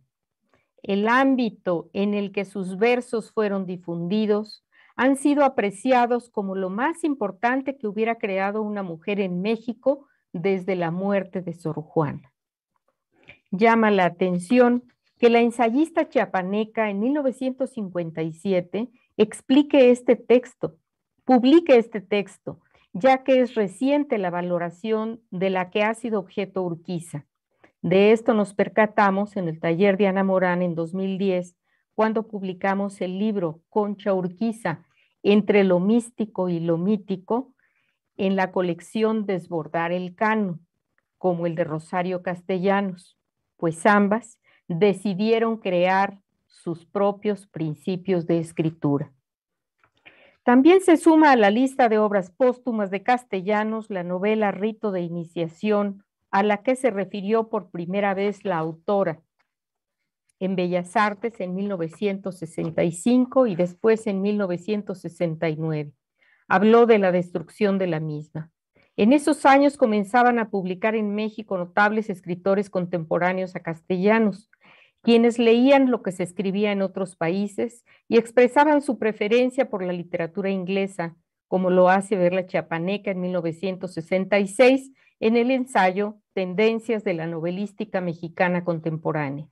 el ámbito en el que sus versos fueron difundidos han sido apreciados como lo más importante que hubiera creado una mujer en México desde la muerte de Sor Juana. Llama la atención que la ensayista chiapaneca en 1957 explique este texto, publique este texto, ya que es reciente la valoración de la que ha sido objeto Urquiza. De esto nos percatamos en el taller de Ana Morán en 2010, cuando publicamos el libro Concha Urquiza, entre lo místico y lo mítico, en la colección Desbordar el Cano, como el de Rosario Castellanos, pues ambas decidieron crear sus propios principios de escritura. También se suma a la lista de obras póstumas de Castellanos la novela Rito de Iniciación, a la que se refirió por primera vez la autora en Bellas Artes en 1965 y después en 1969. Habló de la destrucción de la misma. En esos años comenzaban a publicar en México notables escritores contemporáneos a castellanos, quienes leían lo que se escribía en otros países y expresaban su preferencia por la literatura inglesa, como lo hace ver la Chiapaneca en 1966 en el ensayo Tendencias de la novelística mexicana contemporánea.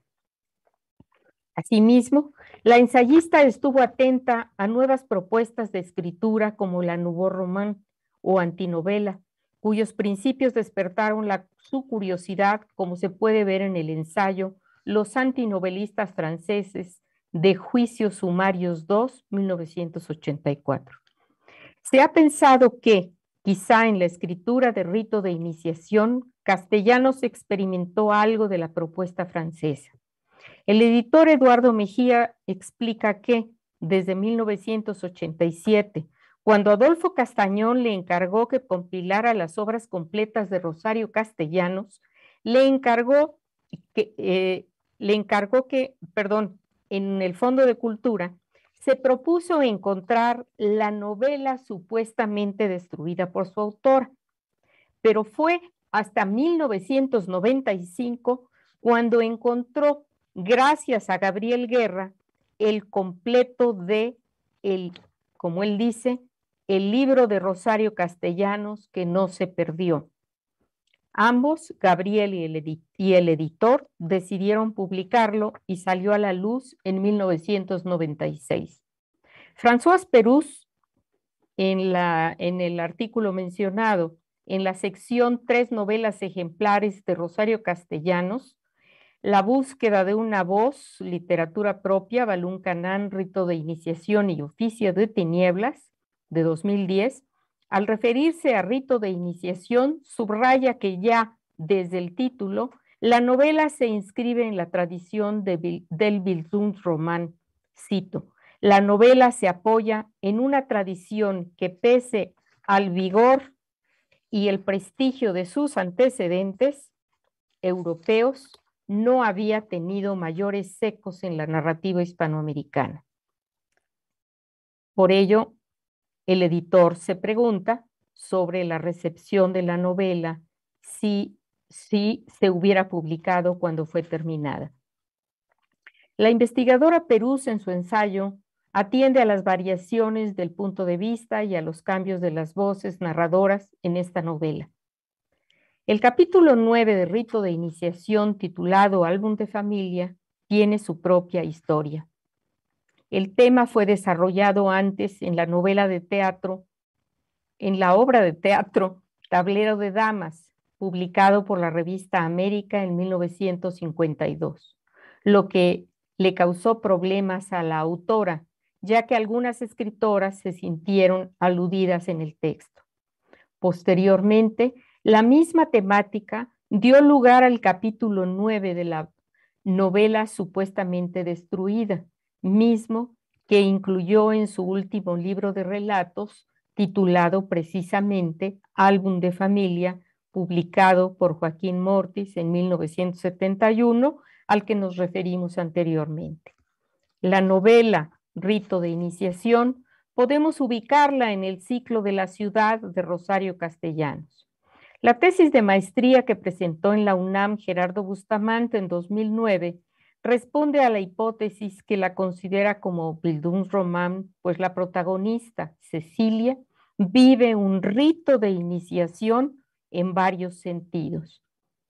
Asimismo, la ensayista estuvo atenta a nuevas propuestas de escritura como la Nouveau Roman o antinovela, cuyos principios despertaron su curiosidad, como se puede ver en el ensayo Los antinovelistas franceses de Juicios Sumarios 2, 1984. Se ha pensado que, quizá en la escritura de rito de iniciación, Castellanos experimentó algo de la propuesta francesa. El editor Eduardo Mejía explica que desde 1987, cuando Adolfo Castañón le encargó que compilara las obras completas de Rosario Castellanos, le encargó que, eh, le encargó que, perdón, en el Fondo de Cultura, se propuso encontrar la novela supuestamente destruida por su autor, pero fue hasta 1995 cuando encontró gracias a Gabriel Guerra, el completo de el, como él dice, el libro de Rosario Castellanos que no se perdió. Ambos, Gabriel y el, editor, decidieron publicarlo y salió a la luz en 1996. François Perus, en, en el artículo mencionado, en la sección Tres novelas ejemplares de Rosario Castellanos, la búsqueda de una voz, literatura propia, Balún Canán, Rito de Iniciación y Oficio de Tinieblas, de 2010, al referirse a rito de iniciación, subraya que ya desde el título, la novela se inscribe en la tradición de, del Bildungsroman. Cito, la novela se apoya en una tradición que pese al vigor y el prestigio de sus antecedentes europeos, no había tenido mayores secos en la narrativa hispanoamericana. Por ello, el editor se pregunta sobre la recepción de la novela si, si se hubiera publicado cuando fue terminada. La investigadora Perús en su ensayo atiende a las variaciones del punto de vista y a los cambios de las voces narradoras en esta novela. El capítulo 9 de Rito de Iniciación, titulado Álbum de Familia, tiene su propia historia. El tema fue desarrollado antes en la novela de teatro, en la obra de teatro Tablero de Damas, publicado por la revista América en 1952, lo que le causó problemas a la autora, ya que algunas escritoras se sintieron aludidas en el texto. Posteriormente, la misma temática dio lugar al capítulo 9 de la novela supuestamente destruida, mismo que incluyó en su último libro de relatos, titulado precisamente Álbum de Familia, publicado por Joaquín Mortis en 1971, al que nos referimos anteriormente. La novela Rito de Iniciación podemos ubicarla en el ciclo de la ciudad de Rosario Castellanos. La tesis de maestría que presentó en la UNAM Gerardo Bustamante en 2009 responde a la hipótesis que la considera como Bildungsroman, pues la protagonista, Cecilia, vive un rito de iniciación en varios sentidos,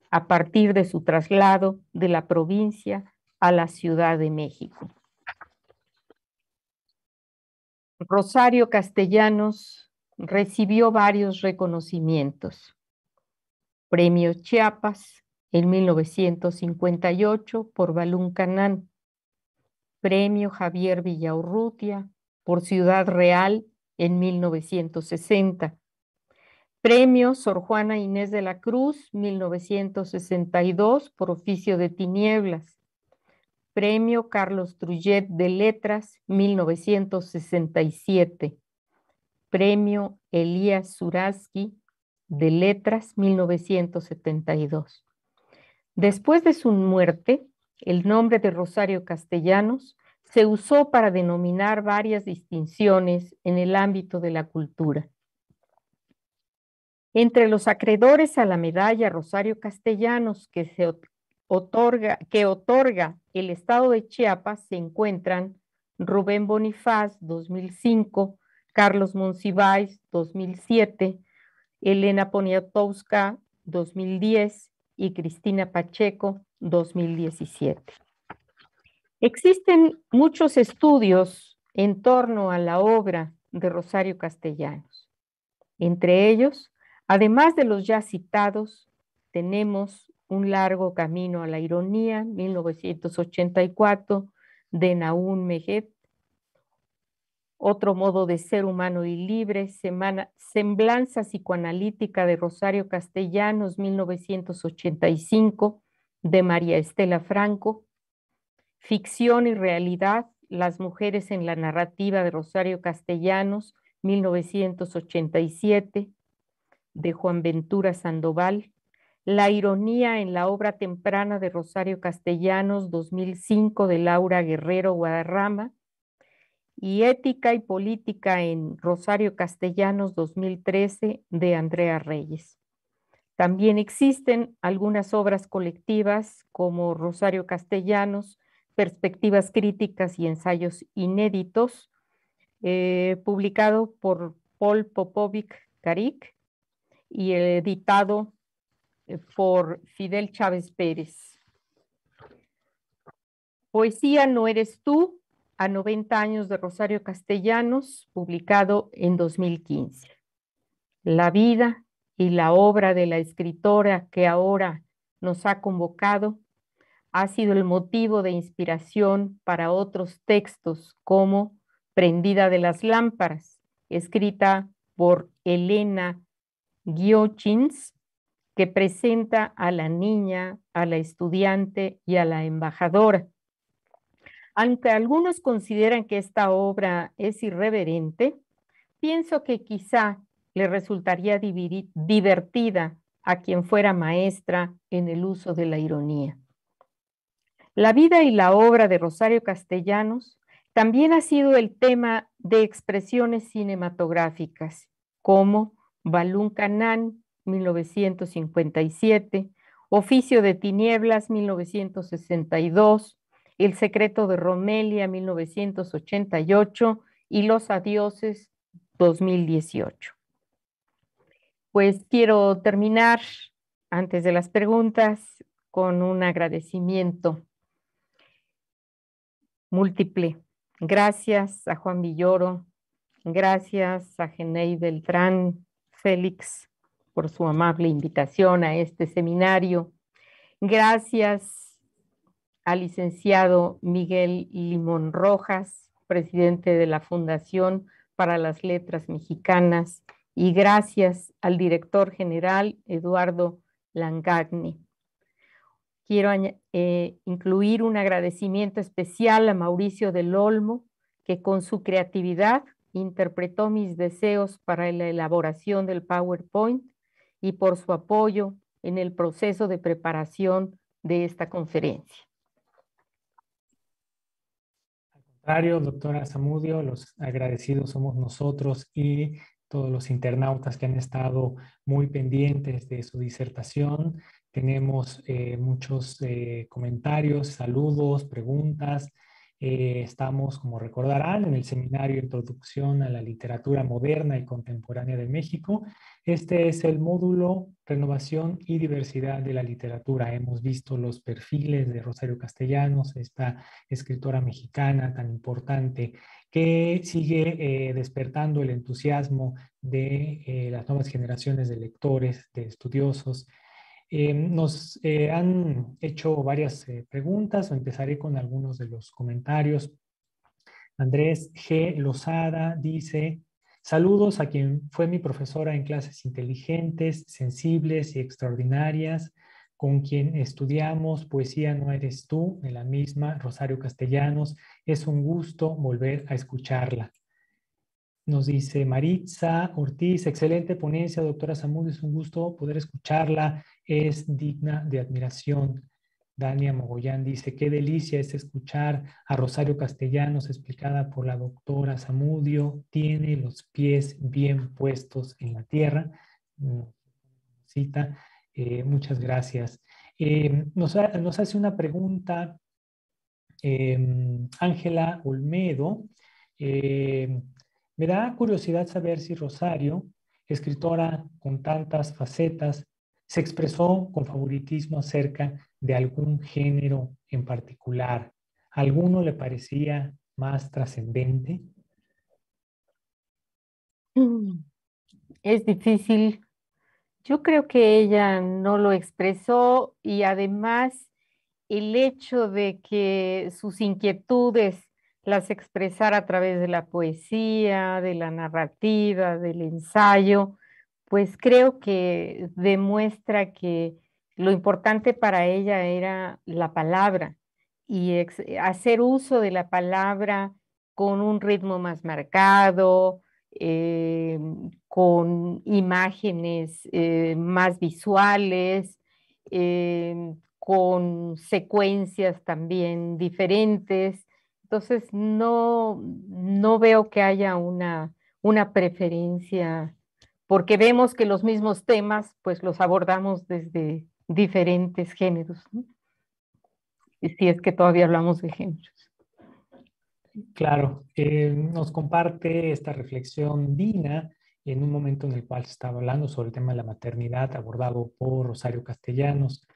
a partir de su traslado de la provincia a la Ciudad de México. Rosario Castellanos recibió varios reconocimientos. Premio Chiapas en 1958 por Balún Canán. Premio Javier Villaurrutia por Ciudad Real en 1960. Premio Sor Juana Inés de la Cruz, 1962, por oficio de tinieblas. Premio Carlos Trujillo de Letras, 1967. Premio Elías Suraski de Letras, 1972. Después de su muerte, el nombre de Rosario Castellanos se usó para denominar varias distinciones en el ámbito de la cultura. Entre los acreedores a la medalla Rosario Castellanos que se otorga, que otorga el Estado de Chiapas se encuentran Rubén Bonifaz, 2005, Carlos Monsiváis, 2007, Elena Poniatowska, 2010 y Cristina Pacheco, 2017. Existen muchos estudios en torno a la obra de Rosario Castellanos. Entre ellos, además de los ya citados, tenemos un largo camino a la ironía, 1984, de Naún Mejet. Otro modo de ser humano y libre, semana, Semblanza psicoanalítica de Rosario Castellanos, 1985, de María Estela Franco. Ficción y realidad, Las mujeres en la narrativa de Rosario Castellanos, 1987, de Juan Ventura Sandoval. La ironía en la obra temprana de Rosario Castellanos, 2005, de Laura Guerrero Guadarrama, y Ética y Política en Rosario Castellanos, 2013, de Andrea Reyes. También existen algunas obras colectivas como Rosario Castellanos, Perspectivas Críticas y Ensayos Inéditos, eh, publicado por Paul Popovic Karik y editado eh, por Fidel Chávez Pérez. Poesía No eres tú, a 90 años de Rosario Castellanos, publicado en 2015. La vida y la obra de la escritora que ahora nos ha convocado ha sido el motivo de inspiración para otros textos como Prendida de las Lámparas, escrita por Elena Giochins que presenta a la niña, a la estudiante y a la embajadora. Aunque algunos consideran que esta obra es irreverente, pienso que quizá le resultaría divertida a quien fuera maestra en el uso de la ironía. La vida y la obra de Rosario Castellanos también ha sido el tema de expresiones cinematográficas como Balún Canán, 1957, Oficio de Tinieblas, 1962, El Secreto de Romelia, 1988 y Los Adioses, 2018. Pues quiero terminar, antes de las preguntas, con un agradecimiento múltiple. Gracias a Juan Villoro, gracias a Genei Beltrán, Félix, por su amable invitación a este seminario. Gracias al licenciado Miguel Limón Rojas, presidente de la Fundación para las Letras Mexicanas, y gracias al director general Eduardo Langagni. Quiero eh, incluir un agradecimiento especial a Mauricio del Olmo, que con su creatividad interpretó mis deseos para la elaboración del PowerPoint y por su apoyo en el proceso de preparación de esta conferencia. Contrario, doctora Zamudio, los agradecidos somos nosotros y todos los internautas que han estado muy pendientes de su disertación. Tenemos eh, muchos eh, comentarios, saludos, preguntas. Eh, estamos, como recordarán, en el seminario Introducción a la Literatura Moderna y Contemporánea de México. Este es el módulo Renovación y Diversidad de la Literatura. Hemos visto los perfiles de Rosario Castellanos, esta escritora mexicana tan importante que sigue eh, despertando el entusiasmo de eh, las nuevas generaciones de lectores, de estudiosos, eh, nos eh, han hecho varias eh, preguntas, empezaré con algunos de los comentarios. Andrés G. Lozada dice, saludos a quien fue mi profesora en clases inteligentes, sensibles y extraordinarias, con quien estudiamos Poesía no eres tú, de la misma Rosario Castellanos. Es un gusto volver a escucharla. Nos dice Maritza Ortiz, excelente ponencia, doctora Samud, es un gusto poder escucharla, es digna de admiración. Dania Mogollán dice, qué delicia es escuchar a Rosario Castellanos explicada por la doctora Zamudio, tiene los pies bien puestos en la tierra. Cita, eh, muchas gracias. Eh, nos, hace una pregunta eh, Ángela Olmedo. Me da curiosidad saber si Rosario, escritora con tantas facetas, se expresó con favoritismo acerca de algún género en particular. ¿Alguno le parecía más trascendente? Mm, es difícil. Yo creo que ella no lo expresó y además el hecho de que sus inquietudes las expresar a través de la poesía, de la narrativa, del ensayo, pues creo que demuestra que lo importante para ella era la palabra y hacer uso de la palabra con un ritmo más marcado, eh, con imágenes eh, más visuales, eh, con secuencias también diferentes. Entonces, no, no veo que haya una, una preferencia, porque vemos que los mismos temas, pues los abordamos desde diferentes géneros, y si es que todavía hablamos de géneros. Claro, eh, nos comparte esta reflexión Dina en un momento en el cual se estaba hablando sobre el tema de la maternidad abordado por Rosario Castellanos.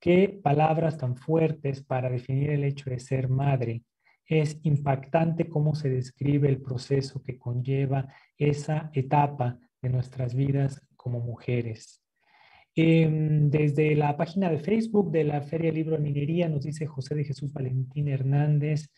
Qué palabras tan fuertes para definir el hecho de ser madre es impactante cómo se describe el proceso que conlleva esa etapa de nuestras vidas como mujeres. Em, desde la página de Facebook de la Feria Libro de Minería nos dice José de Jesús Valentín Hernández,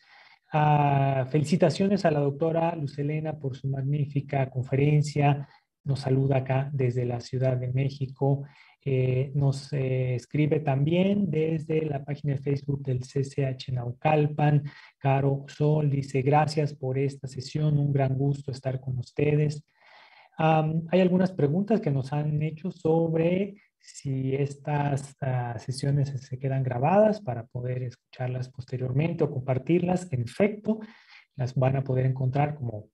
ah, felicitaciones a la doctora Luz Elena por su magnífica conferencia. Nos saluda acá desde la Ciudad de México. Eh, nos eh, escribe también desde la página de Facebook del CCH Naucalpan. Caro Sol dice, gracias por esta sesión, un gran gusto estar con ustedes. hay algunas preguntas que nos han hecho sobre si estas ah, sesiones se quedan grabadas para poder escucharlas posteriormente o compartirlas. En efecto, las van a poder encontrar como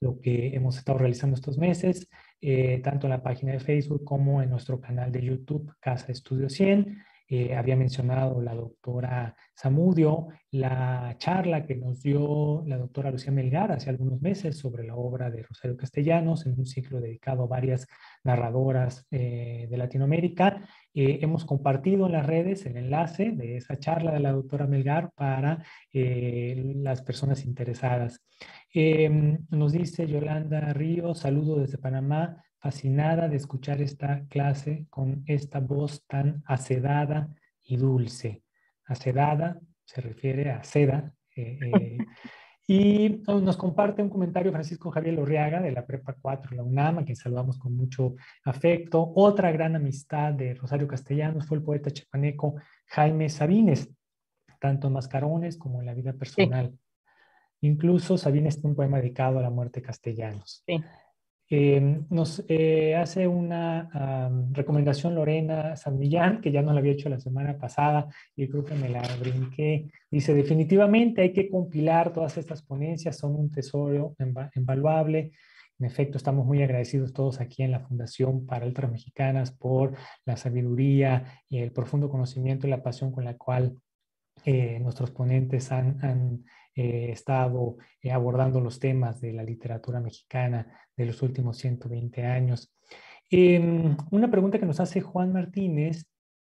lo que hemos estado realizando estos meses, eh, tanto en la página de Facebook como en nuestro canal de YouTube, Casa Estudio 100. Eh, había mencionado la doctora Zamudio, la charla que nos dio la doctora Lucía Melgar hace algunos meses sobre la obra de Rosario Castellanos en un ciclo dedicado a varias narradoras eh, de Latinoamérica. hemos compartido en las redes el enlace de esa charla de la doctora Melgar para las personas interesadas. Em, nos dice Yolanda Ríos, saludo desde Panamá, fascinada de escuchar esta clase con esta voz tan acedada y dulce. Acedada se refiere a seda. Eh, eh, y nos comparte un comentario Francisco Javier Lorriaga de la Prepa 4, la UNAM, a quien saludamos con mucho afecto. Otra gran amistad de Rosario Castellanos fue el poeta chepaneco Jaime Sabines, tanto en Mascarones como en la vida personal. Incluso Sabines tiene un poema dedicado a la muerte castellanos. Eh, nos eh, hace una recomendación Lorena San Millán, que ya nos la había hecho la semana pasada y creo que me la brinqué. Dice, definitivamente hay que compilar todas estas ponencias, son un tesoro invaluable. En efecto, estamos muy agradecidos todos aquí en la Fundación para Ultramexicanas Mexicanas por la sabiduría y el profundo conocimiento y la pasión con la cual eh, nuestros ponentes han He estado eh, abordando los temas de la literatura mexicana de los últimos 120 años. Em, una pregunta que nos hace Juan Martínez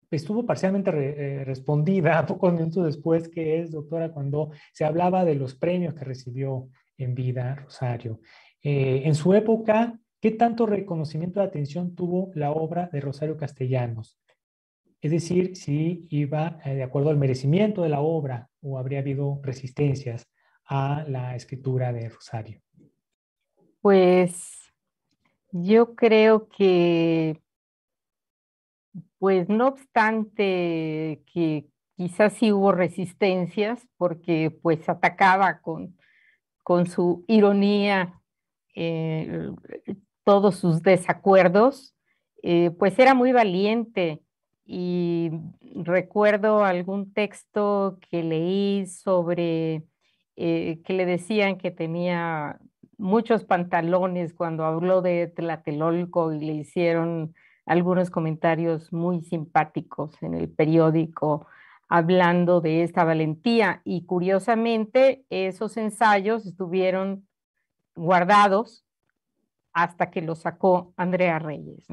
estuvo parcialmente eh, respondida pocos minutos después, que es, doctora, cuando se hablaba de los premios que recibió en vida Rosario. Eh, en su época, ¿qué tanto reconocimiento de atención tuvo la obra de Rosario Castellanos? Es decir, si iba de acuerdo al merecimiento de la obra o habría habido resistencias a la escritura de Rosario? Pues yo creo que, pues no obstante que quizás sí hubo resistencias, porque pues atacaba con, con su ironía eh, todos sus desacuerdos, eh, pues era muy valiente y recuerdo algún texto que leí sobre eh, que le decían que tenía muchos pantalones cuando habló de Tlatelolco y le hicieron algunos comentarios muy simpáticos en el periódico hablando de esta valentía y curiosamente esos ensayos estuvieron guardados hasta que los sacó Andrea Reyes.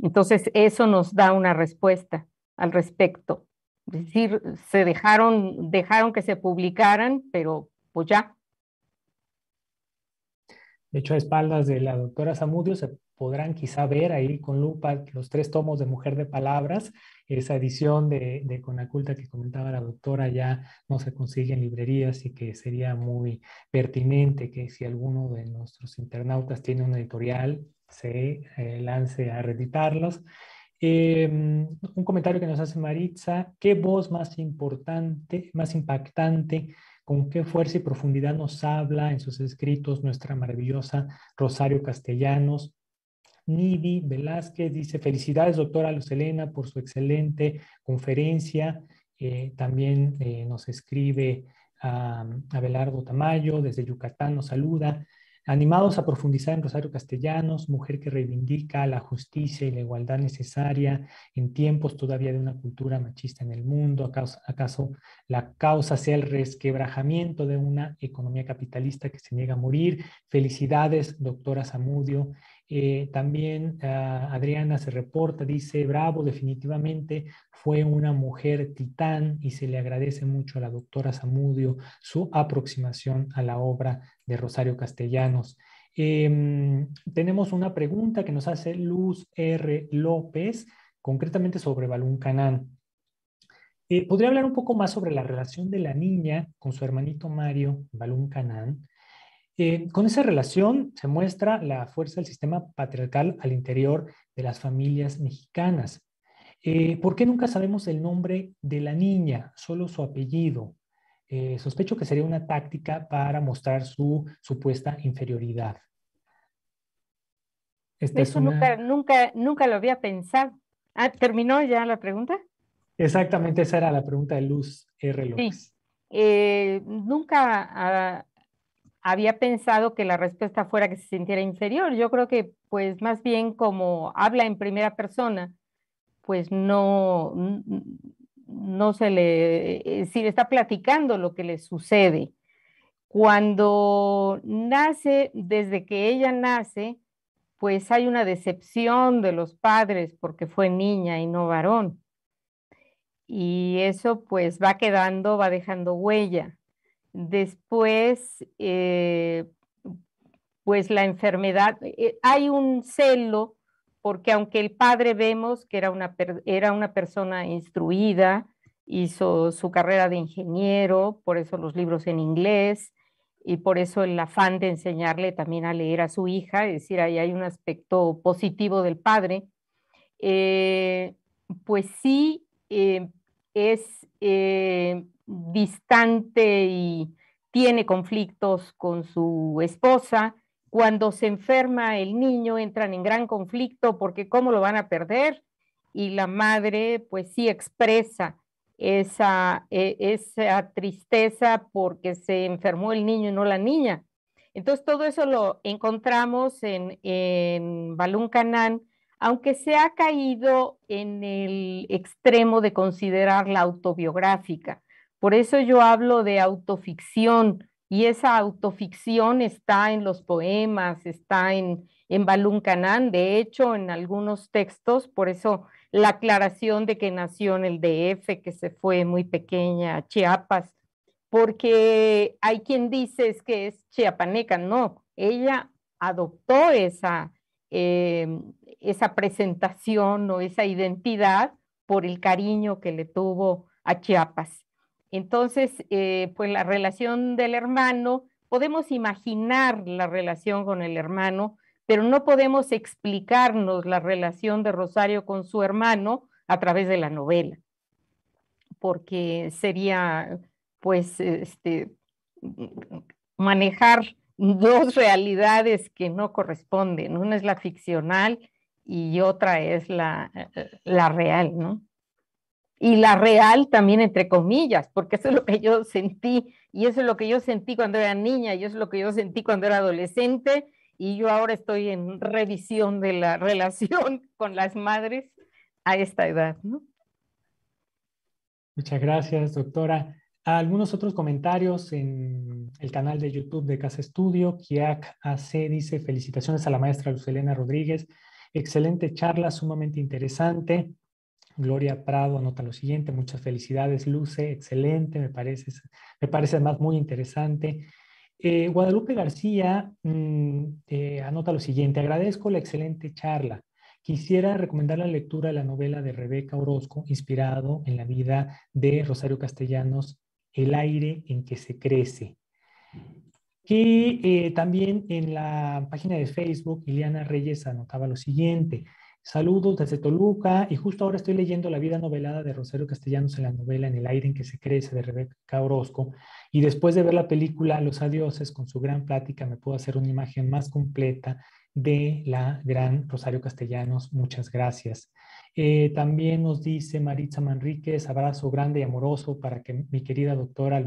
Entonces, eso nos da una respuesta al respecto. Es decir, se dejaron, dejaron que se publicaran, pero pues ya. De hecho, a espaldas de la doctora Zamudio se podrán quizá ver ahí con lupa los tres tomos de Mujer de Palabras. Esa edición de, de Conaculta que comentaba la doctora ya no se consigue en librerías y que sería muy pertinente que si alguno de nuestros internautas tiene una editorial, se lance a reeditarlos. Em, un comentario que nos hace Maritza, ¿qué voz más importante, más impactante, con qué fuerza y profundidad nos habla en sus escritos nuestra maravillosa Rosario Castellanos? Nivi Velázquez dice, felicidades doctora Luz Elena por su excelente conferencia. Eh, también eh, nos escribe Abelardo Tamayo desde Yucatán, nos saluda. Animados a profundizar en Rosario Castellanos, mujer que reivindica la justicia y la igualdad necesaria en tiempos todavía de una cultura machista en el mundo, ¿acaso, la causa sea el resquebrajamiento de una economía capitalista que se niega a morir? Felicidades, doctora Zamudio. Eh, también ah, Adriana se reporta, dice, bravo, definitivamente fue una mujer titán y se le agradece mucho a la doctora Zamudio su aproximación a la obra de Rosario Castellanos. Em, tenemos una pregunta que nos hace Luz R. López, concretamente sobre Balún Canán. Eh, ¿Podría hablar un poco más sobre la relación de la niña con su hermanito Mario, Balún Canán? Eh, con esa relación se muestra la fuerza del sistema patriarcal al interior de las familias mexicanas. Eh, ¿Por qué nunca sabemos el nombre de la niña, solo su apellido? Eh, sospecho que sería una táctica para mostrar su supuesta inferioridad. Eso nunca, nunca, nunca lo había pensado. Ah, ¿Terminó ya la pregunta? Exactamente, esa era la pregunta de Luz R. López. Sí. nunca ah, había pensado que la respuesta fuera que se sintiera inferior. Yo creo que pues más bien como habla en primera persona, pues no, no se le, si le está platicando lo que le sucede. Cuando nace, desde que ella nace, pues hay una decepción de los padres porque fue niña y no varón. Y eso pues va quedando, va dejando huella. Después, eh, pues la enfermedad, eh, hay un celo, porque aunque el padre vemos que era una, era una persona instruida, hizo su carrera de ingeniero, por eso los libros en inglés y por eso el afán de enseñarle también a leer a su hija, es decir, ahí hay un aspecto positivo del padre, eh, pues sí es distante y tiene conflictos con su esposa Cuando se enferma el niño entran en gran conflicto porque cómo lo van a perder y la madre pues sí expresa esa, e, esa tristeza porque se enfermó el niño y no la niña. Entonces todo eso lo encontramos en, en Balún Canán, aunque se ha caído en el extremo de considerarla autobiográfica. Por eso yo hablo de autoficción y esa autoficción está en los poemas, está en, en Balún Canán, de hecho en algunos textos, por eso la aclaración de que nació en el DF, que se fue muy pequeña a Chiapas, porque hay quien dice es que es chiapaneca, no, ella adoptó esa, em, esa presentación o esa identidad por el cariño que le tuvo a Chiapas. Entonces, eh, pues la relación del hermano, podemos imaginar la relación con el hermano, pero no podemos explicarnos la relación de Rosario con su hermano a través de la novela, porque sería, pues, este, manejar dos realidades que no corresponden. Una es la ficcional y otra es la, la real, ¿no? Y la real también entre comillas, porque eso es lo que yo sentí y eso es lo que yo sentí cuando era niña y eso es lo que yo sentí cuando era adolescente y yo ahora estoy en revisión de la relación con las madres a esta edad. Muchas gracias, doctora. Algunos otros comentarios en el canal de YouTube de Casa Estudio. Kiak AC dice, felicitaciones a la maestra Lucelena Rodríguez. Excelente charla, sumamente interesante. Gloria Prado anota lo siguiente, muchas felicidades, Luce, excelente, me parece, me parece además muy interesante. Eh, Guadalupe García mm, eh, anota lo siguiente, agradezco la excelente charla. Quisiera recomendar la lectura de la novela de Rebeca Orozco, inspirado en la vida de Rosario Castellanos, El aire en que se crece. Que eh, también en la página de Facebook, Ileana Reyes anotaba lo siguiente, Saludos desde Toluca y justo ahora estoy leyendo la vida novelada de Rosario Castellanos en la novela En el aire en que se crece de Rebeca Orozco y después de ver la película Los adioses con su gran plática me puedo hacer una imagen más completa de la gran Rosario Castellanos. Muchas gracias. Eh, también nos dice Maritza Manríquez, abrazo grande y amoroso para que mi querida doctora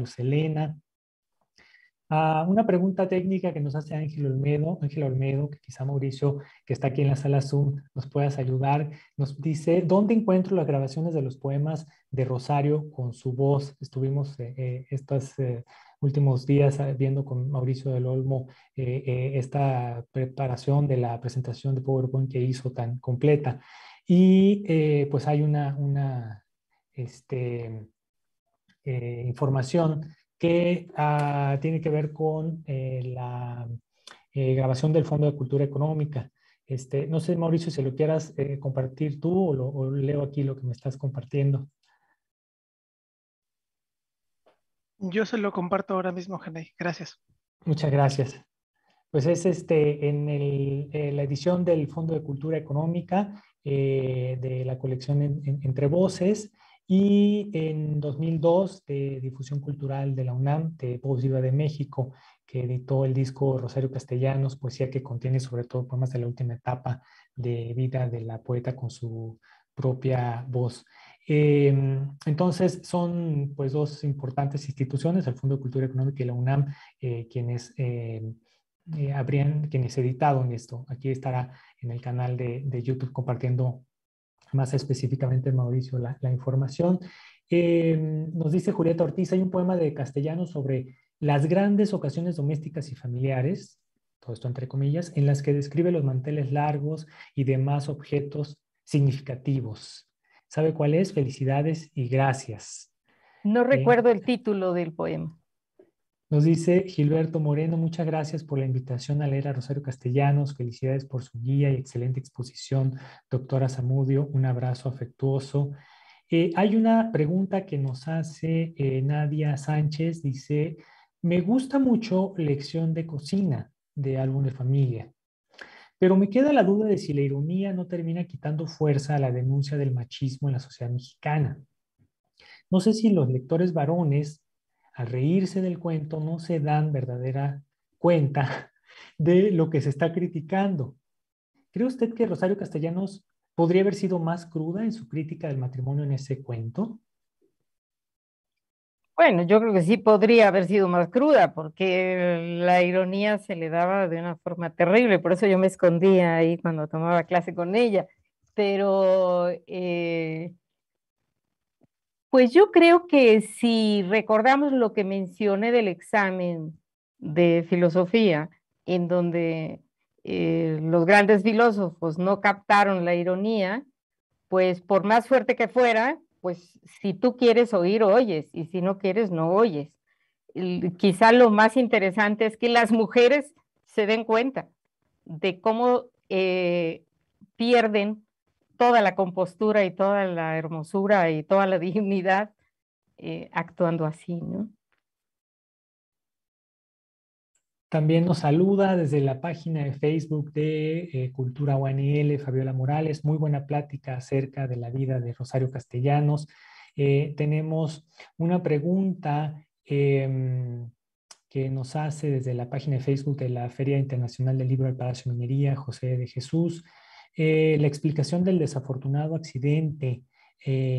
Lucelena una pregunta técnica que nos hace Ángel Olmedo, Ángel Olmedo, que quizá Mauricio, que está aquí en la sala Zoom, nos puedas ayudar. Nos dice, ¿dónde encuentro las grabaciones de los poemas de Rosario con su voz? Estuvimos eh, eh, estos eh, últimos días viendo con Mauricio del Olmo esta preparación de la presentación de PowerPoint que hizo tan completa. Y pues hay una, una este, información que ah, tiene que ver con eh, la eh, grabación del Fondo de Cultura Económica. Este, no sé, Mauricio, si lo quieras eh, compartir tú o, lo, leo aquí lo que me estás compartiendo. Yo se lo comparto ahora mismo, Genei. Gracias. Muchas gracias. Pues es este, en la edición del Fondo de Cultura Económica de la colección Entre Voces, y en 2002 de Difusión Cultural de la UNAM, de Viva de México, que editó el disco Rosario Castellanos, poesía que contiene sobre todo poemas de la última etapa de vida de la poeta con su propia voz. Em, entonces son pues dos importantes instituciones, el Fondo de Cultura Económica y la UNAM, eh, quienes em, eh, habrían, quienes editaron esto. Aquí estará en el canal de, de YouTube compartiendo más específicamente Mauricio la, información. Eh, nos dice Julieta Ortiz, hay un poema de castellano sobre las grandes ocasiones domésticas y familiares, todo esto entre comillas, en las que describe los manteles largos y demás objetos significativos. ¿Sabe cuál es? Felicidades y gracias. No recuerdo el título del poema. Nos dice Gilberto Moreno, muchas gracias por la invitación a leer a Rosario Castellanos. Felicidades por su guía y excelente exposición, doctora Zamudio. Un abrazo afectuoso. Eh, hay una pregunta que nos hace eh, Nadia Sánchez. Dice, me gusta mucho lección de cocina de álbum de familia, pero me queda la duda de si la ironía no termina quitando fuerza a la denuncia del machismo en la sociedad mexicana. No sé si los lectores varones al reírse del cuento no se dan verdadera cuenta de lo que se está criticando. ¿Cree usted que Rosario Castellanos podría haber sido más cruda en su crítica del matrimonio en ese cuento? Bueno, yo creo que sí podría haber sido más cruda, porque la ironía se le daba de una forma terrible, por eso yo me escondía ahí cuando tomaba clase con ella. Pero, eh, pues yo creo que si recordamos lo que mencioné del examen de filosofía, en donde eh, los grandes filósofos no captaron la ironía, pues por más fuerte que fuera, pues si tú quieres oír, oyes, y si no quieres, no oyes. quizá lo más interesante es que las mujeres se den cuenta de cómo eh, pierden toda la compostura y toda la hermosura y toda la dignidad eh, actuando así, ¿no? También nos saluda desde la página de Facebook de eh, Cultura UNL, Fabiola Morales. Muy buena plática acerca de la vida de Rosario Castellanos. Eh, tenemos una pregunta em, que nos hace desde la página de Facebook de la Feria Internacional del Libro del Palacio de Minería, José de Jesús. Eh, la explicación del desafortunado accidente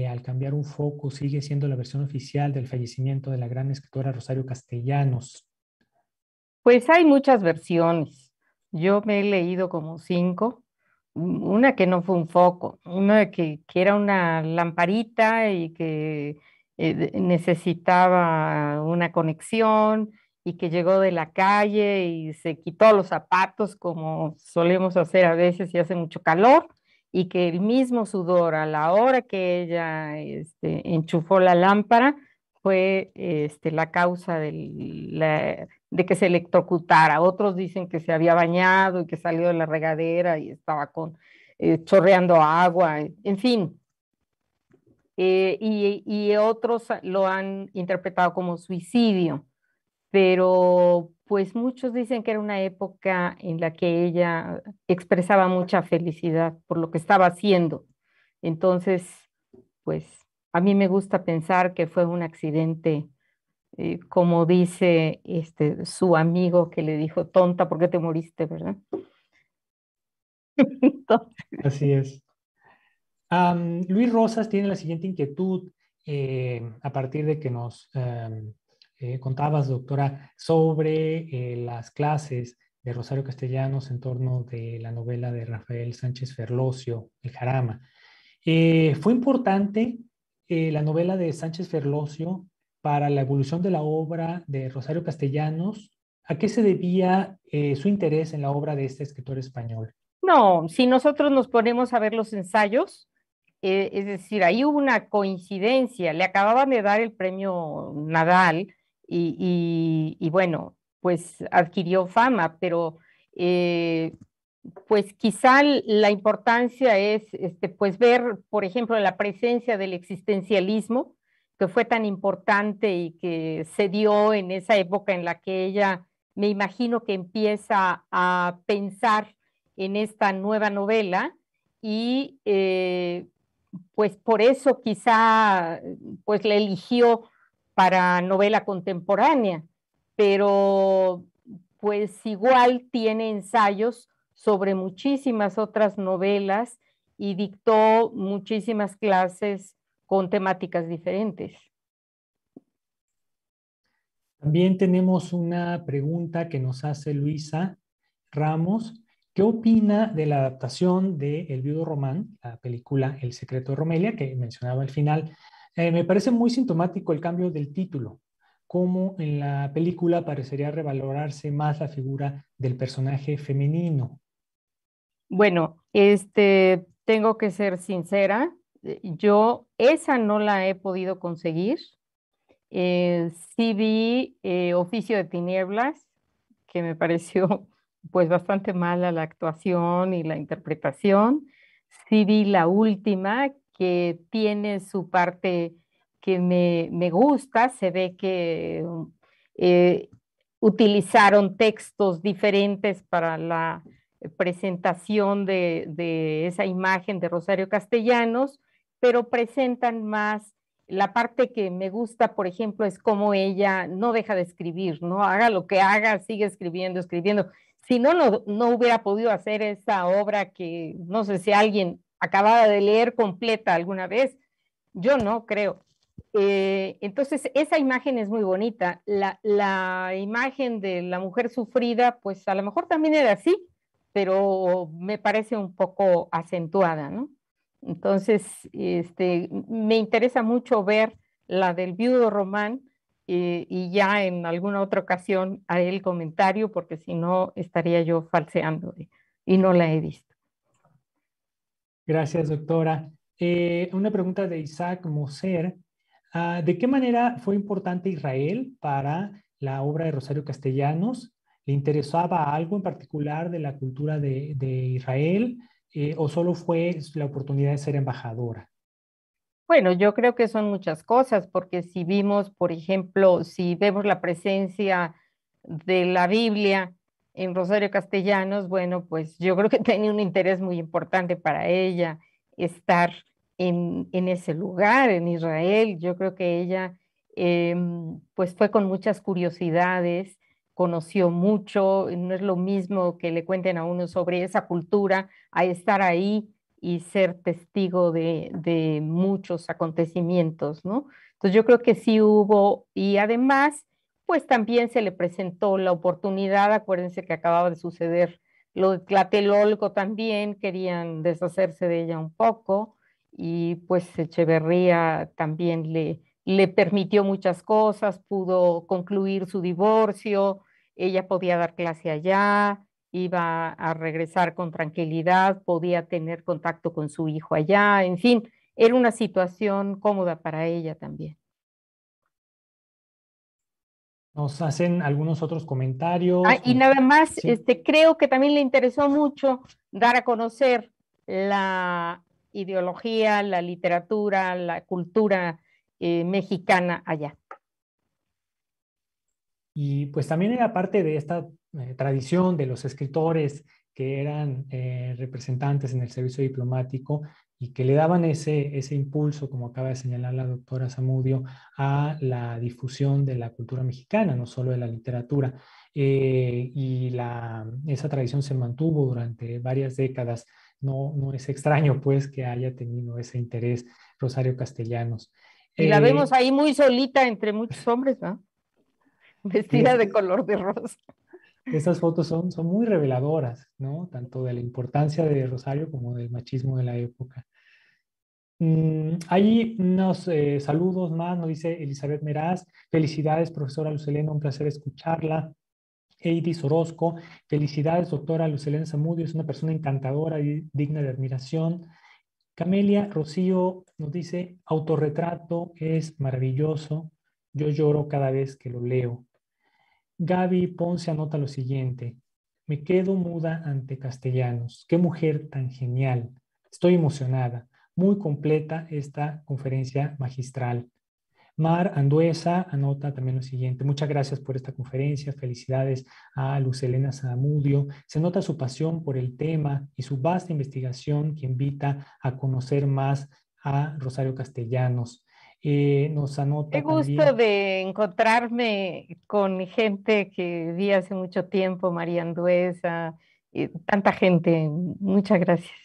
al cambiar un foco sigue siendo la versión oficial del fallecimiento de la gran escritora Rosario Castellanos. Pues hay muchas versiones. Yo me he leído como cinco. Una que no fue un foco, una que, era una lamparita y que eh, necesitaba una conexión y que llegó de la calle y se quitó los zapatos como solemos hacer a veces y hace mucho calor y que el mismo sudor a la hora que ella este, enchufó la lámpara fue este, la causa de que se electrocutara. Otros dicen que se había bañado y que salió de la regadera y estaba con, eh, chorreando agua, en fin. Eh, y, y, otros lo han interpretado como suicidio, pero pues muchos dicen que era una época en la que ella expresaba mucha felicidad por lo que estaba haciendo. Entonces, pues a mí me gusta pensar que fue un accidente, eh, como dice este, su amigo que le dijo, tonta, ¿por qué te moriste, verdad? Así es. Luis Rosas tiene la siguiente inquietud eh, a partir de que nos eh, contabas, doctora, sobre las clases de Rosario Castellanos en torno de la novela de Rafael Sánchez Ferlosio, El Jarama. ¿Fue importante eh, la novela de Sánchez Ferlosio para la evolución de la obra de Rosario Castellanos. ¿A qué se debía eh, su interés en la obra de este escritor español? No, si nosotros nos ponemos a ver los ensayos, eh, es decir, ahí hubo una coincidencia, le acababan de dar el premio Nadal y, bueno, pues adquirió fama, pero pues quizá la importancia es este, pues ver, por ejemplo, la presencia del existencialismo, que fue tan importante y que se dio en esa época en la que ella, me imagino que empieza a pensar en esta nueva novela y eh, pues por eso quizá pues la eligió para novela contemporánea, pero pues igual tiene ensayos sobre muchísimas otras novelas y dictó muchísimas clases con temáticas diferentes. También tenemos una pregunta que nos hace Luisa Ramos. ¿Qué opina de la adaptación de El viudo Román, la película El secreto de Romelia, que mencionaba al final? Eh, me parece muy sintomático el cambio del título, como en la película parecería revalorarse más la figura del personaje femenino. Bueno, este, tengo que ser sincera, yo esa no la he podido conseguir. Eh, sí vi eh, Oficio de Tinieblas, que me pareció pues bastante mala la actuación y la interpretación. Sí vi la última, que tiene su parte que me, me gusta, se ve que utilizaron textos diferentes para la presentación de, esa imagen de Rosario Castellanos, pero presentan más la parte que me gusta, por ejemplo, es cómo ella no deja de escribir, ¿no? Haga lo que haga, sigue escribiendo, escribiendo. si no, no, no hubiera podido hacer esa obra que no sé si alguien acababa de leer completa alguna vez. Yo no creo. Eh, entonces, esa imagen es muy bonita. La, la, imagen de la mujer sufrida, pues a lo mejor también era así, pero me parece un poco acentuada, ¿no? Entonces, este, me interesa mucho ver la del viudo Román eh, y ya en alguna otra ocasión haré el comentario porque si no estaría yo falseando y no la he visto. Gracias, doctora. Eh, una pregunta de Isaac Moser. Ah, ¿De qué manera fue importante Israel para la obra de Rosario Castellanos? ¿Le interesaba algo en particular de la cultura de, Israel eh, o solo fue la oportunidad de ser embajadora? Bueno, yo creo que son muchas cosas, porque si vimos, por ejemplo, si vemos la presencia de la Biblia en Rosario Castellanos, bueno, pues yo creo que tenía un interés muy importante para ella estar en, ese lugar, en Israel. Yo creo que ella, em, pues fue con muchas curiosidades, conoció mucho, no es lo mismo que le cuenten a uno sobre esa cultura, a estar ahí y ser testigo de, muchos acontecimientos, ¿no? Entonces yo creo que sí hubo, y además, pues también se le presentó la oportunidad, acuérdense que acababa de suceder lo de Tlatelolco también, querían deshacerse de ella un poco, y pues Echeverría también le, le permitió muchas cosas, pudo concluir su divorcio, ella podía dar clase allá, iba a regresar con tranquilidad, podía tener contacto con su hijo allá, en fin, era una situación cómoda para ella también. Nos hacen algunos otros comentarios. Ah, y nada más, este, creo que también le interesó mucho dar a conocer la ideología, la literatura, la cultura eh, mexicana allá. Y pues también era parte de esta eh, tradición de los escritores que eran eh, representantes en el servicio diplomático y que le daban ese, ese impulso, como acaba de señalar la doctora Zamudio, a la difusión de la cultura mexicana, no solo de la literatura. Eh, y la, esa tradición se mantuvo durante varias décadas. No, no es extraño, pues, que haya tenido ese interés Rosario Castellanos. Y la vemos ahí muy solita entre muchos hombres, ¿no? Vestida de color de rosa. Estas fotos son, son muy reveladoras, ¿no? Tanto de la importancia de Rosario como del machismo de la época. Mm, hay unos eh, saludos más, nos dice Elizabeth Meraz. Felicidades, profesora Lucelena, un placer escucharla. Eidis Orozco, felicidades, doctora Lucelena Zamudio, es una persona encantadora y digna de admiración. Camelia Rocío nos dice, autorretrato es maravilloso, yo lloro cada vez que lo leo. Gaby Ponce anota lo siguiente. Me quedo muda ante castellanos. Qué mujer tan genial. Estoy emocionada. Muy completa esta conferencia magistral. Mar Anduesa anota también lo siguiente. Muchas gracias por esta conferencia. Felicidades a Luz Elena Zamudio. Se nota su pasión por el tema y su vasta investigación que invita a conocer más a Rosario Castellanos. Eh, nos anota. Qué gusto de encontrarme con gente que vi hace mucho tiempo, María Anduesa, y tanta gente. Muchas gracias.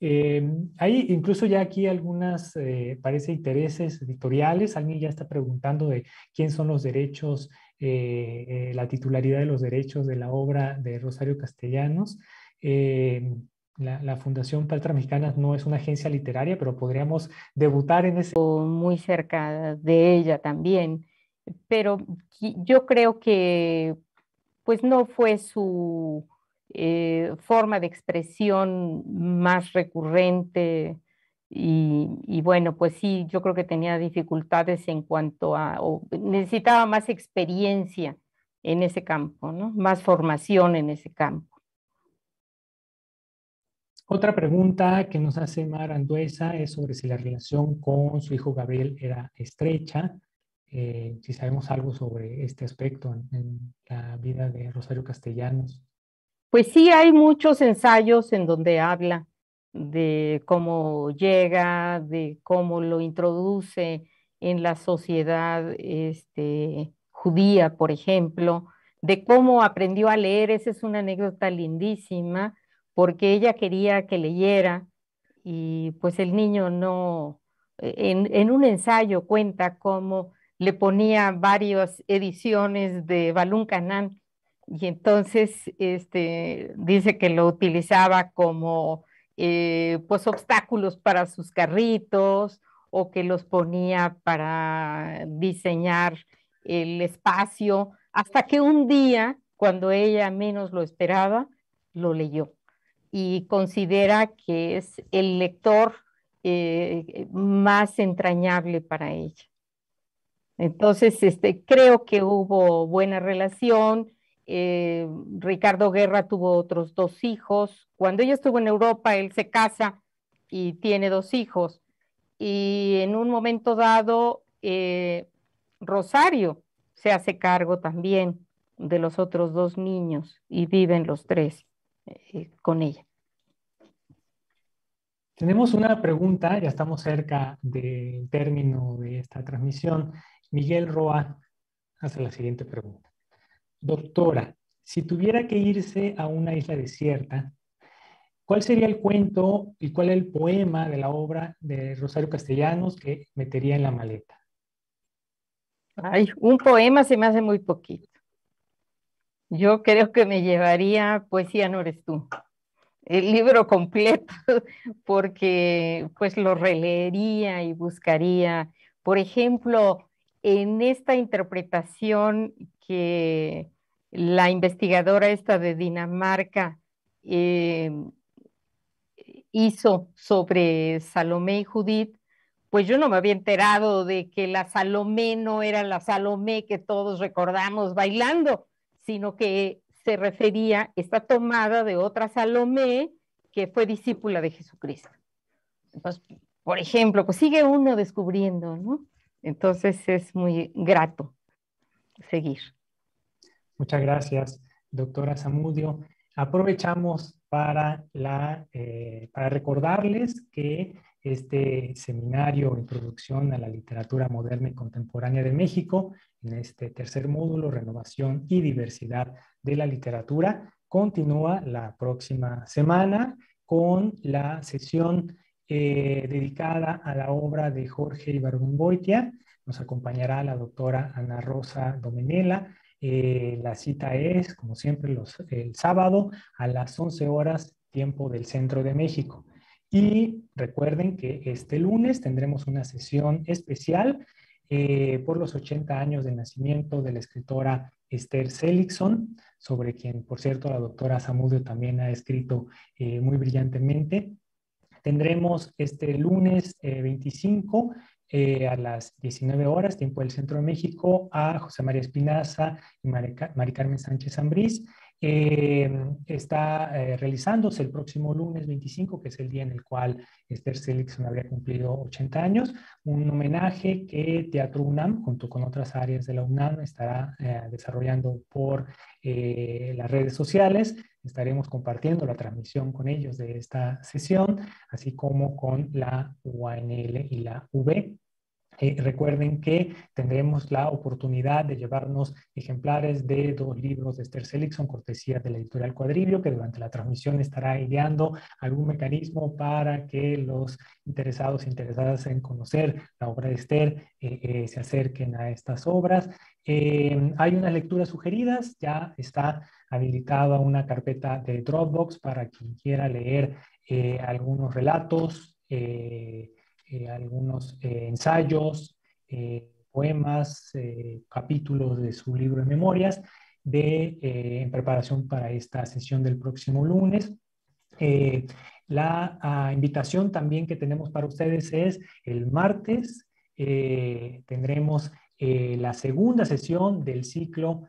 Eh, hay incluso ya aquí algunas, eh, parece, intereses editoriales. Alguien ya está preguntando de quién son los derechos, la titularidad de los derechos de la obra de Rosario Castellanos. La, Fundación Paltra Mexicanas no es una agencia literaria, pero podríamos debutar en ese... Muy cerca de ella también, pero yo creo que pues no fue su eh, forma de expresión más recurrente y, bueno, pues sí, yo creo que tenía dificultades en cuanto a, o necesitaba más experiencia en ese campo, ¿no? Más formación en ese campo. Otra pregunta que nos hace Mar Anduesa es sobre si la relación con su hijo Gabriel era estrecha, eh, si sabemos algo sobre este aspecto en, la vida de Rosario Castellanos. Pues sí, hay muchos ensayos en donde habla de cómo llega, de cómo lo introduce en la sociedad este, judía, por ejemplo, de cómo aprendió a leer. Esa es una anécdota lindísima, porque ella quería que leyera y pues el niño no, en, en un ensayo cuenta cómo le ponía varias ediciones de Balún Canán y entonces este, dice que lo utilizaba como eh, pues obstáculos para sus carritos o que los ponía para diseñar el espacio, hasta que un día, cuando ella menos lo esperaba, lo leyó y considera que es el lector eh, más entrañable para ella. Entonces, este, creo que hubo buena relación. Eh, Ricardo Guerra tuvo otros dos hijos. Cuando ella estuvo en Europa, él se casa y tiene dos hijos. Y en un momento dado, eh, Rosario se hace cargo también de los otros dos niños y viven los tres eh, con ella. Tenemos una pregunta, ya estamos cerca del término de esta transmisión. Miguel Roa hace la siguiente pregunta. Doctora, si tuviera que irse a una isla desierta, ¿cuál sería el cuento y cuál es el poema de la obra de Rosario Castellanos que metería en la maleta? Ay, un poema se me hace muy poquito. Yo creo que me llevaría Poesía no eres tú, el libro completo, porque pues lo releería y buscaría, por ejemplo, en esta interpretación que la investigadora esta de Dinamarca eh, hizo sobre Salomé y Judith, pues yo no me había enterado de que la Salomé no era la Salomé que todos recordamos bailando, sino que se refería, está tomada de otra Salomé que fue discípula de Jesucristo. Entonces, por ejemplo, pues sigue uno descubriendo, ¿no? Entonces es muy grato seguir. Muchas gracias, doctora Zamudio. Aprovechamos para, la, eh, para recordarles que este seminario Introducción a la Literatura Moderna y Contemporánea de México, en este tercer módulo, Renovación y Diversidad de la Literatura, continúa la próxima semana con la sesión eh, dedicada a la obra de Jorge Ibargüengoitia. Nos acompañará la doctora Ana Rosa Domenela eh, la cita es, como siempre, los, el sábado a las 11 horas, tiempo del centro de México. Y recuerden que este lunes tendremos una sesión especial eh, por los 80 años de nacimiento de la escritora Esther Seligson, sobre quien, por cierto, la doctora Zamudio también ha escrito eh, muy brillantemente. Tendremos este lunes 25 eh, a las 19 horas, tiempo del Centro de México, a José María Espinaza y Mari, Carmen Sánchez Ambrís. Eh, está eh, realizándose el próximo lunes 25, que es el día en el cual Esther Seligson habría cumplido 80 años, un homenaje que Teatro UNAM, junto con otras áreas de la UNAM, estará desarrollando por las redes sociales. Estaremos compartiendo la transmisión con ellos de esta sesión, así como con la UANL y la UB. Eh, recuerden que tendremos la oportunidad de llevarnos ejemplares de dos libros de Esther Seligson, cortesía de la editorial Cuadrillo, que durante la transmisión estará ideando algún mecanismo para que los interesados e interesadas en conocer la obra de Esther eh, eh, se acerquen a estas obras. hay unas lecturas sugeridas, ya está habilitada una carpeta de Dropbox para quien quiera leer algunos relatos. Eh, algunos eh, ensayos, eh, poemas, capítulos de su libro de memorias de, en preparación para esta sesión del próximo lunes. la ah, invitación también que tenemos para ustedes es el martes, tendremos la segunda sesión del ciclo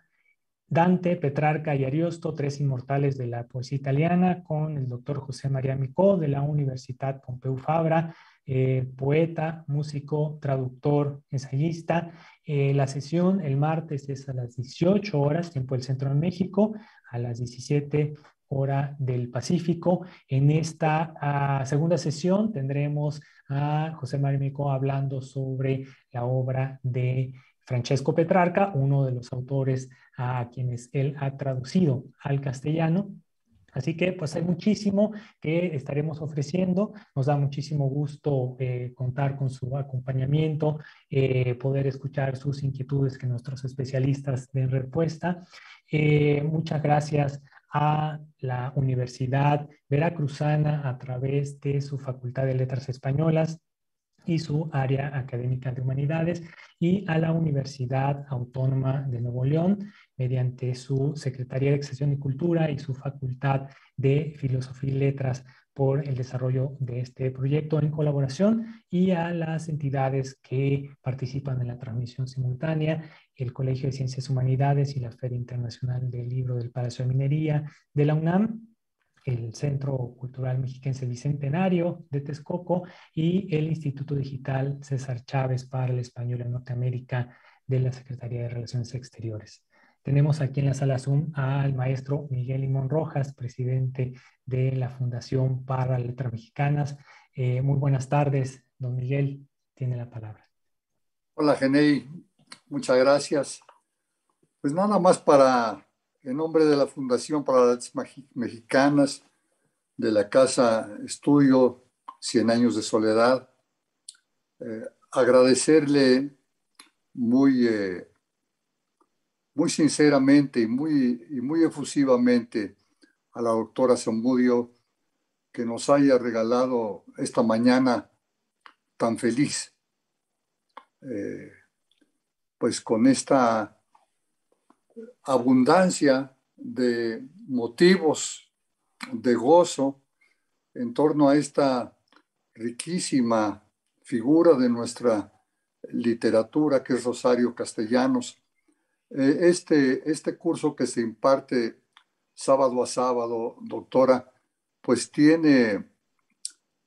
Dante, Petrarca y Ariosto, tres inmortales de la poesía italiana, con el doctor José María Micó de la Universidad Pompeu Fabra, eh, poeta, músico, traductor, ensayista. Eh, la sesión el martes es a las 18 horas, tiempo del Centro de México, a las 17 hora del Pacífico. En esta ah, segunda sesión tendremos a José María Mico hablando sobre la obra de Francesco Petrarca, uno de los autores a quienes él ha traducido al castellano. Así que pues hay muchísimo que estaremos ofreciendo. Nos da muchísimo gusto eh, contar con su acompañamiento, eh, poder escuchar sus inquietudes que nuestros especialistas den respuesta. Eh, muchas gracias a la Universidad Veracruzana a través de su Facultad de Letras Españolas y su área académica de humanidades y a la Universidad Autónoma de Nuevo León mediante su Secretaría de Extensión y Cultura y su Facultad de Filosofía y Letras por el desarrollo de este proyecto en colaboración y a las entidades que participan en la transmisión simultánea, el Colegio de Ciencias Humanidades y la Feria Internacional del Libro del Palacio de Minería de la UNAM, el Centro Cultural Mexiquense Bicentenario de Texcoco y el Instituto Digital César Chávez para el Español en Norteamérica de la Secretaría de Relaciones Exteriores. Tenemos aquí en la sala Zoom al maestro Miguel Limón Rojas, presidente de la Fundación para Letras Mexicanas. Eh, muy buenas tardes, don Miguel, tiene la palabra. Hola, Genei, muchas gracias. Pues nada más para, en nombre de la Fundación para las Letras Mexicanas, de la Casa Estudio 100 Años de Soledad, eh, agradecerle muy eh, muy sinceramente y muy, y muy efusivamente a la doctora Zamudio que nos haya regalado esta mañana tan feliz, eh, pues con esta abundancia de motivos de gozo en torno a esta riquísima figura de nuestra literatura que es Rosario Castellanos. Eh, este, este curso que se imparte sábado a sábado, doctora, pues tiene,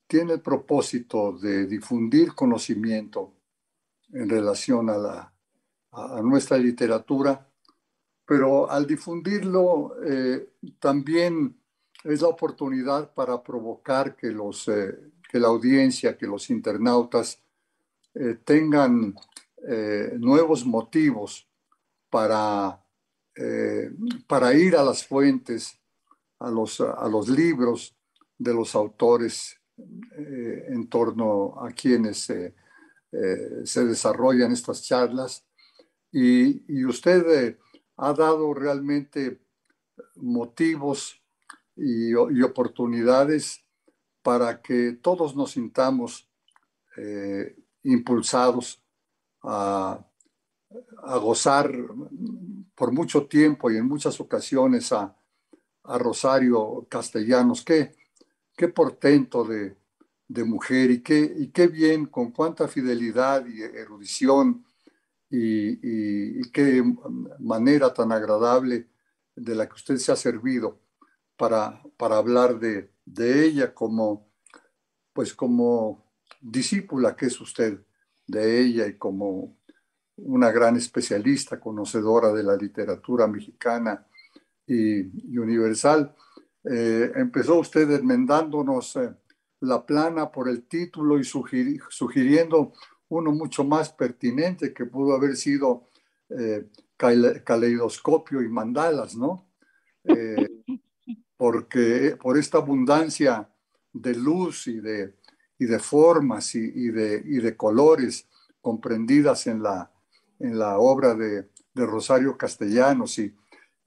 tiene el propósito de difundir conocimiento en relación a, la, a, nuestra literatura, pero al difundirlo eh, también es la oportunidad para provocar que, los, eh, que la audiencia, que los internautas tengan nuevos motivos para, eh, para ir a las fuentes, a los, a los libros de los autores eh, en torno a quienes eh, se desarrollan estas charlas. Y, usted ha dado realmente motivos y, oportunidades para que todos nos sintamos impulsados a a gozar por mucho tiempo y en muchas ocasiones a, Rosario Castellanos. Qué, qué portento de, mujer y qué, y qué bien, con cuánta fidelidad y erudición y, qué manera tan agradable de la que usted se ha servido para, para hablar de, de ella como, pues como discípula que es usted de ella y como una gran especialista, conocedora de la literatura mexicana y, universal. Eh, empezó usted enmendándonos eh, la plana por el título y sugiriendo uno mucho más pertinente que pudo haber sido eh, caleidoscopio y mandalas, ¿no? porque por esta abundancia de luz y de, y de formas y, de, y de colores comprendidas en la, en la obra de, Rosario Castellanos y,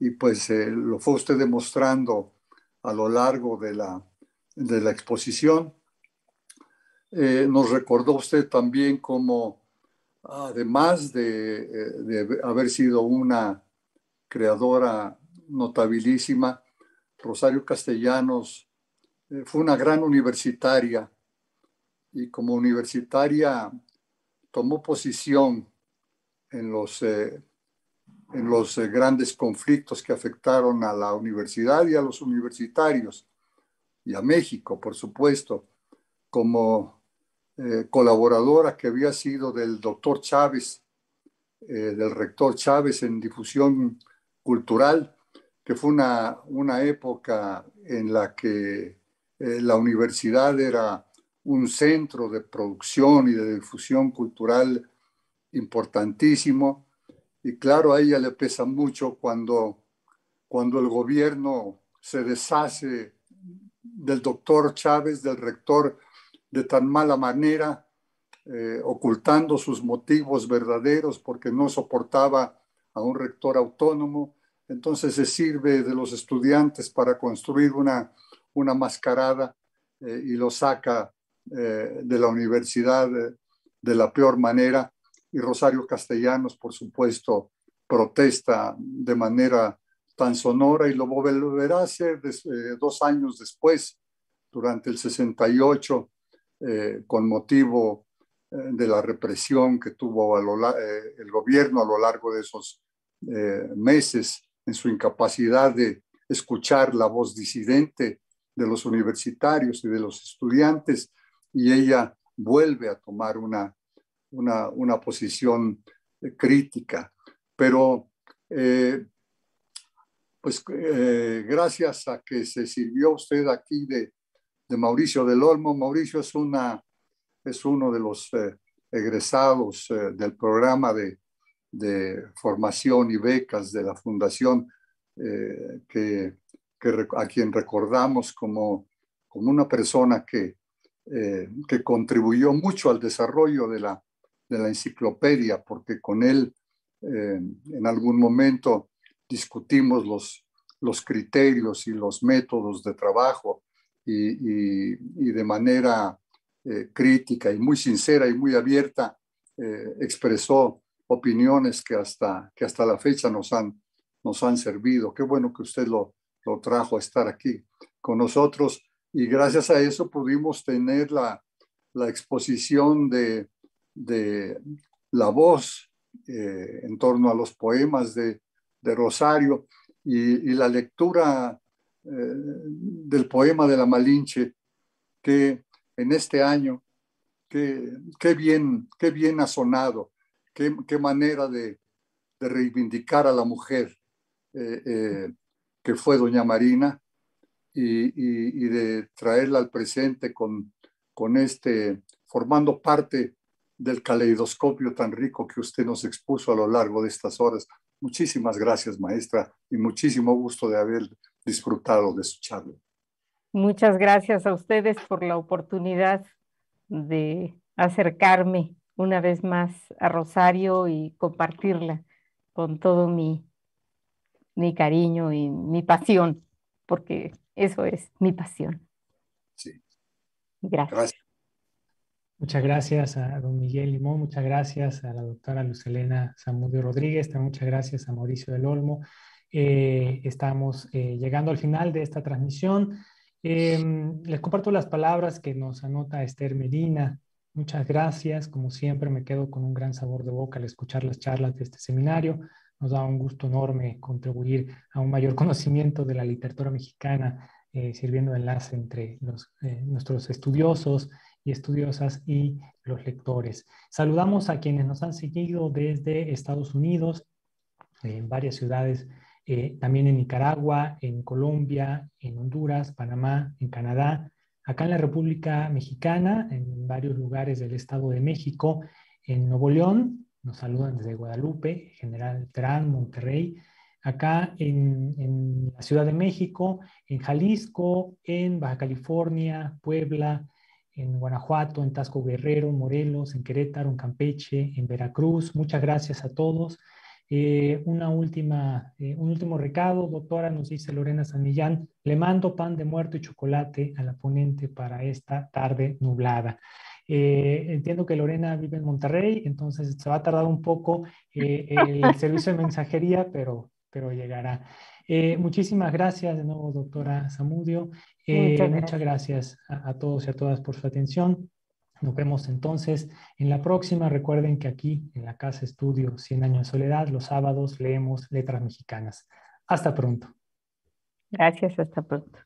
y pues eh, lo fue usted demostrando a lo largo de la, de la exposición. Eh, nos recordó usted también como, además de, eh, de, haber sido una creadora notabilísima, Rosario Castellanos fue una gran universitaria y como universitaria tomó posición en los, eh, en los eh, grandes conflictos que afectaron a la universidad y a los universitarios, y a México, por supuesto, como eh, colaboradora que había sido del doctor Chávez, del rector Chávez en difusión cultural, que fue una, una época en la que la universidad era un centro de producción y de difusión cultural importantísimo. Y claro, a ella le pesa mucho cuando, cuando el gobierno se deshace del doctor Chávez, del rector, de tan mala manera, eh, ocultando sus motivos verdaderos porque no soportaba a un rector autónomo. Entonces se sirve de los estudiantes para construir una, una mascarada eh, y lo saca eh, de la universidad de la peor manera. Y Rosario Castellanos, por supuesto, protesta de manera tan sonora y lo volverá a hacer dos años después, durante el 68, eh, con motivo eh, de la represión que tuvo el gobierno a lo largo de esos meses en su incapacidad de escuchar la voz disidente de los universitarios y de los estudiantes, y ella vuelve a tomar una, una, una posición crítica. Pero pues eh, gracias a que se sirvió usted aquí de, Mauricio del Olmo. Mauricio es, una, es uno de los eh, egresados eh, del programa de, formación y becas de la Fundación que, a quien recordamos como, como una persona que, que contribuyó mucho al desarrollo de la, de la enciclopedia, porque con él en algún momento discutimos los, los criterios y los métodos de trabajo y, de manera eh, crítica y muy sincera y muy abierta eh, expresó opiniones que hasta, que hasta la fecha nos han, nos han servido. Qué bueno que usted lo, lo trajo a estar aquí con nosotros y gracias a eso pudimos tener la, la exposición de, de la voz eh, en torno a los poemas de de Rosario y, la lectura del poema de la Malinche, que en este año, qué bien, qué bien ha sonado, qué, manera de, reivindicar a la mujer eh, eh, que fue doña Marina y, y, de traerla al presente con, con este, formando parte del caleidoscopio tan rico que usted nos expuso a lo largo de estas horas. Muchísimas gracias, maestra, y muchísimo gusto de haber disfrutado de su charla. Muchas gracias a ustedes por la oportunidad de acercarme una vez más a Rosario y compartirla con todo mi, mi cariño y mi pasión, porque eso es mi pasión. Sí. gracias. Muchas gracias a don Miguel Limón, muchas gracias a la doctora Lucelena Zamudio Rodríguez, también muchas gracias a Mauricio del Olmo. Eh, estamos eh, llegando al final de esta transmisión. Em, les comparto las palabras que nos anota Esther Medina. Muchas gracias. Como siempre, me quedo con un gran sabor de boca al escuchar las charlas de este seminario. Nos da un gusto enorme contribuir a un mayor conocimiento de la literatura mexicana, eh, sirviendo de enlace entre los, nuestros estudiosos y estudiosas y los lectores. Saludamos a quienes nos han seguido desde Estados Unidos, en varias ciudades, eh, también en Nicaragua, en Colombia, en Honduras, Panamá, en Canadá, acá en la República Mexicana, en varios lugares del Estado de México, en Nuevo León, nos saludan desde Guadalupe, General Terán, Monterrey, acá en, en, la Ciudad de México, en Jalisco, en Baja California, Puebla, en Guanajuato, en Tasco Guerrero, Morelos, en Querétaro, en Campeche, en Veracruz. Muchas gracias a todos. Eh, una última, eh, un último recado, doctora, nos dice Lorena San Millán, le mando pan de muerto y chocolate a la ponente para esta tarde nublada. Eh, entiendo que Lorena vive en Monterrey, entonces se va a tardar un poco el servicio de mensajería, pero, pero llegará. Muchísimas gracias de nuevo, doctora Zamudio. Muchas gracias, a, a, todos y a todas por su atención. Nos vemos entonces en la próxima. Recuerden que aquí en la Casa Estudio 100 Años de Soledad, los sábados leemos letras mexicanas. Hasta pronto. Gracias, hasta pronto.